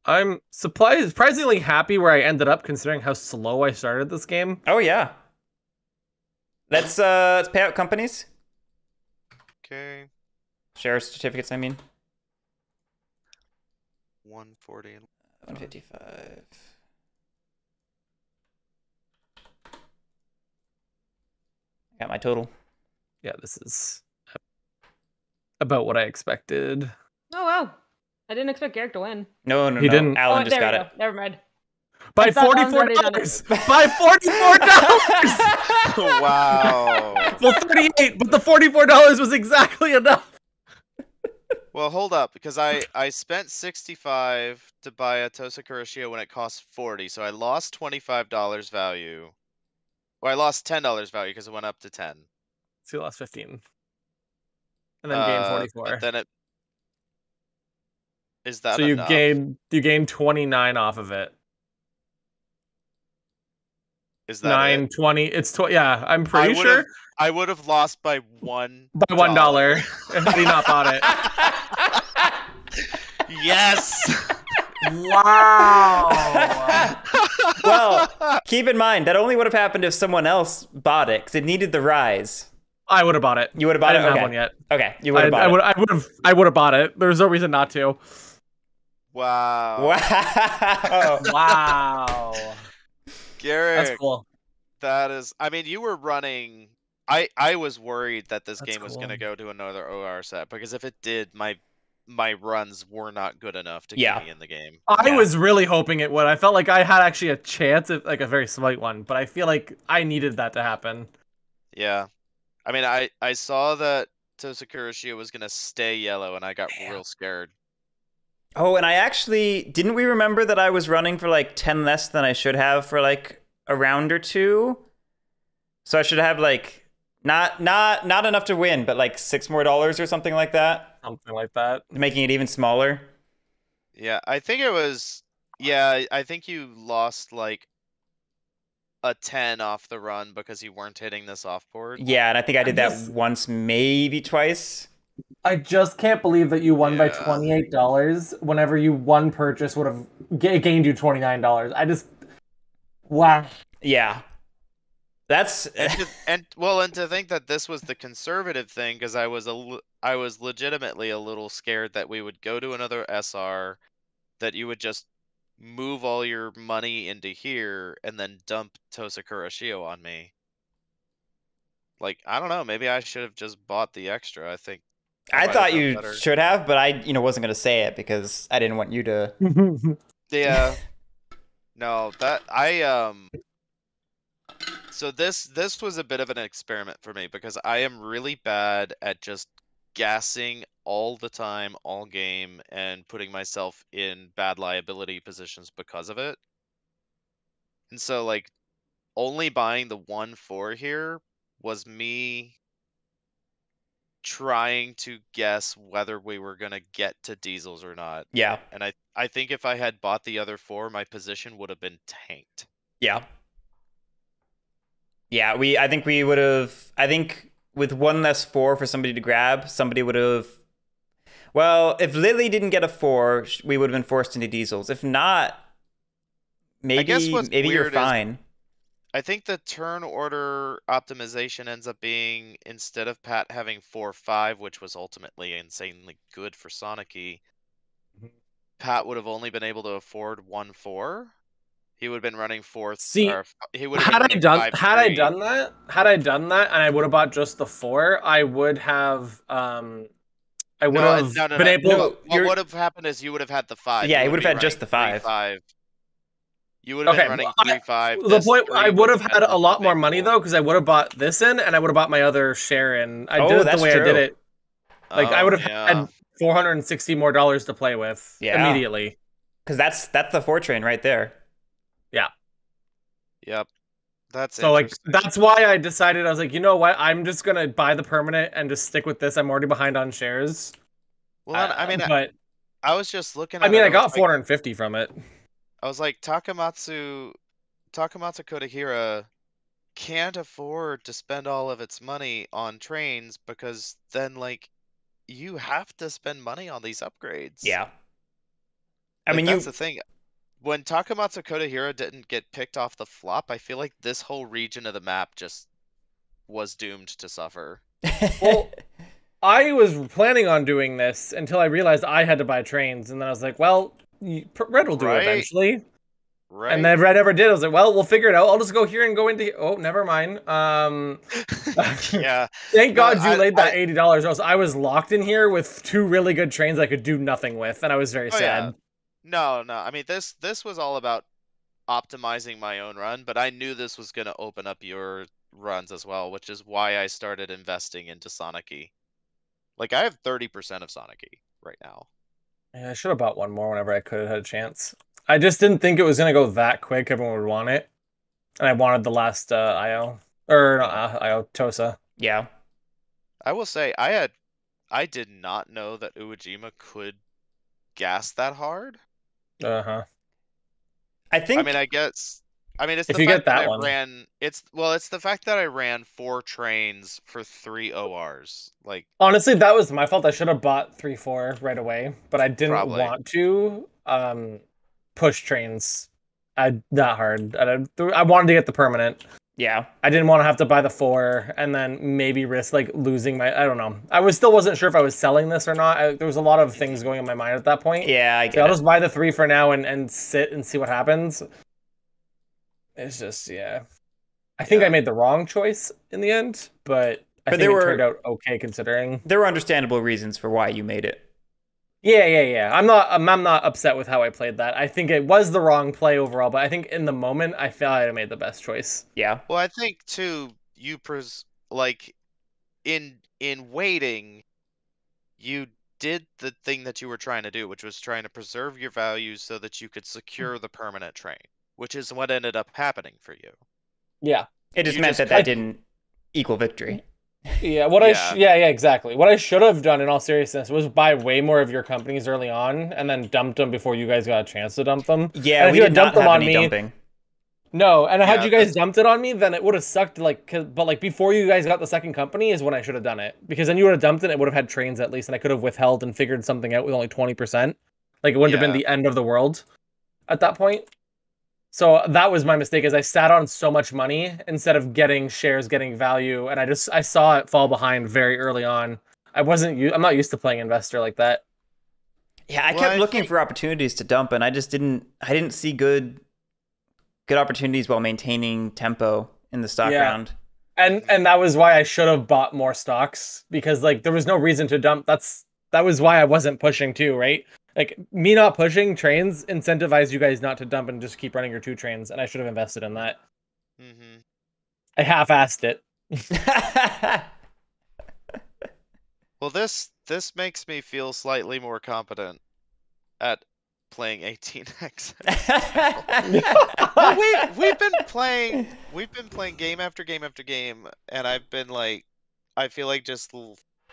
I'm surprised, surprisingly happy where I ended up considering how slow I started this game. Oh yeah. Let's uh let's pay out companies. Okay, Share certificates, I mean. one forty and 155. Got my total. Yeah, this is about what I expected. Oh wow. I didn't expect Guerric to win. No, no, He no. didn't- Allen oh, just there got we it. go. Never mind. By I thought Allen's forty-four dollars. By forty-four dollars. wow. [LAUGHS] well, thirty-eight, but the forty-four dollars was exactly enough. Well, hold up, because I I spent sixty five to buy a Tosa Kuroshio when it cost forty, so I lost twenty five dollars value. Well, I lost ten dollars value because it went up to ten. So you lost fifteen, and then gained Uh, forty-four. But then it is that So you enough? gained you gained twenty-nine off of it. is that Nine it? twenty. It's tw- yeah. I'm pretty would've- sure I would have lost by one by one dollar [LAUGHS] had he not bought it. [LAUGHS] yes. [LAUGHS] Wow. Well, Keep in mind that only would have happened if someone else bought it because it needed the rise. I would have bought it. You would have I bought it. didn't Okay. have one yet. Okay, you would have bought I it. would. I would have. I would have bought it. There's no reason not to. wow. Wow. [LAUGHS] Wow. Guerric, That's cool. that is. I mean, you were running. I I was worried that this That's game was gonna go to another OR set because if it did, my my runs were not good enough to Yeah. get me in the game. I Yeah. was really hoping it would. I felt like I had actually a chance, of, like a very slight one, but I feel like I needed that to happen. Yeah. I mean, I I saw that Tosa Kuroshio was gonna stay yellow, and I got Damn. real scared. Oh, and I actually didn't we remember that I was running for like 10 less than I should have for like a round or two? So I should have like not not not enough to win, but like 6 more dollars or something like that, Something like that. making it even smaller. Yeah, I think it was. Yeah, I- I think you lost like a ten off the run because you weren't hitting this off board. Yeah, and I think I did that just- once maybe twice. I just can't believe that you won by twenty eight dollars. Whenever you one purchase would have ga- gained you twenty nine dollars. I just wow. Yeah. That's [LAUGHS] And, to, and well, and to think that this was the conservative thing, because I was a, li- I was legitimately a little scared that we would go to another SR, that you would just move all your money into here and then dump Tosa Kuroshio on me. Like I don't know, maybe I should have just bought the extra. I think I thought you better. should have, but I you know wasn't going to say it because I didn't want you to [LAUGHS] Yeah. [LAUGHS] no, that I um so this this was a bit of an experiment for me because I am really bad at just gassing all the time all game and putting myself in bad liability positions because of it. And so like only buying the 1-4 here was me trying to guess whether we were going to get to diesels or not. Yeah. And I I think if I had bought the other four, my position would have been tanked. Yeah. Yeah, we I think we would have I think with one less 4 for somebody to grab, somebody would have Well, if Lily didn't get a 4, we would have been forced into diesels. If not maybe maybe you're weird is- fine. I think the turn order optimization ends up being instead of Pat having four five, which was ultimately insanely good for Sanuki, Mhm. Pat would have only been able to afford one four. He would have been running fourth. See, or he would have had I done five, had I done that, had I done that, and I would have bought just the four, I would have um, I would No, have no, no, been no. able. No, What you're- would have happened is you would have had the five. Yeah, You he would would have had just running the three, five. You would have Okay, been running well, I- three five. the this point three I would have have had a lot more money though, because I would have bought this in, and I would have bought my other share in. I Oh, did it the way I did it. Like I Oh, would have yeah. had four hundred and sixty more dollars to play with Yeah. immediately. Cuz that's that's the 4 train right there. Yep. That's So like that's why I decided I was like, you know what, I'm just gonna buy the permanent and just stick with this. I'm already behind on shares. Well, then, I Uh, mean, I, but I was just looking. I mean, I was got like- 450 from it. I was like, Takamatsu, Takamatsu Kotohira can't afford to spend all of its money on trains because then, like, you have to spend money on these upgrades. Yeah. I Like, mean, you that's the thing. When Takamatsu Kotohira didn't get picked off the flop, I feel like this whole region of the map just was doomed to suffer. Well, [LAUGHS] I was planning on doing this until I realized I had to buy trains, and then I was like, well, Red will do Right. it eventually. Right? And then Red never did. I was like, well, we'll figure it out. I'll just go here and go into. Oh, never mind. Um, [LAUGHS] yeah. [LAUGHS] thank No, God you I- laid that I- eighty dollars. I was I was locked in here with two really good trains I could do nothing with, and I was very Oh, yeah. Sad. No, no. I mean this this was all about optimizing my own run, but I knew this was going to open up your runs as well, which is why I started investing into Sanuki. Like I have 30% of Sanuki right now. Yeah, I should have bought one more whenever I could have had a chance. I just didn't think it was gonna go that quick. Everyone would want it, and I wanted the last uh, Iyo or not uh, Iyo Tosa. yeah. I will say I had I did not know that Uwajima could gas that hard. Uh huh. I think I mean, I guess I mean, it's If the you fact get that I one. ran. It's well, it's the fact that I ran four trains for three ORs. Like, Honestly, that was my fault. I should have bought three four right away, but I didn't Probably. want to um push trains I, that hard. I, I wanted to get the permanent. Yeah. I didn't want to have to buy the four and then maybe risk like losing my. I don't know. I was still wasn't sure if I was selling this or not. I, there was a lot of things going in my mind at that point. Yeah, I So get I'll just buy the three for now and, and sit and see what happens. It's just yeah. I think Yeah. I made the wrong choice in the end, but I But think there it were- turned out okay considering. There were understandable reasons for why you made it. Yeah, yeah, yeah. I'm not I'm, I'm not upset with how I played that. I think it was the wrong play overall, but I think in the moment I felt I made the best choice. Yeah. well, I think too. You pres like, in in waiting, you did the thing that you were trying to do, which was trying to preserve your values so that you could secure the permanent train, which is what ended up happening for you. Yeah. It just You meant just that that didn't equal victory. Yeah, what I sh- Yeah. yeah yeah exactly. What I should have done in all seriousness was buy way more of your companies early on and then dumped them before you guys got a chance to dump them. Yeah, And if we you did had not dumped them have on any me- dumping. No, and had you guys dumped it on me, then it would have sucked. Like, 'cause- but like before you guys got the second company is when I should have done it because then you would have dumped it. It would have had trains at least, and I could have withheld and figured something out with only twenty percent. Like it wouldn't have been the end of the world at that point. So that was my mistake. Is I sat on so much money instead of getting shares, getting value, and I just I saw it fall behind very early on. I wasn't. I'm not used to playing investor like that. Yeah, I Well, kept I looking think- for opportunities to dump, and I just didn't. I didn't see good, good opportunities while maintaining tempo in the stock Yeah. round. and and that was why I should have bought more stocks because like there was no reason to dump. That's that was why I wasn't pushing too, right? Like me not pushing trains incentivized you guys not to dump and just keep running your two trains, and I should have invested in that. Mm-hmm. I half-assed it. [LAUGHS] Well, this this makes me feel slightly more competent at playing 18x. well, we we've been playing we've been playing game after game after game, and I've been like, I feel like just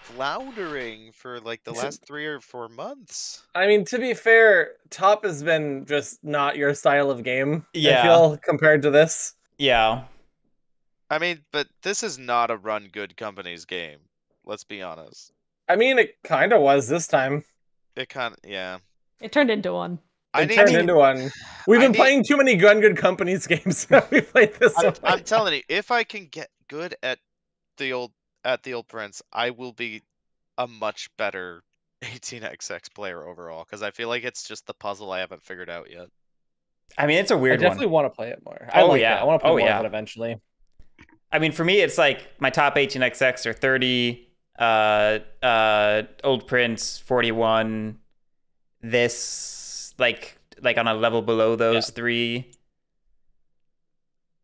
floundering for like the last three or four months. I mean, to be fair, top has been just not your style of game. Yeah. I feel compared to this. yeah, I mean, but this is not a run good companies game. Let's be honest. I mean, it kind of was this time. It kind of yeah. It turned into one. I It need turned to- into one. We've I been need- playing too many gun good companies [LAUGHS] games. we played this I'm, one. I'm telling you, if I can get good at the old at the old prince, I will be a much better [LAUGHS] 18xx player overall because I feel like it's just the puzzle I haven't figured out yet. I mean it's a weird I definitely one. want to play it more. I Oh, like yeah. that. I want to play Oh, more yeah. of it eventually. I mean, for me, it's like my top 18xx are 30, uh, uh, Old Prince 41, this like like on a level below those three.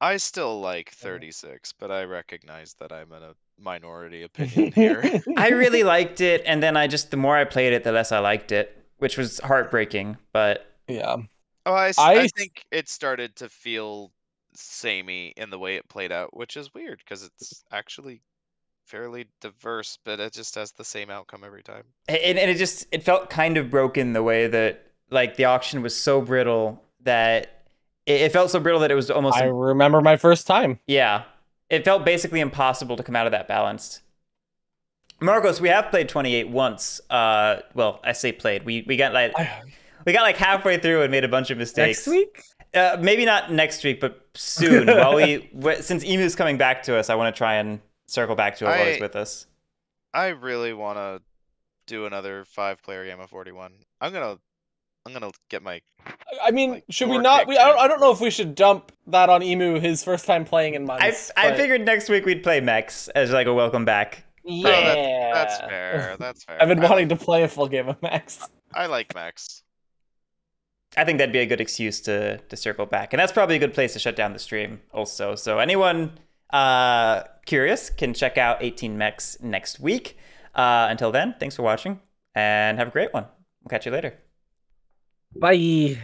I still like uh-huh. 36, but I recognize that I'm in a minority [LAUGHS] opinion here. I really liked it, and then I just the more I played it, the less I liked it, which was heartbreaking. But yeah. Oh, I, s- I I- think it started to feel samey in the way it played out, which is weird because it's actually fairly diverse, but it just has the same outcome every time. and, and it just it felt kind of broken the way that like the auction was so brittle that it, it felt so brittle that it was almost I remember my first time. yeah it felt basically impossible to come out of that balanced marcos we have played 28 once uh well i say played we we got like we got like halfway through and made a bunch of mistakes Next week? uh, maybe not next week but soon [LAUGHS] while we wh- since emu's coming back to us i want to try and circle back to it while he's with us I really want to do another five-player game of 41. I'm gonna, I'm gonna get my. I mean, Like, should we not? We, I, don't. I don't know if we should dump that on Emu his first time playing in I, months. I but- figured next week we'd play Mex as like a welcome back. Yeah. That's fair. That's fair. I've been I wanting like, to play a full game of Mex. I like Mex. I think that'd be a good excuse to to circle back, and that's probably a good place to shut down the stream. Also, so anyone uh, curious can check out 18 Mex next week. Uh, until then, thanks for watching, and have a great one. We'll catch you later. Bye.